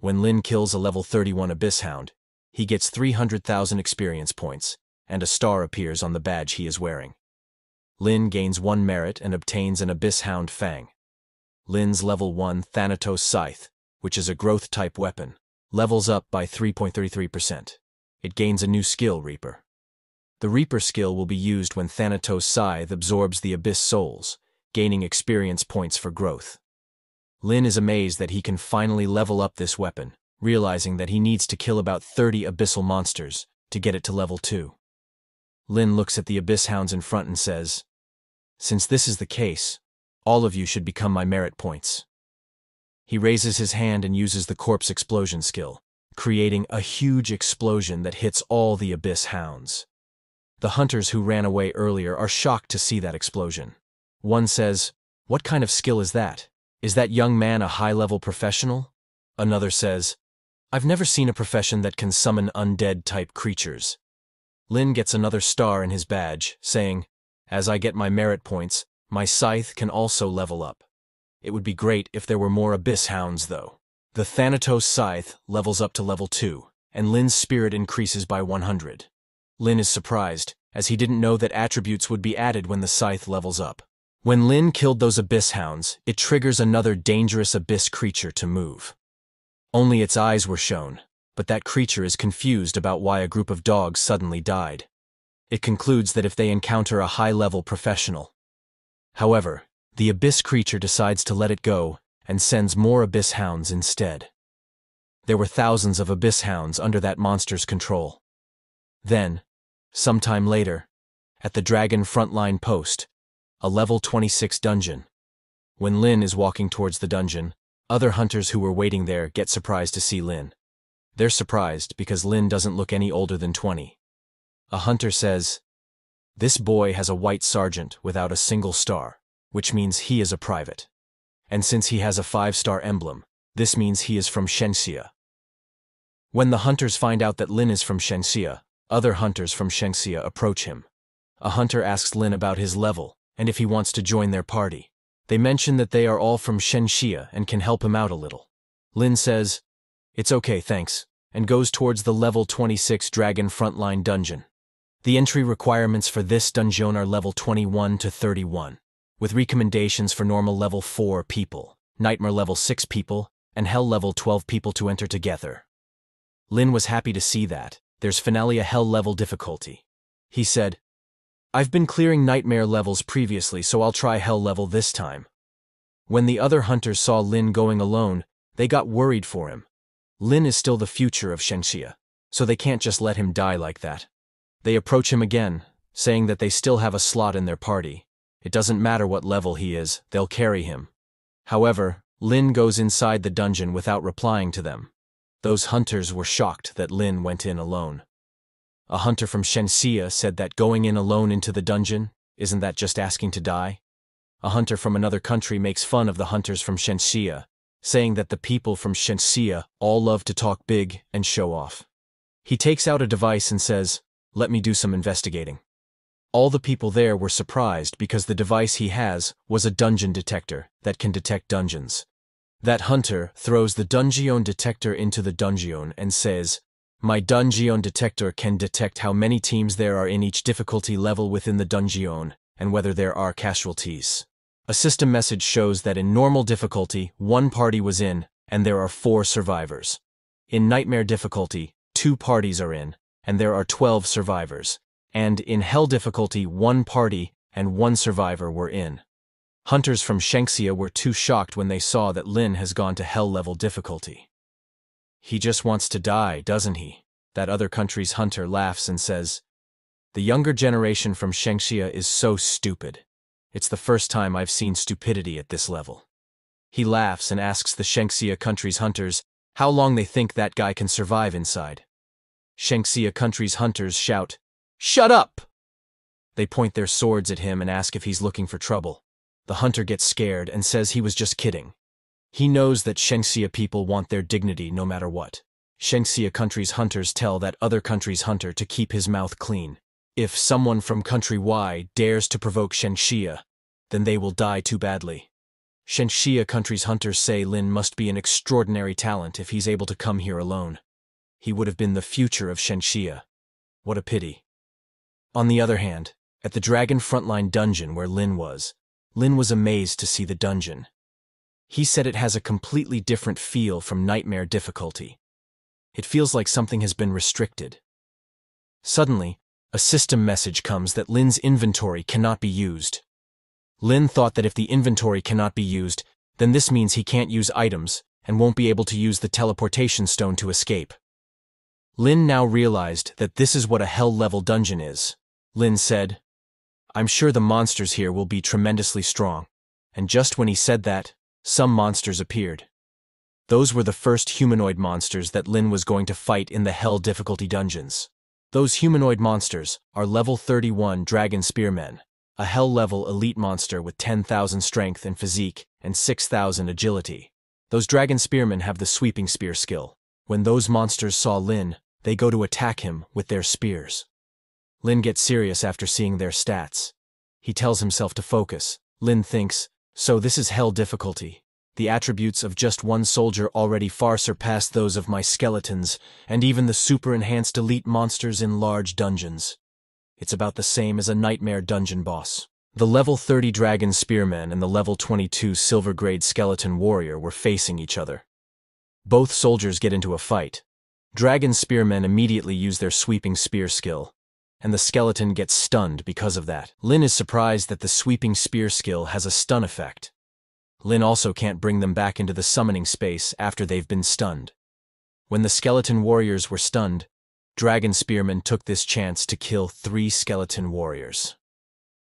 When Lin kills a level 31 Abyss Hound, he gets 300,000 experience points, and a star appears on the badge he is wearing. Lin gains one merit and obtains an Abyss Hound Fang. Lin's level 1 Thanatos Scythe, which is a growth-type weapon, levels up by 3.33%. It gains a new skill, Reaper. The Reaper skill will be used when Thanatos Scythe absorbs the Abyss Souls, gaining experience points for growth. Lin is amazed that he can finally level up this weapon, realizing that he needs to kill about 30 abyssal monsters to get it to level 2. Lin looks at the Abyss Hounds in front and says, Since this is the case, all of you should become my merit points. He raises his hand and uses the corpse explosion skill, creating a huge explosion that hits all the Abyss Hounds. The hunters who ran away earlier are shocked to see that explosion. One says, What kind of skill is that? Is that young man a high-level professional? Another says, I've never seen a profession that can summon undead-type creatures. Lin gets another star in his badge, saying, As I get my merit points, my scythe can also level up. It would be great if there were more Abyss Hounds, though. The Thanatos Scythe levels up to level 2, and Lin's spirit increases by 100. Lin is surprised, as he didn't know that attributes would be added when the scythe levels up. When Lin killed those Abyss Hounds, it triggers another dangerous Abyss creature to move. Only its eyes were shown, but that creature is confused about why a group of dogs suddenly died. It concludes that if they encounter a high-level professional. However, the Abyss creature decides to let it go and sends more Abyss Hounds instead. There were thousands of Abyss Hounds under that monster's control. Then, sometime later, at the Dragon frontline post, a level 26 dungeon. When Lin is walking towards the dungeon, other hunters who were waiting there get surprised to see Lin. They're surprised because Lin doesn't look any older than 20. A hunter says, This boy has a white sergeant without a single star, which means he is a private. And since he has a five-star emblem, this means he is from Shenxia. When the hunters find out that Lin is from Shenxia, other hunters from Shenxia approach him. A hunter asks Lin about his level, and if he wants to join their party. They mention that they are all from Shenxia and can help him out a little. Lin says, It's okay, thanks, and goes towards the level 26 Dragon Frontline dungeon. The entry requirements for this dungeon are level 21 to 31, with recommendations for normal level 4 people, Nightmare level 6 people, and Hell level 12 people to enter together. Lin was happy to see that. There's finally a hell level difficulty. He said, I've been clearing nightmare levels previously, so I'll try hell level this time. When the other hunters saw Lin going alone, they got worried for him. Lin is still the future of Shenxia, so they can't just let him die like that. They approach him again, saying that they still have a slot in their party. It doesn't matter what level he is, they'll carry him. However, Lin goes inside the dungeon without replying to them. Those hunters were shocked that Lin went in alone. A hunter from Shenxia said that going in alone into the dungeon, isn't that just asking to die? A hunter from another country makes fun of the hunters from Shenxia, saying that the people from Shenxia all love to talk big and show off. He takes out a device and says, let me do some investigating. All the people there were surprised because the device he has was a dungeon detector that can detect dungeons. That hunter throws the dungeon detector into the dungeon and says, My dungeon detector can detect how many teams there are in each difficulty level within the dungeon and whether there are casualties. A system message shows that in normal difficulty, one party was in, and there are four survivors. In nightmare difficulty, two parties are in, and there are 12 survivors and in hell difficulty one party and one survivor were in. Hunters from Shenxia were too shocked when they saw that Lin has gone to hell level difficulty. He just wants to die, doesn't he? That other country's hunter laughs and says, The younger generation from Shengxia is so stupid. It's the first time I've seen stupidity at this level. He laughs and asks the Shengxia country's hunters how long they think that guy can survive inside. Shengxia country's hunters shout, Shut up! They point their swords at him and ask if he's looking for trouble. The hunter gets scared and says he was just kidding. He knows that Shenxia people want their dignity no matter what. Shenxia country's hunters tell that other country's hunter to keep his mouth clean. If someone from country Y dares to provoke Shenxia, then they will die too badly. Shenxia country's hunters say Lin must be an extraordinary talent if he's able to come here alone. He would have been the future of Shenxia. What a pity. On the other hand, at the Dragon Frontline dungeon where Lin was, Lin was amazed to see the dungeon. He said it has a completely different feel from Nightmare difficulty. It feels like something has been restricted. Suddenly, a system message comes that Lin's inventory cannot be used. Lin thought that if the inventory cannot be used, then this means he can't use items and won't be able to use the teleportation stone to escape. Lin now realized that this is what a hell-level dungeon is. Lin said, I'm sure the monsters here will be tremendously strong. And just when he said that, some monsters appeared. Those were the first humanoid monsters that Lin was going to fight in the Hell difficulty dungeons. Those humanoid monsters are level 31 Dragon Spearmen, a Hell-level elite monster with 10,000 strength and physique and 6,000 agility. Those Dragon Spearmen have the sweeping spear skill. When those monsters saw Lin, they go to attack him with their spears. Lin gets serious after seeing their stats. He tells himself to focus. Lin thinks, so this is hell difficulty. The attributes of just one soldier already far surpass those of my skeletons, and even the super-enhanced elite monsters in large dungeons. It's about the same as a nightmare dungeon boss. The level 30 Dragon Spearman and the level 22 Silver Grade Skeleton Warrior were facing each other. Both soldiers get into a fight, Dragon spearmen immediately use their sweeping spear skill, and the skeleton gets stunned because of that. Lin is surprised that the sweeping spear skill has a stun effect. Lin also can't bring them back into the summoning space after they've been stunned. When the skeleton warriors were stunned, Dragon Spearman took this chance to kill three skeleton warriors.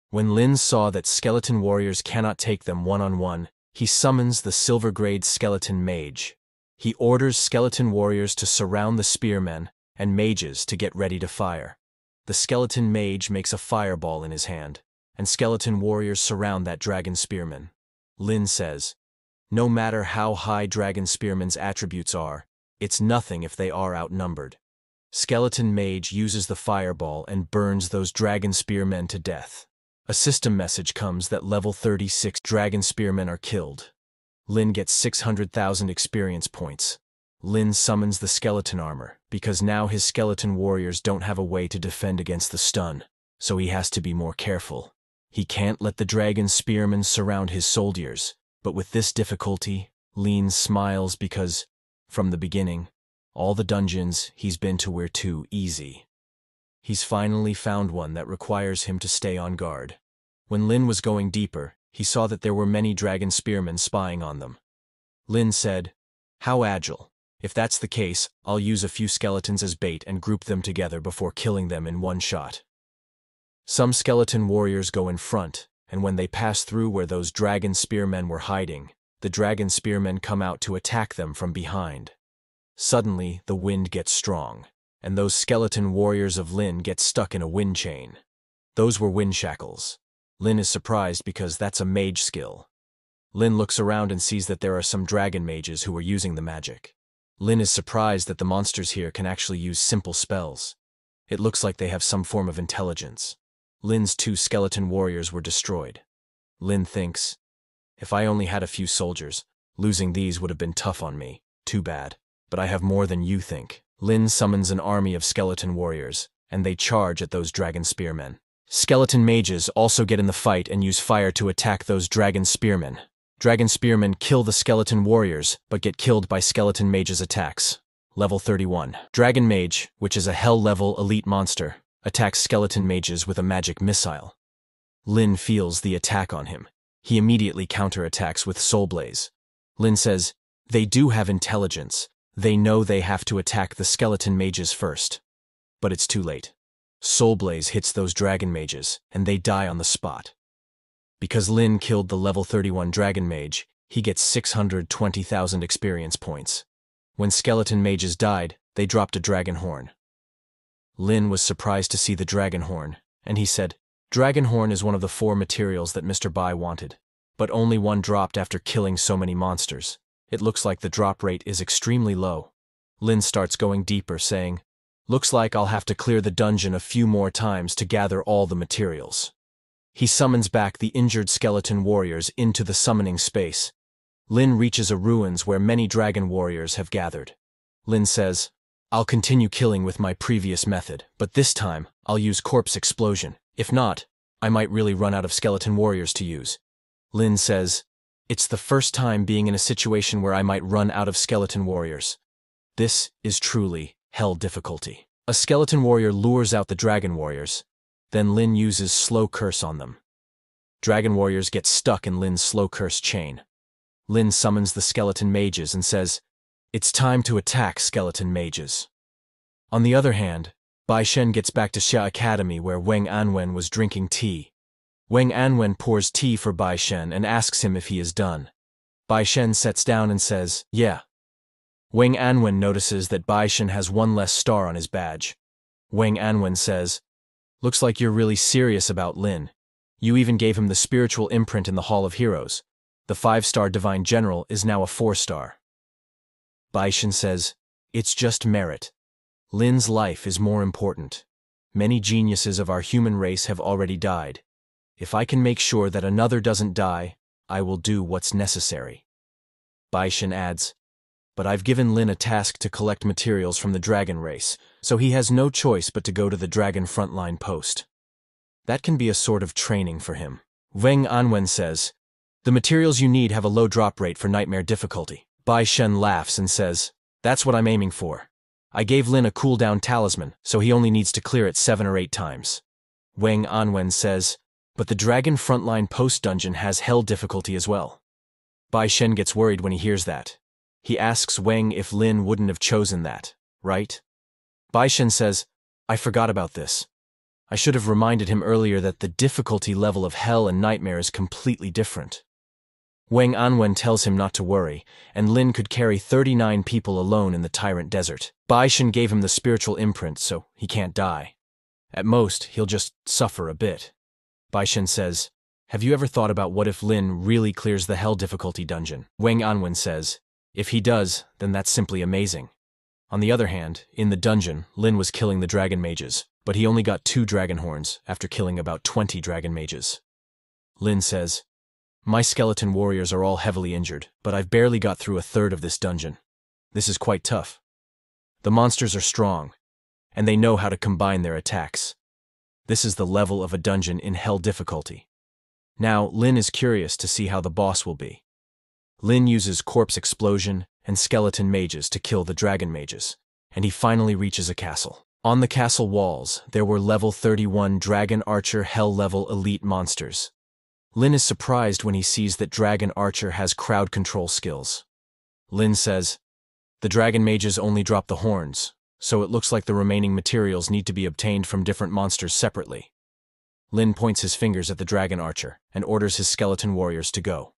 When Lin saw that skeleton warriors cannot take them one-on-one, -on -one, he summons the silver grade skeleton mage. He orders skeleton warriors to surround the spearmen and mages to get ready to fire. The skeleton mage makes a fireball in his hand, and skeleton warriors surround that dragon spearman. Lin says, No matter how high dragon spearman's attributes are, it's nothing if they are outnumbered. Skeleton Mage uses the fireball and burns those dragon spearmen to death. A system message comes that level 36 dragon spearmen are killed. Lin gets 600,000 experience points. Lin summons the skeleton armor, because now his skeleton warriors don't have a way to defend against the stun, so he has to be more careful. He can't let the dragon spearmen surround his soldiers, but with this difficulty, Lin smiles because, from the beginning, All the dungeons he's been to were too easy. He's finally found one that requires him to stay on guard. When Lin was going deeper, he saw that there were many dragon spearmen spying on them. Lin said, How agile. If that's the case, I'll use a few skeletons as bait and group them together before killing them in one shot. Some skeleton warriors go in front, and when they pass through where those dragon spearmen were hiding, the dragon spearmen come out to attack them from behind. Suddenly, the wind gets strong, and those skeleton warriors of Lin get stuck in a wind chain. Those were wind shackles. Lin is surprised because that's a mage skill. Lin looks around and sees that there are some dragon mages who are using the magic. Lin is surprised that the monsters here can actually use simple spells. It looks like they have some form of intelligence. Lin's two skeleton warriors were destroyed. Lin thinks, if I only had a few soldiers, losing these would have been tough on me. Too bad. But I have more than you think. Lin summons an army of skeleton warriors, and they charge at those dragon spearmen. Skeleton mages also get in the fight and use fire to attack those dragon spearmen. Dragon spearmen kill the skeleton warriors, but get killed by skeleton mages' attacks. Level 31. Dragon Mage, which is a hell-level elite monster, attacks skeleton mages with a magic missile. Lin feels the attack on him. He immediately counterattacks with Soul Blaze. Lin says, They do have intelligence. They know they have to attack the skeleton mages first. But it's too late. Soul Blaze hits those dragon mages, and they die on the spot. Because Lin killed the level 31 Dragon Mage, he gets 620,000 experience points. When skeleton mages died, they dropped a dragon horn. Lin was surprised to see the dragon horn, and he said, Dragon horn is one of the four materials that Mr. Bai wanted, but only one dropped after killing so many monsters. It looks like the drop rate is extremely low. Lin starts going deeper, saying, Looks like I'll have to clear the dungeon a few more times to gather all the materials. He summons back the injured skeleton warriors into the summoning space. Lin reaches a ruins where many dragon warriors have gathered. Lin says, I'll continue killing with my previous method, but this time, I'll use corpse explosion. If not, I might really run out of skeleton warriors to use. Lin says, It's the first time being in a situation where I might run out of skeleton warriors. This is truly hell difficulty. A skeleton warrior lures out the dragon warriors, then Lin uses Slow Curse on them. Dragon warriors get stuck in Lin's Slow Curse chain. Lin summons the skeleton mages and says, It's time to attack skeleton mages. On the other hand, Bai Shen gets back to Xia Academy where Wang Anwen was drinking tea. Wang Anwen pours tea for Bai Shen and asks him if he is done. Bai Shen sets down and says, Yeah. Wang Anwen notices that Bai Shen has one less star on his badge. Wang Anwen says, Looks like you're really serious about Lin. You even gave him the spiritual imprint in the Hall of Heroes. The five-star Divine General is now a four-star. Baishen says, It's just merit. Lin's life is more important. Many geniuses of our human race have already died. If I can make sure that another doesn't die, I will do what's necessary. Baishen adds, but I've given Lin a task to collect materials from the dragon race, so he has no choice but to go to the dragon frontline post. That can be a sort of training for him. Weng Anwen says, The materials you need have a low drop rate for nightmare difficulty. Bai Shen laughs and says, That's what I'm aiming for. I gave Lin a cooldown talisman, so he only needs to clear it seven or eight times. Weng Anwen says, But the dragon frontline post dungeon has hell difficulty as well. Bai Shen gets worried when he hears that. He asks Wang if Lin wouldn't have chosen that, right? Baishen says, I forgot about this. I should have reminded him earlier that the difficulty level of hell and nightmare is completely different. Wang Anwen tells him not to worry, and Lin could carry 39 people alone in the Tyrant Desert. Baishen gave him the spiritual imprint, so he can't die. At most, he'll just suffer a bit. Baishen says, Have you ever thought about what if Lin really clears the Hell difficulty dungeon? Wang Anwen says, if he does, then that's simply amazing. On the other hand, in the dungeon, Lin was killing the dragon mages, but he only got two dragon horns after killing about 20 dragon mages. Lin says, My skeleton warriors are all heavily injured, but I've barely got through a third of this dungeon. This is quite tough. The monsters are strong, and they know how to combine their attacks. This is the level of a dungeon in hell difficulty. Now, Lin is curious to see how the boss will be. Lin uses Corpse Explosion and Skeleton Mages to kill the Dragon Mages. and he finally reaches a castle. On the castle walls, there were level 31 Dragon Archer Hell level elite monsters. Lin is surprised when he sees that Dragon Archer has crowd control skills. Lin says, The Dragon Mages only drop the horns, so it looks like the remaining materials need to be obtained from different monsters separately. Lin points his fingers at the Dragon Archer and orders his skeleton warriors to go.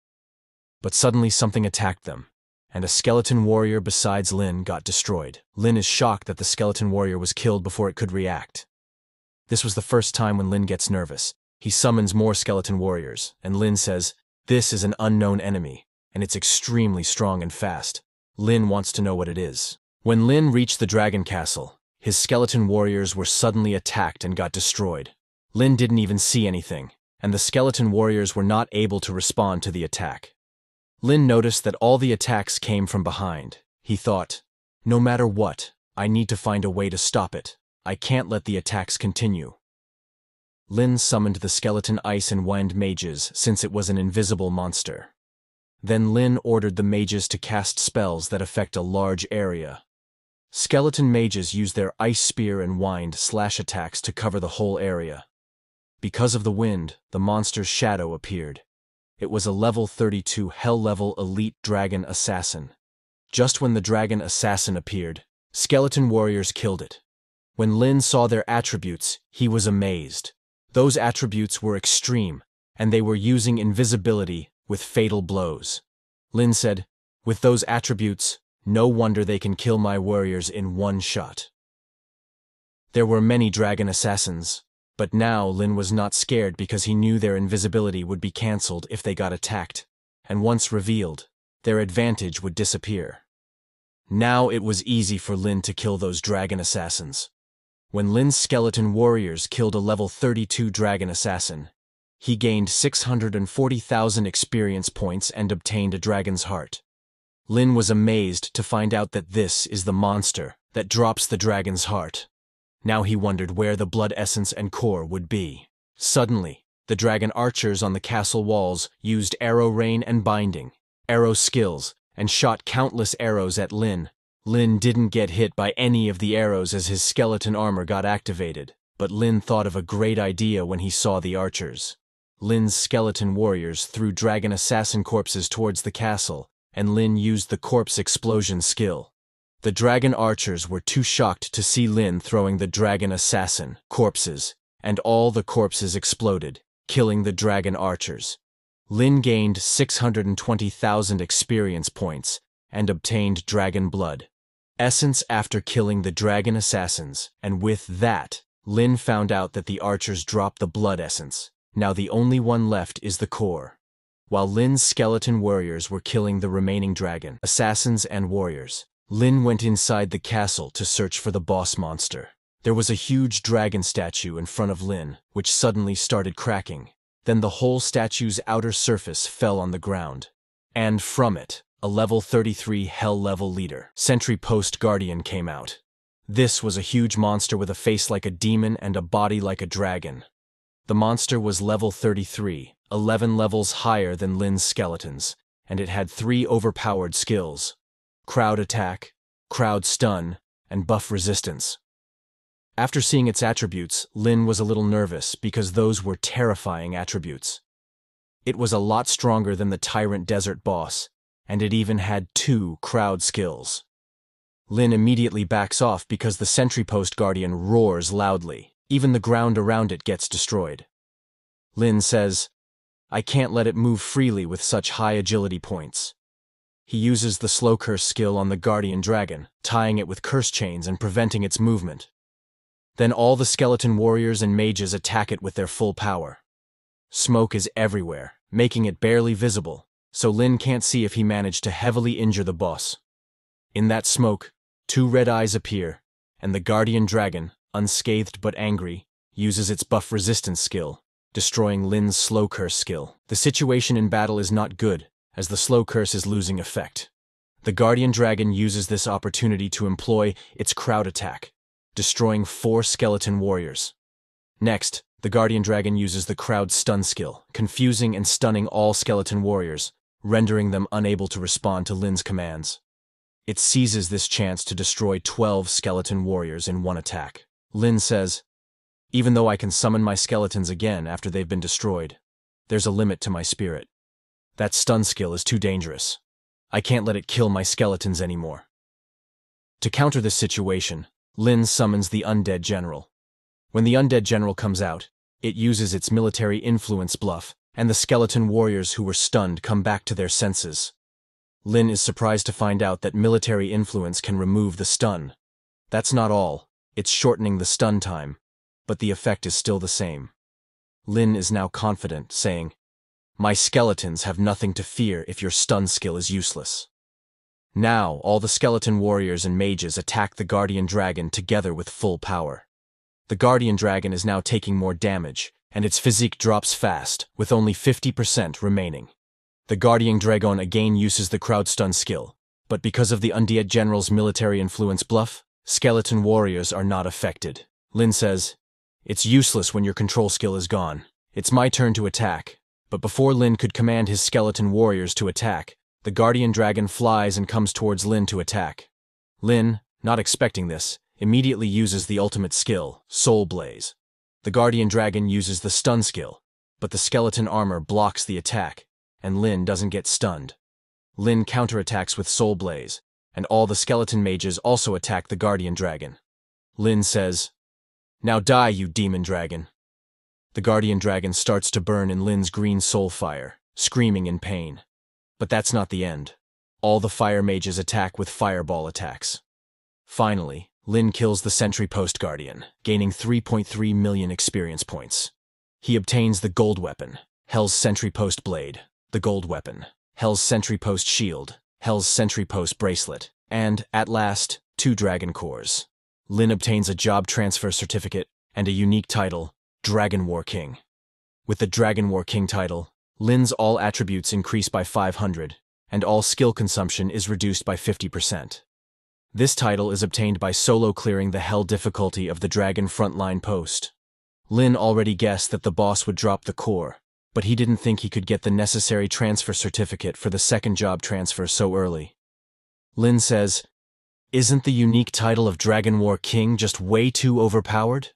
But suddenly something attacked them, and a skeleton warrior besides Lin got destroyed. Lin is shocked that the skeleton warrior was killed before it could react. This was the first time when Lin gets nervous. He summons more skeleton warriors, and Lin says, This is an unknown enemy, and it's extremely strong and fast. Lin wants to know what it is. When Lin reached the dragon castle, his skeleton warriors were suddenly attacked and got destroyed. Lin didn't even see anything, and the skeleton warriors were not able to respond to the attack. Lin noticed that all the attacks came from behind. He thought, no matter what, I need to find a way to stop it. I can't let the attacks continue. Lin summoned the skeleton ice and wind mages since it was an invisible monster. Then Lin ordered the mages to cast spells that affect a large area. Skeleton mages use their ice spear and wind slash attacks to cover the whole area. Because of the wind, the monster's shadow appeared. It was a level 32 hell-level elite dragon assassin. Just when the dragon assassin appeared, skeleton warriors killed it. When Lin saw their attributes, he was amazed. Those attributes were extreme, and they were using invisibility with fatal blows. Lin said, with those attributes, no wonder they can kill my warriors in one shot. There were many dragon assassins, but now Lin was not scared because he knew their invisibility would be cancelled if they got attacked, and once revealed, their advantage would disappear. Now it was easy for Lin to kill those dragon assassins. When Lin's skeleton warriors killed a level 32 dragon assassin, he gained 640,000 experience points and obtained a dragon's heart. Lin was amazed to find out that this is the monster that drops the dragon's heart. Now he wondered where the blood essence and core would be. Suddenly, the dragon archers on the castle walls used arrow rain and binding, arrow skills, and shot countless arrows at Lin. Lin didn't get hit by any of the arrows as his skeleton armor got activated, but Lin thought of a great idea when he saw the archers. Lin's skeleton warriors threw dragon assassin corpses towards the castle, and Lin used the corpse explosion skill. The dragon archers were too shocked to see Lin throwing the dragon assassin, corpses, and all the corpses exploded, killing the dragon archers. Lin gained 620,000 experience points and obtained dragon blood. Essence after killing the dragon assassins, and with that, Lin found out that the archers dropped the blood essence. Now the only one left is the core. While Lin's skeleton warriors were killing the remaining dragon, assassins and warriors, Lin went inside the castle to search for the boss monster. There was a huge dragon statue in front of Lin, which suddenly started cracking. Then the whole statue's outer surface fell on the ground. And from it, a level 33 hell level leader, Sentry Post Guardian came out. This was a huge monster with a face like a demon and a body like a dragon. The monster was level 33, 11 levels higher than Lin's skeletons, and it had three overpowered skills crowd attack, crowd stun, and buff resistance. After seeing its attributes, Lin was a little nervous because those were terrifying attributes. It was a lot stronger than the Tyrant Desert boss, and it even had two crowd skills. Lin immediately backs off because the sentry post guardian roars loudly. Even the ground around it gets destroyed. Lin says, I can't let it move freely with such high agility points. He uses the slow curse skill on the guardian dragon, tying it with curse chains and preventing its movement. Then all the skeleton warriors and mages attack it with their full power. Smoke is everywhere, making it barely visible, so Lin can't see if he managed to heavily injure the boss. In that smoke, two red eyes appear, and the guardian dragon, unscathed but angry, uses its buff resistance skill, destroying Lin's slow curse skill. The situation in battle is not good, as the slow curse is losing effect. The Guardian Dragon uses this opportunity to employ its crowd attack, destroying four skeleton warriors. Next, the Guardian Dragon uses the crowd stun skill, confusing and stunning all skeleton warriors, rendering them unable to respond to Lin's commands. It seizes this chance to destroy 12 skeleton warriors in one attack. Lin says, Even though I can summon my skeletons again after they've been destroyed, there's a limit to my spirit. That stun skill is too dangerous. I can't let it kill my skeletons anymore. To counter this situation, Lin summons the Undead General. When the Undead General comes out, it uses its military influence bluff, and the skeleton warriors who were stunned come back to their senses. Lin is surprised to find out that military influence can remove the stun. That's not all, it's shortening the stun time, but the effect is still the same. Lin is now confident, saying, My skeletons have nothing to fear if your stun skill is useless. Now, all the skeleton warriors and mages attack the Guardian Dragon together with full power. The Guardian Dragon is now taking more damage, and its physique drops fast, with only 50% remaining. The Guardian Dragon again uses the crowd stun skill, but because of the Undead General's military influence bluff, skeleton warriors are not affected. Lin says, It's useless when your control skill is gone. It's my turn to attack. But before Lin could command his skeleton warriors to attack, the guardian dragon flies and comes towards Lin to attack. Lin, not expecting this, immediately uses the ultimate skill, Soul Blaze. The guardian dragon uses the stun skill, but the skeleton armor blocks the attack, and Lin doesn't get stunned. Lin counterattacks with Soul Blaze, and all the skeleton mages also attack the guardian dragon. Lin says, Now die, you demon dragon. The guardian dragon starts to burn in Lin's green soul fire, screaming in pain. But that's not the end. All the fire mages attack with fireball attacks. Finally, Lin kills the Sentry Post Guardian, gaining 3.3 million experience points. He obtains the Gold Weapon, Hell's Sentry Post Blade, the Gold Weapon, Hell's Sentry Post Shield, Hell's Sentry Post Bracelet, and, at last, two Dragon Cores. Lin obtains a job transfer certificate and a unique title, Dragon War King. With the Dragon War King title, Lin's all attributes increase by 500, and all skill consumption is reduced by 50%. This title is obtained by solo clearing the hell difficulty of the Dragon Frontline post. Lin already guessed that the boss would drop the core, but he didn't think he could get the necessary transfer certificate for the second job transfer so early. Lin says, Isn't the unique title of Dragon War King just way too overpowered?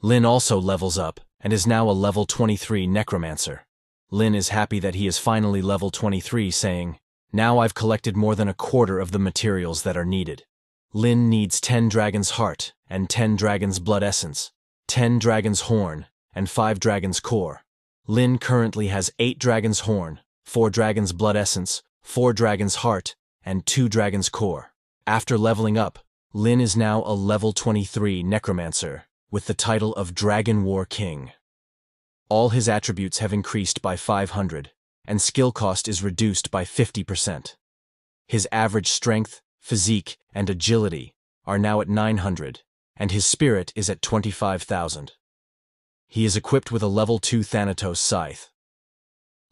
Lin also levels up, and is now a level 23 Necromancer. Lin is happy that he is finally level 23, saying, Now I've collected more than a quarter of the materials that are needed. Lin needs 10 Dragon's Heart and 10 Dragon's Blood Essence, 10 Dragon's Horn, and 5 Dragon's Core. Lin currently has 8 Dragon's Horn, 4 Dragon's Blood Essence, 4 Dragon's Heart, and 2 Dragon's Core. After leveling up, Lin is now a level 23 Necromancer, with the title of Dragon War King. All his attributes have increased by 500, and skill cost is reduced by 50%. His average strength, physique, and agility are now at 900, and his spirit is at 25,000. He is equipped with a level 2 Thanatos scythe.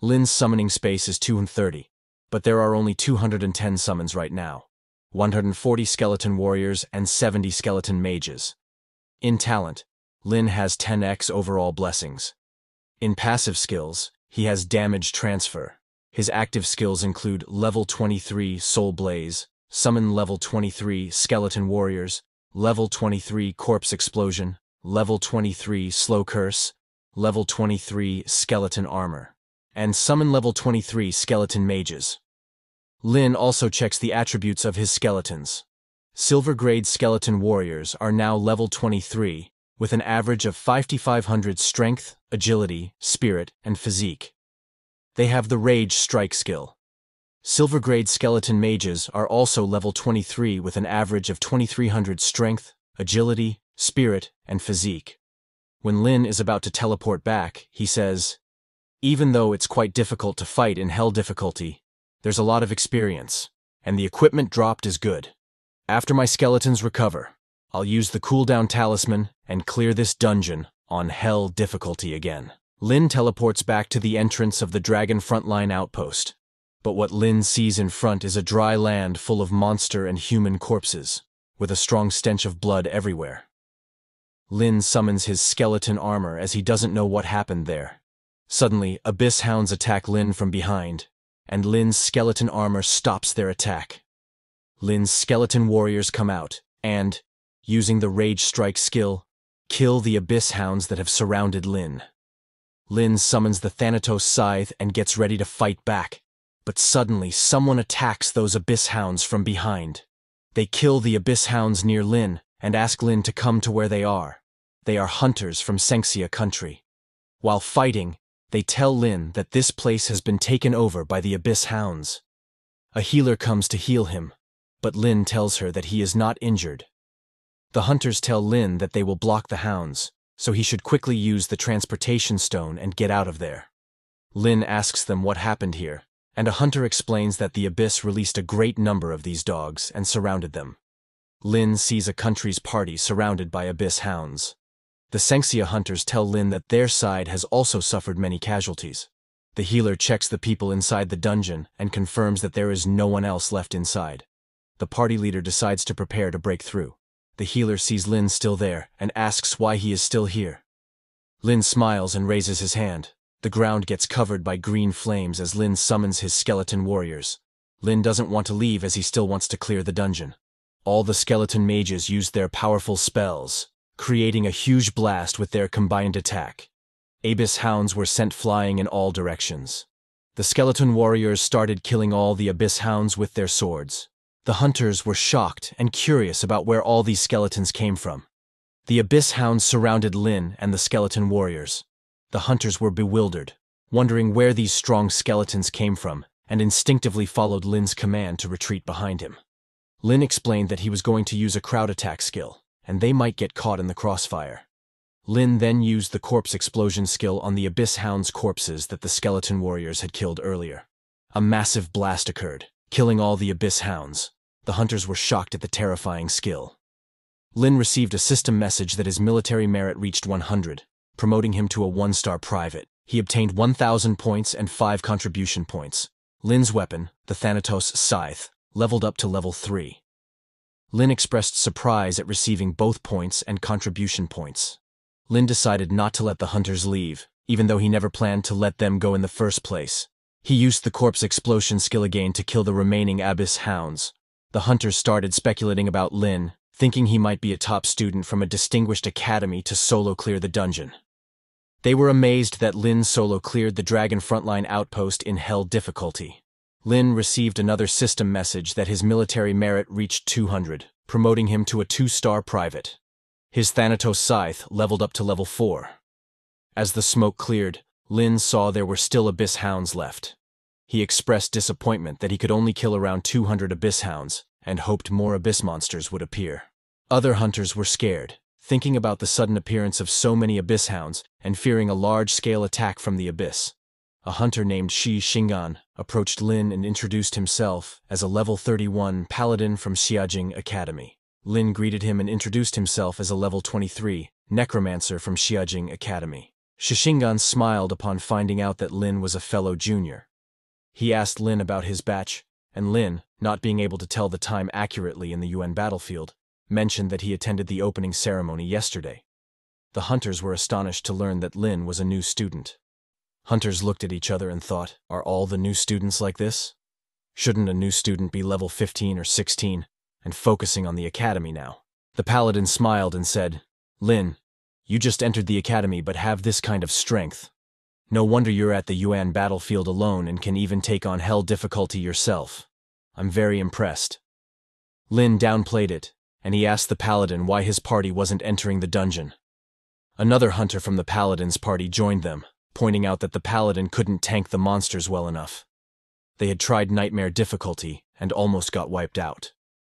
Lin's summoning space is 230, but there are only 210 summons right now, 140 skeleton warriors and 70 skeleton mages. In talent, Lin has 10x overall blessings, in passive skills, he has damage transfer. His active skills include level 23 Soul Blaze, summon level 23 Skeleton Warriors, level 23 Corpse Explosion, level 23 Slow Curse, level 23 Skeleton Armor, and summon level 23 Skeleton Mages. Lin also checks the attributes of his skeletons. Silver Grade Skeleton Warriors are now level 23, with an average of 5,500 strength, agility, spirit, and physique. They have the Rage Strike skill. Silver grade skeleton mages are also level 23 with an average of 2300 strength, agility, spirit, and physique. When Lin is about to teleport back, he says, Even though it's quite difficult to fight in Hell difficulty, there's a lot of experience, and the equipment dropped is good. After my skeletons recover, I'll use the cooldown talisman and clear this dungeon on Hell difficulty again. Lin teleports back to the entrance of the Dragon Frontline outpost, but what Lin sees in front is a dry land full of monster and human corpses, with a strong stench of blood everywhere. Lin summons his skeleton armor as he doesn't know what happened there. Suddenly, Abyss Hounds attack Lin from behind, and Lin's skeleton armor stops their attack. Lin's skeleton warriors come out and, using the Rage Strike skill, kill the Abyss Hounds that have surrounded Lin. Lin summons the Thanatos Scythe and gets ready to fight back, but suddenly someone attacks those Abyss Hounds from behind. They kill the Abyss Hounds near Lin and ask Lin to come to where they are. They are hunters from Sengxia country. While fighting, they tell Lin that this place has been taken over by the Abyss Hounds. A healer comes to heal him, but Lin tells her that he is not injured. The hunters tell Lin that they will block the hounds, so he should quickly use the transportation stone and get out of there. Lin asks them what happened here, and a hunter explains that the Abyss released a great number of these dogs and surrounded them. Lin sees a country's party surrounded by Abyss hounds. The Sengxia hunters tell Lin that their side has also suffered many casualties. The healer checks the people inside the dungeon and confirms that there is no one else left inside. The party leader decides to prepare to break through. The healer sees Lin still there and asks why he is still here. Lin smiles and raises his hand. The ground gets covered by green flames as Lin summons his skeleton warriors. Lin doesn't want to leave as he still wants to clear the dungeon. All the skeleton mages use their powerful spells, creating a huge blast with their combined attack. Abyss hounds were sent flying in all directions. The skeleton warriors started killing all the abyss hounds with their swords. The hunters were shocked and curious about where all these skeletons came from. The abyss hounds surrounded Lin and the skeleton warriors. The hunters were bewildered, wondering where these strong skeletons came from, and instinctively followed Lin's command to retreat behind him. Lin explained that he was going to use a crowd attack skill, and they might get caught in the crossfire. Lin then used the corpse explosion skill on the Abyss Hound's corpses that the skeleton warriors had killed earlier. A massive blast occurred, killing all the Abyss Hounds. The hunters were shocked at the terrifying skill. Lin received a system message that his military merit reached 100, promoting him to a one-star private. He obtained 1,000 points and 5 contribution points. Lin's weapon, the Thanatos Scythe, leveled up to level 3. Lin expressed surprise at receiving both points and contribution points. Lin decided not to let the hunters leave, even though he never planned to let them go in the first place. He used the corpse explosion skill again to kill the remaining Abyss hounds, the hunters started speculating about Lin, thinking he might be a top student from a distinguished academy to solo clear the dungeon. They were amazed that Lin solo cleared the Dragon Frontline outpost in hell difficulty. Lin received another system message that his military merit reached 200, promoting him to a two-star private. His Thanatos Scythe leveled up to level 4. As the smoke cleared, Lin saw there were still Abyss Hounds left. He expressed disappointment that he could only kill around 200 Abyss Hounds, and hoped more Abyss monsters would appear. Other hunters were scared, thinking about the sudden appearance of so many Abyss Hounds and fearing a large-scale attack from the Abyss. A hunter named Shi Shingan approached Lin and introduced himself as a level 31 paladin from Xiajing Academy. Lin greeted him and introduced himself as a level 23 necromancer from Xiajing Academy. Shixingan smiled upon finding out that Lin was a fellow junior. He asked Lin about his batch, and Lin, not being able to tell the time accurately in the Yuan battlefield, mentioned that he attended the opening ceremony yesterday. The hunters were astonished to learn that Lin was a new student. Hunters looked at each other and thought, are all the new students like this? Shouldn't a new student be level 15 or 16 and focusing on the academy now? The paladin smiled and said, Lin, you just entered the academy but have this kind of strength. No wonder you're at the Yuan battlefield alone and can even take on hell difficulty yourself. I'm very impressed. Lin downplayed it, and he asked the paladin why his party wasn't entering the dungeon. Another hunter from the paladin's party joined them, pointing out that the paladin couldn't tank the monsters well enough. They had tried nightmare difficulty and almost got wiped out.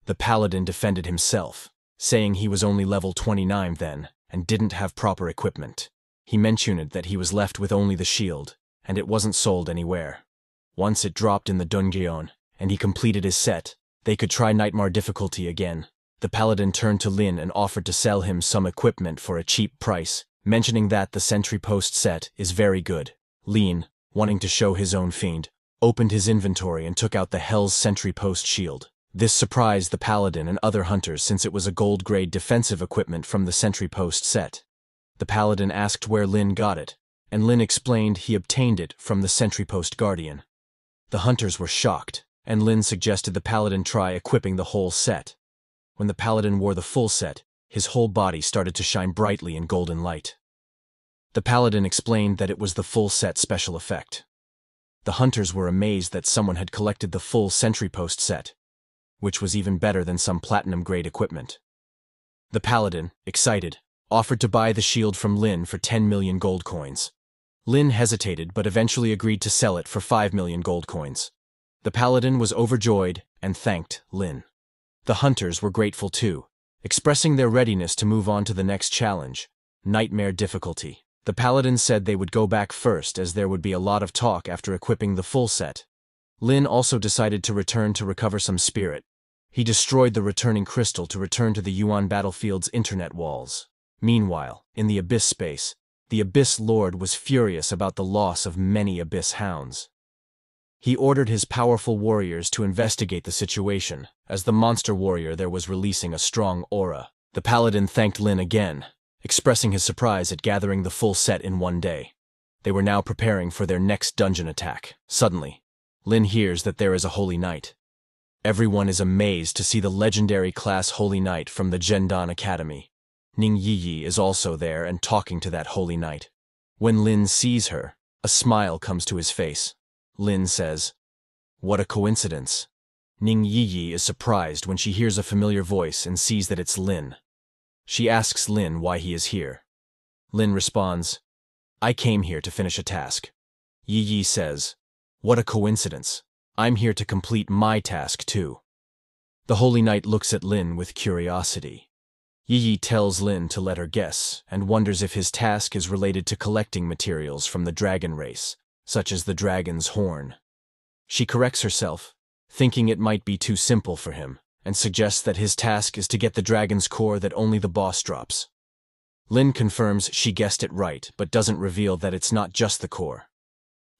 The paladin defended himself, saying he was only level 29 then and didn't have proper equipment. He mentioned that he was left with only the shield, and it wasn't sold anywhere. Once it dropped in the dungeon, and he completed his set, they could try Nightmare difficulty again. The paladin turned to Lin and offered to sell him some equipment for a cheap price, mentioning that the sentry post set is very good. Lin, wanting to show his own fiend, opened his inventory and took out the Hell's sentry post shield. This surprised the paladin and other hunters since it was a gold-grade defensive equipment from the sentry post set. The paladin asked where Lin got it, and Lin explained he obtained it from the sentry post guardian. The hunters were shocked, and Lin suggested the paladin try equipping the whole set. When the paladin wore the full set, his whole body started to shine brightly in golden light. The paladin explained that it was the full set special effect. The hunters were amazed that someone had collected the full sentry post set, which was even better than some platinum-grade equipment. The paladin, excited, offered to buy the shield from Lin for 10 million gold coins. Lin hesitated but eventually agreed to sell it for 5 million gold coins. The paladin was overjoyed and thanked Lin. The hunters were grateful too, expressing their readiness to move on to the next challenge, Nightmare Difficulty. The paladin said they would go back first as there would be a lot of talk after equipping the full set. Lin also decided to return to recover some spirit. He destroyed the returning crystal to return to the Yuan battlefield's internet walls. Meanwhile, in the Abyss space, the Abyss Lord was furious about the loss of many Abyss hounds. He ordered his powerful warriors to investigate the situation. As the monster warrior there was releasing a strong aura. The paladin thanked Lin again, expressing his surprise at gathering the full set in one day. They were now preparing for their next dungeon attack. Suddenly, Lin hears that there is a Holy Knight. Everyone is amazed to see the legendary class Holy Knight from the Zhendan Academy. Ning Yiyi is also there and talking to that Holy Knight. When Lin sees her, a smile comes to his face. Lin says, What a coincidence. Ning Yiyi is surprised when she hears a familiar voice and sees that it's Lin. She asks Lin why he is here. Lin responds, I came here to finish a task. Yi Yi says, What a coincidence. I'm here to complete my task too. The Holy Knight looks at Lin with curiosity. Yi Yi tells Lin to let her guess and wonders if his task is related to collecting materials from the dragon race, such as the dragon's horn. She corrects herself, thinking it might be too simple for him, and suggests that his task is to get the dragon's core that only the boss drops. Lin confirms she guessed it right, but doesn't reveal that it's not just the core.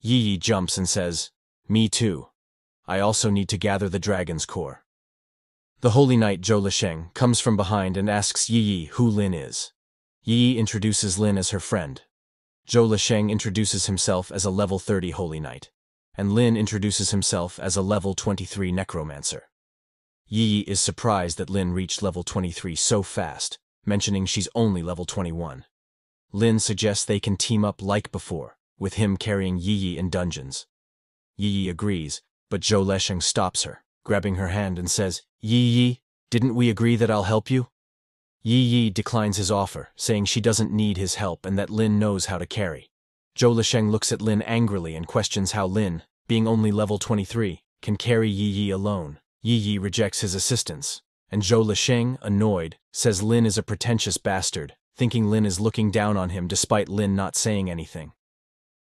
Yi Yi jumps and says, Me too. I also need to gather the dragon's core. The Holy Knight Zhou Lisheng comes from behind and asks Yi Yi who Lin is. Yi Yi introduces Lin as her friend. Zhou Lisheng introduces himself as a level 30 Holy Knight, and Lin introduces himself as a level 23 Necromancer. Yi Yi is surprised that Lin reached level 23 so fast, mentioning she's only level 21. Lin suggests they can team up like before, with him carrying Yi Yi in dungeons. Yi Yi agrees, but Zhou Lesheng stops her, grabbing her hand and says, Yi Yi, didn't we agree that I'll help you? Yi Yi declines his offer, saying she doesn't need his help and that Lin knows how to carry. Zhou Lesheng looks at Lin angrily and questions how Lin, being only level 23, can carry Yi Yi alone. Yi Yi rejects his assistance, and Zhou Lesheng, annoyed, says Lin is a pretentious bastard, thinking Lin is looking down on him despite Lin not saying anything.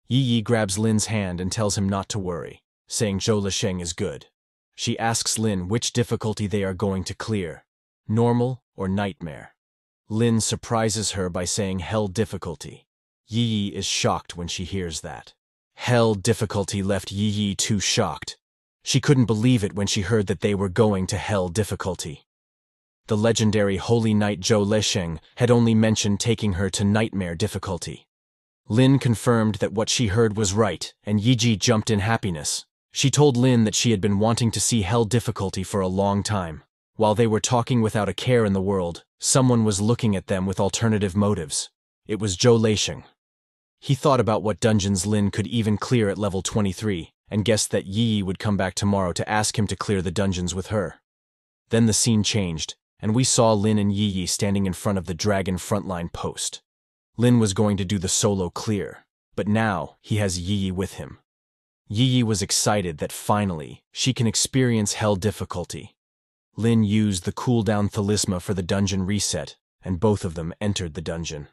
Yi Yi grabs Lin's hand and tells him not to worry, saying Zhou Lesheng is good. She asks Lin which difficulty they are going to clear, normal or nightmare. Lin surprises her by saying hell difficulty. Yi Yi is shocked when she hears that. Hell difficulty left Yi Yi too shocked. She couldn't believe it when she heard that they were going to hell difficulty. The legendary Holy Knight Zhou Lesheng had only mentioned taking her to nightmare difficulty. Lin confirmed that what she heard was right, and Yi Yi jumped in happiness. She told Lin that she had been wanting to see hell difficulty for a long time. While they were talking without a care in the world, someone was looking at them with alternative motives. It was Zhou Lesheng. He thought about what dungeons Lin could even clear at level 23, and guessed that Yi Yi would come back tomorrow to ask him to clear the dungeons with her. Then the scene changed, and we saw Lin and Yi Yi standing in front of the dragon frontline post. Lin was going to do the solo clear, but now he has Yi Yi with him. Yi Yi was excited that finally she can experience hell difficulty. Lin used the cooldown talisman for the dungeon reset, and both of them entered the dungeon.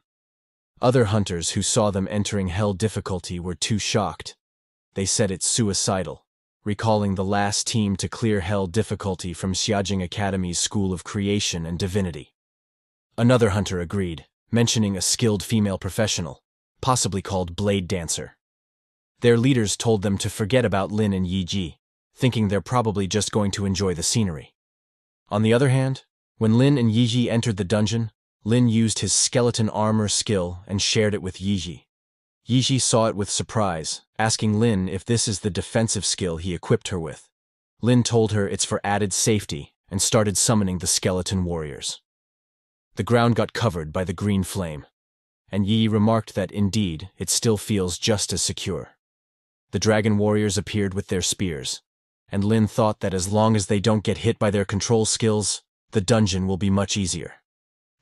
Other hunters who saw them entering hell difficulty were too shocked. They said it's suicidal, recalling the last team to clear hell difficulty from Xiajing Academy's School of Creation and Divinity. Another hunter agreed, mentioning a skilled female professional, possibly called Blade Dancer. Their leaders told them to forget about Lin and Yi Ji, thinking they're probably just going to enjoy the scenery. On the other hand, when Lin and Yi Ji entered the dungeon, Lin used his skeleton armor skill and shared it with Yi Ji. Yi Ji saw it with surprise, asking Lin if this is the defensive skill he equipped her with. Lin told her it's for added safety and started summoning the skeleton warriors. The ground got covered by the green flame, and Yi remarked that indeed it still feels just as secure. The dragon warriors appeared with their spears, and Lin thought that as long as they don't get hit by their control skills, the dungeon will be much easier.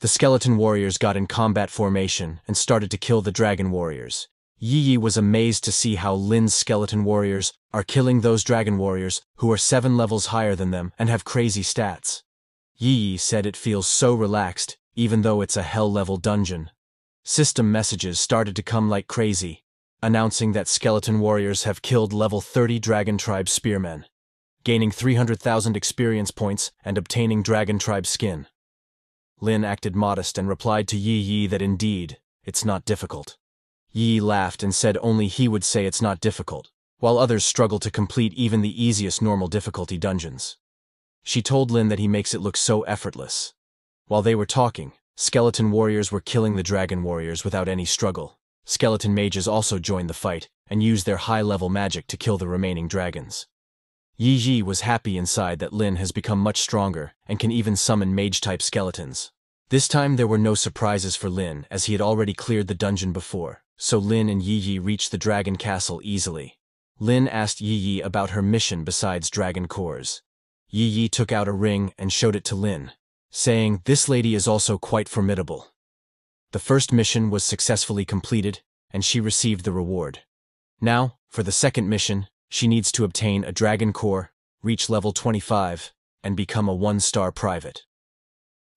The skeleton warriors got in combat formation and started to kill the dragon warriors. Yi Yi was amazed to see how Lin's skeleton warriors are killing those dragon warriors who are seven levels higher than them and have crazy stats. Yi Yi said it feels so relaxed, even though it's a hell-level dungeon. System messages started to come like crazy, announcing that skeleton warriors have killed level 30 dragon tribe spearmen, gaining 300,000 experience points and obtaining dragon tribe skin. Lin acted modest and replied to Yi Yi that indeed, it's not difficult. Yi laughed and said only he would say it's not difficult, while others struggle to complete even the easiest normal difficulty dungeons. She told Lin that he makes it look so effortless. While they were talking, skeleton warriors were killing the dragon warriors without any struggle. Skeleton mages also joined the fight and used their high-level magic to kill the remaining dragons. Yi Yi was happy inside that Lin has become much stronger and can even summon mage-type skeletons. This time there were no surprises for Lin as he had already cleared the dungeon before, so Lin and Yi Yi reached the dragon castle easily. Lin asked Yi Yi about her mission besides dragon cores. Yi Yi took out a ring and showed it to Lin, saying, this lady is also quite formidable. The first mission was successfully completed, and she received the reward. Now, for the second mission, she needs to obtain a Dragon Core, reach level 25, and become a one-star private.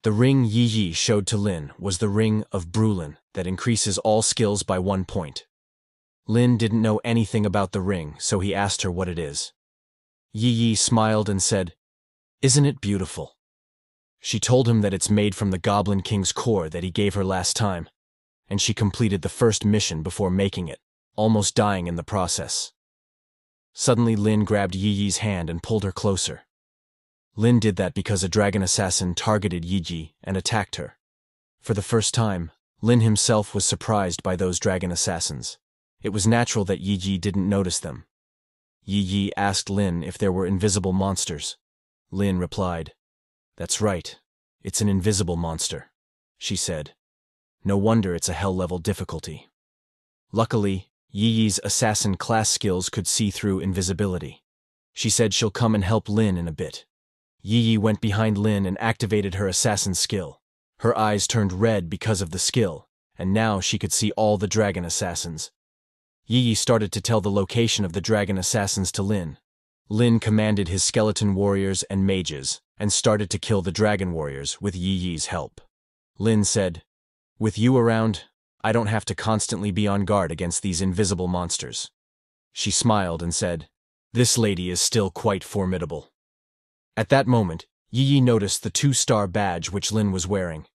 The ring Yi Yi showed to Lin was the ring of Brulin that increases all skills by one point. Lin didn't know anything about the ring, so he asked her what it is. Yi Yi smiled and said, Isn't it beautiful? She told him that it's made from the Goblin King's core that he gave her last time, and she completed the first mission before making it, almost dying in the process. Suddenly Lin grabbed Yi Yi's hand and pulled her closer. Lin did that because a dragon assassin targeted Yi Yi and attacked her. For the first time, Lin himself was surprised by those dragon assassins. It was natural that Yi Yi didn't notice them. Yi Yi asked Lin if there were invisible monsters. Lin replied, That's right, it's an invisible monster, she said. No wonder it's a hell-level difficulty. Luckily, Yi Yi's assassin class skills could see through invisibility. She said she'll come and help Lin in a bit. Yi Yi went behind Lin and activated her assassin skill. Her eyes turned red because of the skill, and now she could see all the dragon assassins. Yi Yi started to tell the location of the dragon assassins to Lin. Lin commanded his skeleton warriors and mages, and started to kill the dragon warriors with Yi Yi's help. Lin said, With you around, I don't have to constantly be on guard against these invisible monsters. She smiled and said, This lady is still quite formidable. At that moment, Yi Yi noticed the two-star badge which Lin was wearing.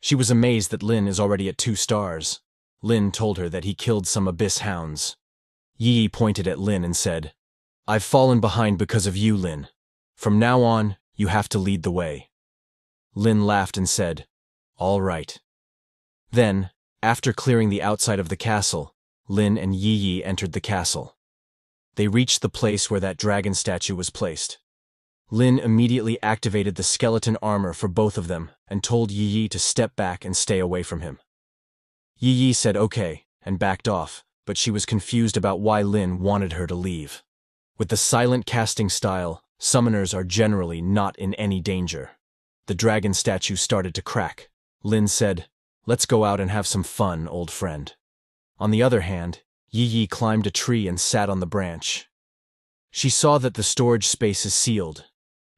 She was amazed that Lin is already at two stars. Lin told her that he killed some abyss hounds. Yi Yi pointed at Lin and said, I've fallen behind because of you, Lin. From now on, you have to lead the way. Lin laughed and said, All right. Then, after clearing the outside of the castle, Lin and Yi Yi entered the castle. They reached the place where that dragon statue was placed. Lin immediately activated the skeleton armor for both of them and told Yi Yi to step back and stay away from him. Yi Yi said okay and backed off, but she was confused about why Lin wanted her to leave. With the silent casting style, summoners are generally not in any danger. The dragon statue started to crack. Lin said, Let's go out and have some fun, old friend. On the other hand, Yi Yi climbed a tree and sat on the branch. She saw that the storage space is sealed,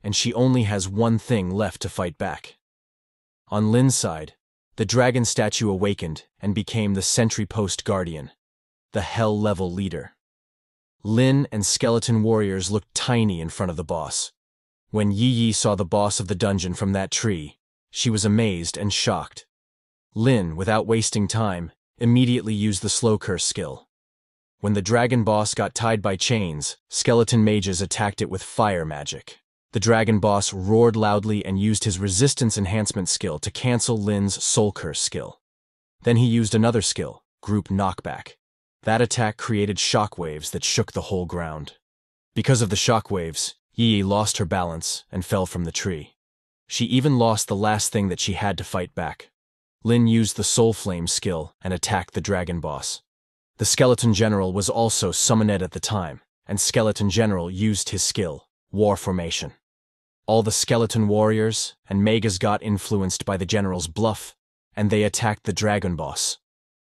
and she only has one thing left to fight back. On Lin's side, the dragon statue awakened and became the sentry post guardian, the hell-level leader. Lin and skeleton warriors looked tiny in front of the boss. When Yi Yi saw the boss of the dungeon from that tree, she was amazed and shocked. Lin, without wasting time, immediately used the slow curse skill. When the dragon boss got tied by chains, skeleton mages attacked it with fire magic. The dragon boss roared loudly and used his resistance enhancement skill to cancel Lin's slow curse skill. Then he used another skill, group knockback. That attack created shockwaves that shook the whole ground. Because of the shockwaves, Yi Yi lost her balance and fell from the tree. She even lost the last thing that she had to fight back. Lin used the Soul Flame skill and attacked the dragon boss. The Skeleton General was also summoned at the time, and Skeleton General used his skill, War Formation. All the Skeleton Warriors and Mages got influenced by the General's bluff, and they attacked the Dragon Boss.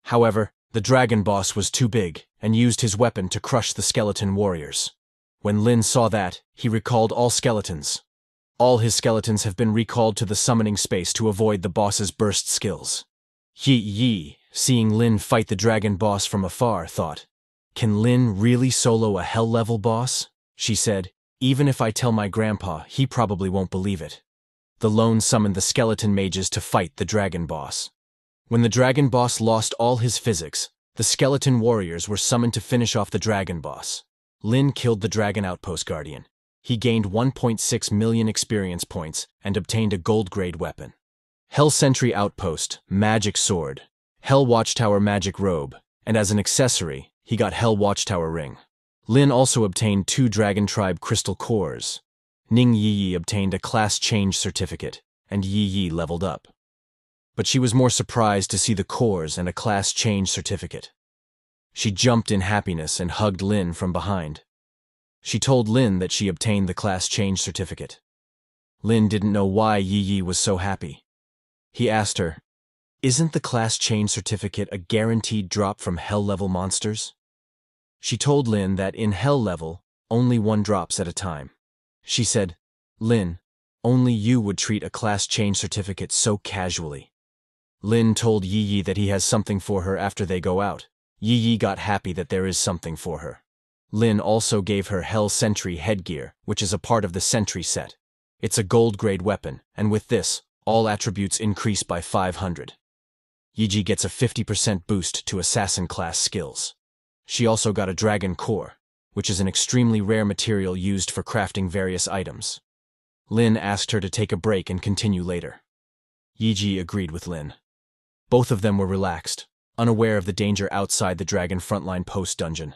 However, the Dragon Boss was too big and used his weapon to crush the Skeleton Warriors. When Lin saw that, he recalled all skeletons. All his skeletons have been recalled to the summoning space to avoid the boss's burst skills. Yi Yi, seeing Lin fight the dragon boss from afar, thought, Can Lin really solo a hell level boss? She said, Even if I tell my grandpa, he probably won't believe it. The lone summoned the skeleton mages to fight the dragon boss. When the dragon boss lost all his physics, the skeleton warriors were summoned to finish off the dragon boss. Lin killed the Dragon Outpost Guardian. He gained 1.6 million experience points and obtained a gold-grade weapon. Hell Sentry Outpost, Magic Sword, Hell Watchtower Magic Robe, and as an accessory, he got Hell Watchtower Ring. Lin also obtained two Dragon Tribe Crystal Cores. Ning Yi Yi obtained a class change certificate, and Yi Yi leveled up. But she was more surprised to see the cores and a class change certificate. She jumped in happiness and hugged Lin from behind. She told Lin that she obtained the class change certificate. Lin didn't know why Yi Yi was so happy. He asked her, Isn't the class change certificate a guaranteed drop from hell level monsters? She told Lin that in hell level, only one drops at a time. She said, Lin, only you would treat a class change certificate so casually. Lin told Yi Yi that he has something for her after they go out. Yi Yi got happy that there is something for her. Lin also gave her Hell Sentry headgear, which is a part of the Sentry set. It's a gold-grade weapon, and with this, all attributes increase by 500. Yi Yi gets a 50% boost to assassin-class skills. She also got a Dragon Core, which is an extremely rare material used for crafting various items. Lin asked her to take a break and continue later. Yi agreed with Lin. Both of them were relaxed, unaware of the danger outside the Dragon Frontline Post dungeon.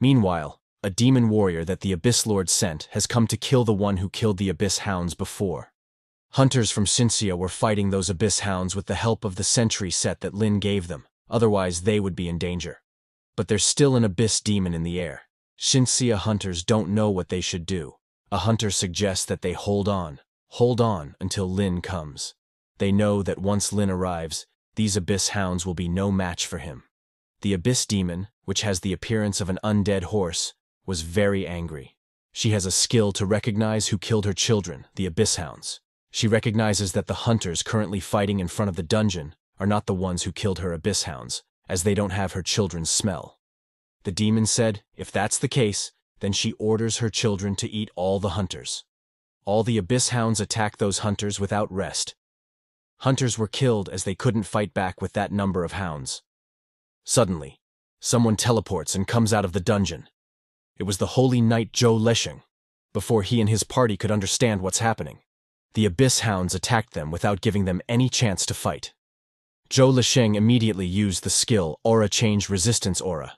Meanwhile, a demon warrior that the Abyss Lord sent has come to kill the one who killed the Abyss Hounds before. Hunters from Cinzia were fighting those Abyss Hounds with the help of the sentry set that Lin gave them, otherwise they would be in danger. But there's still an Abyss demon in the air. Cinzia hunters don't know what they should do. A hunter suggests that they hold on, hold on until Lin comes. They know that once Lin arrives, these Abyss Hounds will be no match for him. The Abyss Demon, which has the appearance of an undead horse, was very angry. She has a skill to recognize who killed her children, the Abyss Hounds. She recognizes that the hunters currently fighting in front of the dungeon are not the ones who killed her Abyss Hounds, as they don't have her children's smell. The demon said, if that's the case, then she orders her children to eat all the hunters. All the Abyss Hounds attack those hunters without rest, Hunters were killed as they couldn't fight back with that number of hounds. Suddenly, someone teleports and comes out of the dungeon. It was the holy knight Zhou Lesheng. Before he and his party could understand what's happening, the Abyss Hounds attacked them without giving them any chance to fight. Zhou Lesheng immediately used the skill Aura Change Resistance Aura.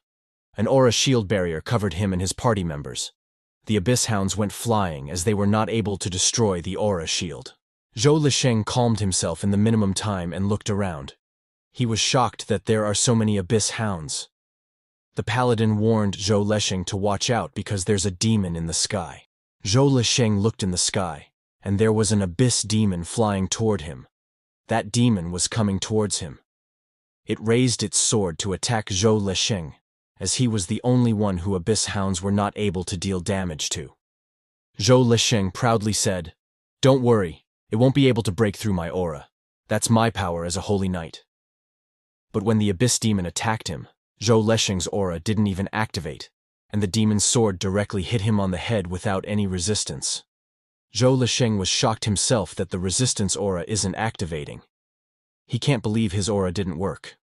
An aura shield barrier covered him and his party members. The Abyss Hounds went flying as they were not able to destroy the aura shield. Zhou Lisheng calmed himself in the minimum time and looked around. He was shocked that there are so many abyss hounds. The paladin warned Zhou Lisheng to watch out because there's a demon in the sky. Zhou Lisheng looked in the sky, and there was an abyss demon flying toward him. That demon was coming towards him. It raised its sword to attack Zhou Lisheng, as he was the only one who abyss hounds were not able to deal damage to. Zhou Lisheng proudly said, Don't worry, it won't be able to break through my aura. That's my power as a holy knight. But when the Abyss Demon attacked him, Zhou Lesheng's aura didn't even activate, and the demon's sword directly hit him on the head without any resistance. Zhou Lesheng was shocked himself that the resistance aura isn't activating. He can't believe his aura didn't work.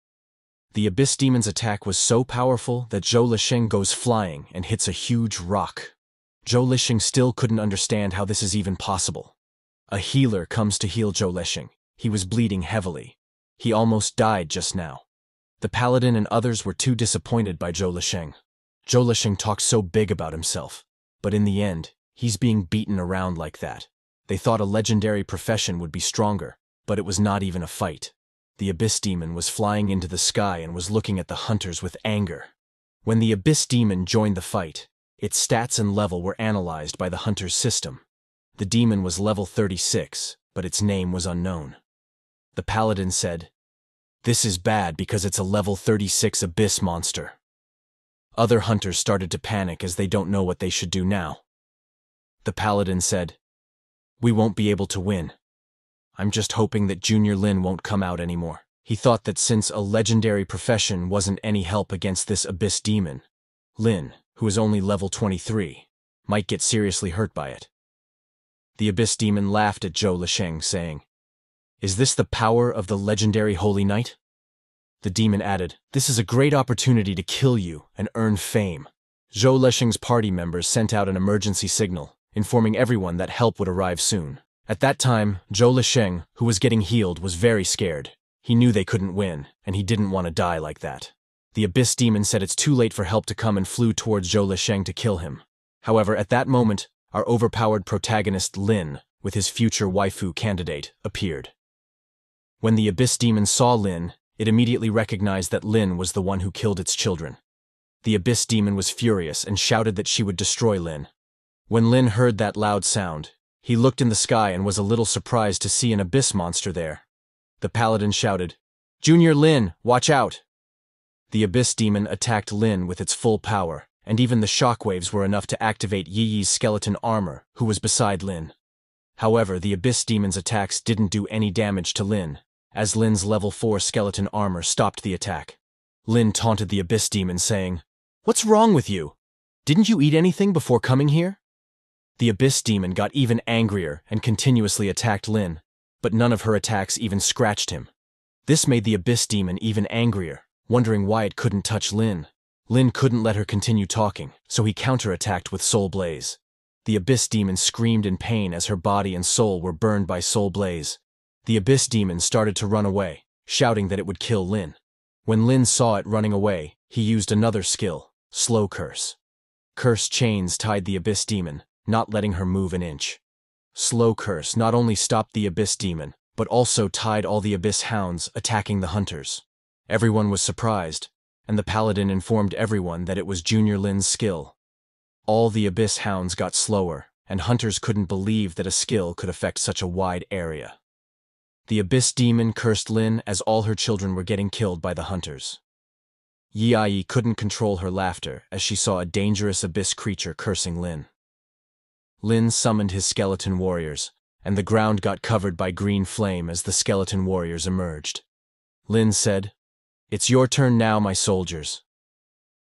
The Abyss Demon's attack was so powerful that Zhou Lesheng goes flying and hits a huge rock. Zhou Lesheng still couldn't understand how this is even possible. A healer comes to heal Zhou Lesheng. He was bleeding heavily. He almost died just now. The paladin and others were too disappointed by Zhou Lesheng. Zhou Lesheng talked so big about himself, but in the end, He's being beaten around like that. They thought a legendary profession would be stronger, but it was not even a fight. The Abyss Demon was flying into the sky and was looking at the hunters with anger. When the Abyss Demon joined the fight, its stats and level were analyzed by the hunter's system. The demon was level 36, but its name was unknown. The paladin said, This is bad because it's a level 36 abyss monster. Other hunters started to panic as they don't know what they should do now. The paladin said, We won't be able to win. I'm just hoping that Junior Lin won't come out anymore. He thought that since a legendary profession wasn't any help against this abyss demon, Lin, who is only level 23, might get seriously hurt by it. The Abyss Demon laughed at Zhou Lesheng, saying, Is this the power of the legendary Holy Knight? The demon added, This is a great opportunity to kill you and earn fame. Zhou Lesheng's party members sent out an emergency signal, informing everyone that help would arrive soon. At that time, Zhou Lesheng, who was getting healed, was very scared. He knew they couldn't win, and he didn't want to die like that. The Abyss Demon said it's too late for help to come and flew towards Zhou Lesheng to kill him. However, at that moment, our overpowered protagonist Lin, with his future waifu candidate, appeared. When the Abyss Demon saw Lin, it immediately recognized that Lin was the one who killed its children. The Abyss Demon was furious and shouted that she would destroy Lin. When Lin heard that loud sound, he looked in the sky and was a little surprised to see an abyss monster there. The paladin shouted, Junior Lin, watch out! The Abyss Demon attacked Lin with its full power, and even the shockwaves were enough to activate Yi Yi's skeleton armor, who was beside Lin. However, the Abyss Demon's attacks didn't do any damage to Lin, as Lin's level 4 skeleton armor stopped the attack. Lin taunted the Abyss Demon, saying, What's wrong with you? Didn't you eat anything before coming here? The Abyss Demon got even angrier and continuously attacked Lin, but none of her attacks even scratched him. This made the Abyss Demon even angrier, wondering why it couldn't touch Lin. Lin couldn't let her continue talking, so he counterattacked with Soul Blaze. The Abyss Demon screamed in pain as her body and soul were burned by Soul Blaze. The Abyss Demon started to run away, shouting that it would kill Lin. When Lin saw it running away, he used another skill, Slow Curse. Curse chains tied the Abyss Demon, not letting her move an inch. Slow Curse not only stopped the Abyss Demon, but also tied all the Abyss Hounds attacking the hunters. Everyone was surprised, and the paladin informed everyone that it was Junior Lin's skill. All the Abyss hounds got slower, and hunters couldn't believe that a skill could affect such a wide area. The Abyss demon cursed Lin as all her children were getting killed by the hunters. Yi couldn't control her laughter as she saw a dangerous abyss creature cursing Lin. Lin summoned his skeleton warriors, and the ground got covered by green flame as the skeleton warriors emerged. Lin said, it's your turn now, my soldiers.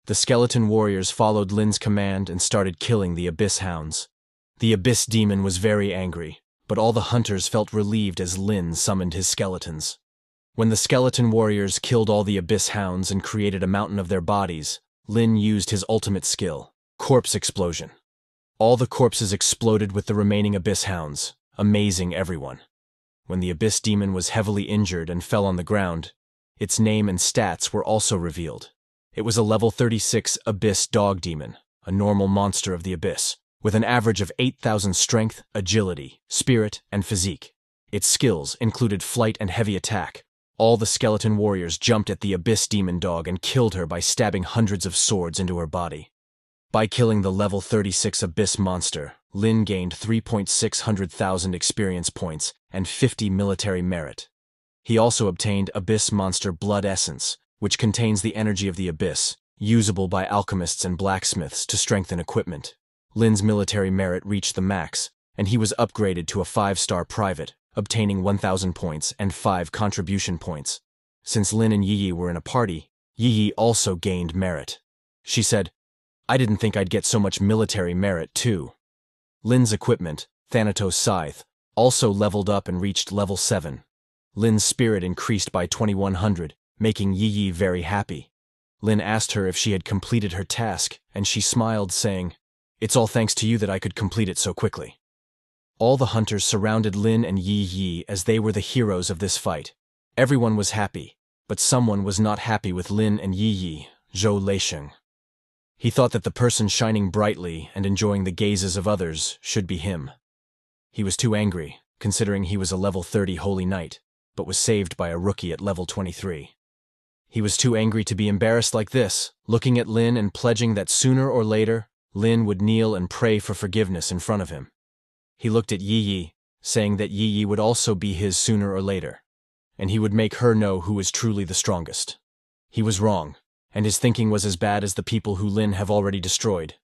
The skeleton warriors followed Lin's command and started killing the Abyss Hounds. The Abyss Demon was very angry, but all the hunters felt relieved as Lin summoned his skeletons. When the skeleton warriors killed all the Abyss Hounds and created a mountain of their bodies, Lin used his ultimate skill, Corpse Explosion. All the corpses exploded with the remaining Abyss Hounds, amazing everyone. When the Abyss Demon was heavily injured and fell on the ground, its name and stats were also revealed. It was a level 36 Abyss Dog Demon, a normal monster of the Abyss, with an average of 8,000 strength, agility, spirit, and physique. Its skills included flight and heavy attack. All the skeleton warriors jumped at the Abyss Demon Dog and killed her by stabbing hundreds of swords into her body. By killing the level 36 Abyss monster, Lin gained 3.6 hundred thousand experience points and 50 military merit. He also obtained Abyss Monster Blood Essence, which contains the energy of the Abyss, usable by alchemists and blacksmiths to strengthen equipment. Lin's military merit reached the max, and he was upgraded to a five-star private, obtaining 1,000 points and 5 contribution points. Since Lin and Yi Yi were in a party, Yi Yi also gained merit. She said, I didn't think I'd get so much military merit, too. Lin's equipment, Thanatos Scythe, also leveled up and reached level 7. Lin's spirit increased by 2100, making Yi Yi very happy. Lin asked her if she had completed her task, and she smiled, saying, It's all thanks to you that I could complete it so quickly. All the hunters surrounded Lin and Yi Yi as they were the heroes of this fight. Everyone was happy, but someone was not happy with Lin and Yi Yi, Zhou Lesheng. He thought that the person shining brightly and enjoying the gazes of others should be him. He was too angry, considering he was a level 30 holy knight, but was saved by a rookie at level 23. He was too angry to be embarrassed like this, looking at Lin and pledging that sooner or later, Lin would kneel and pray for forgiveness in front of him. He looked at Yi Yi, saying that Yi Yi would also be his sooner or later, and he would make her know who is truly the strongest. He was wrong, and his thinking was as bad as the people who Lin have already destroyed.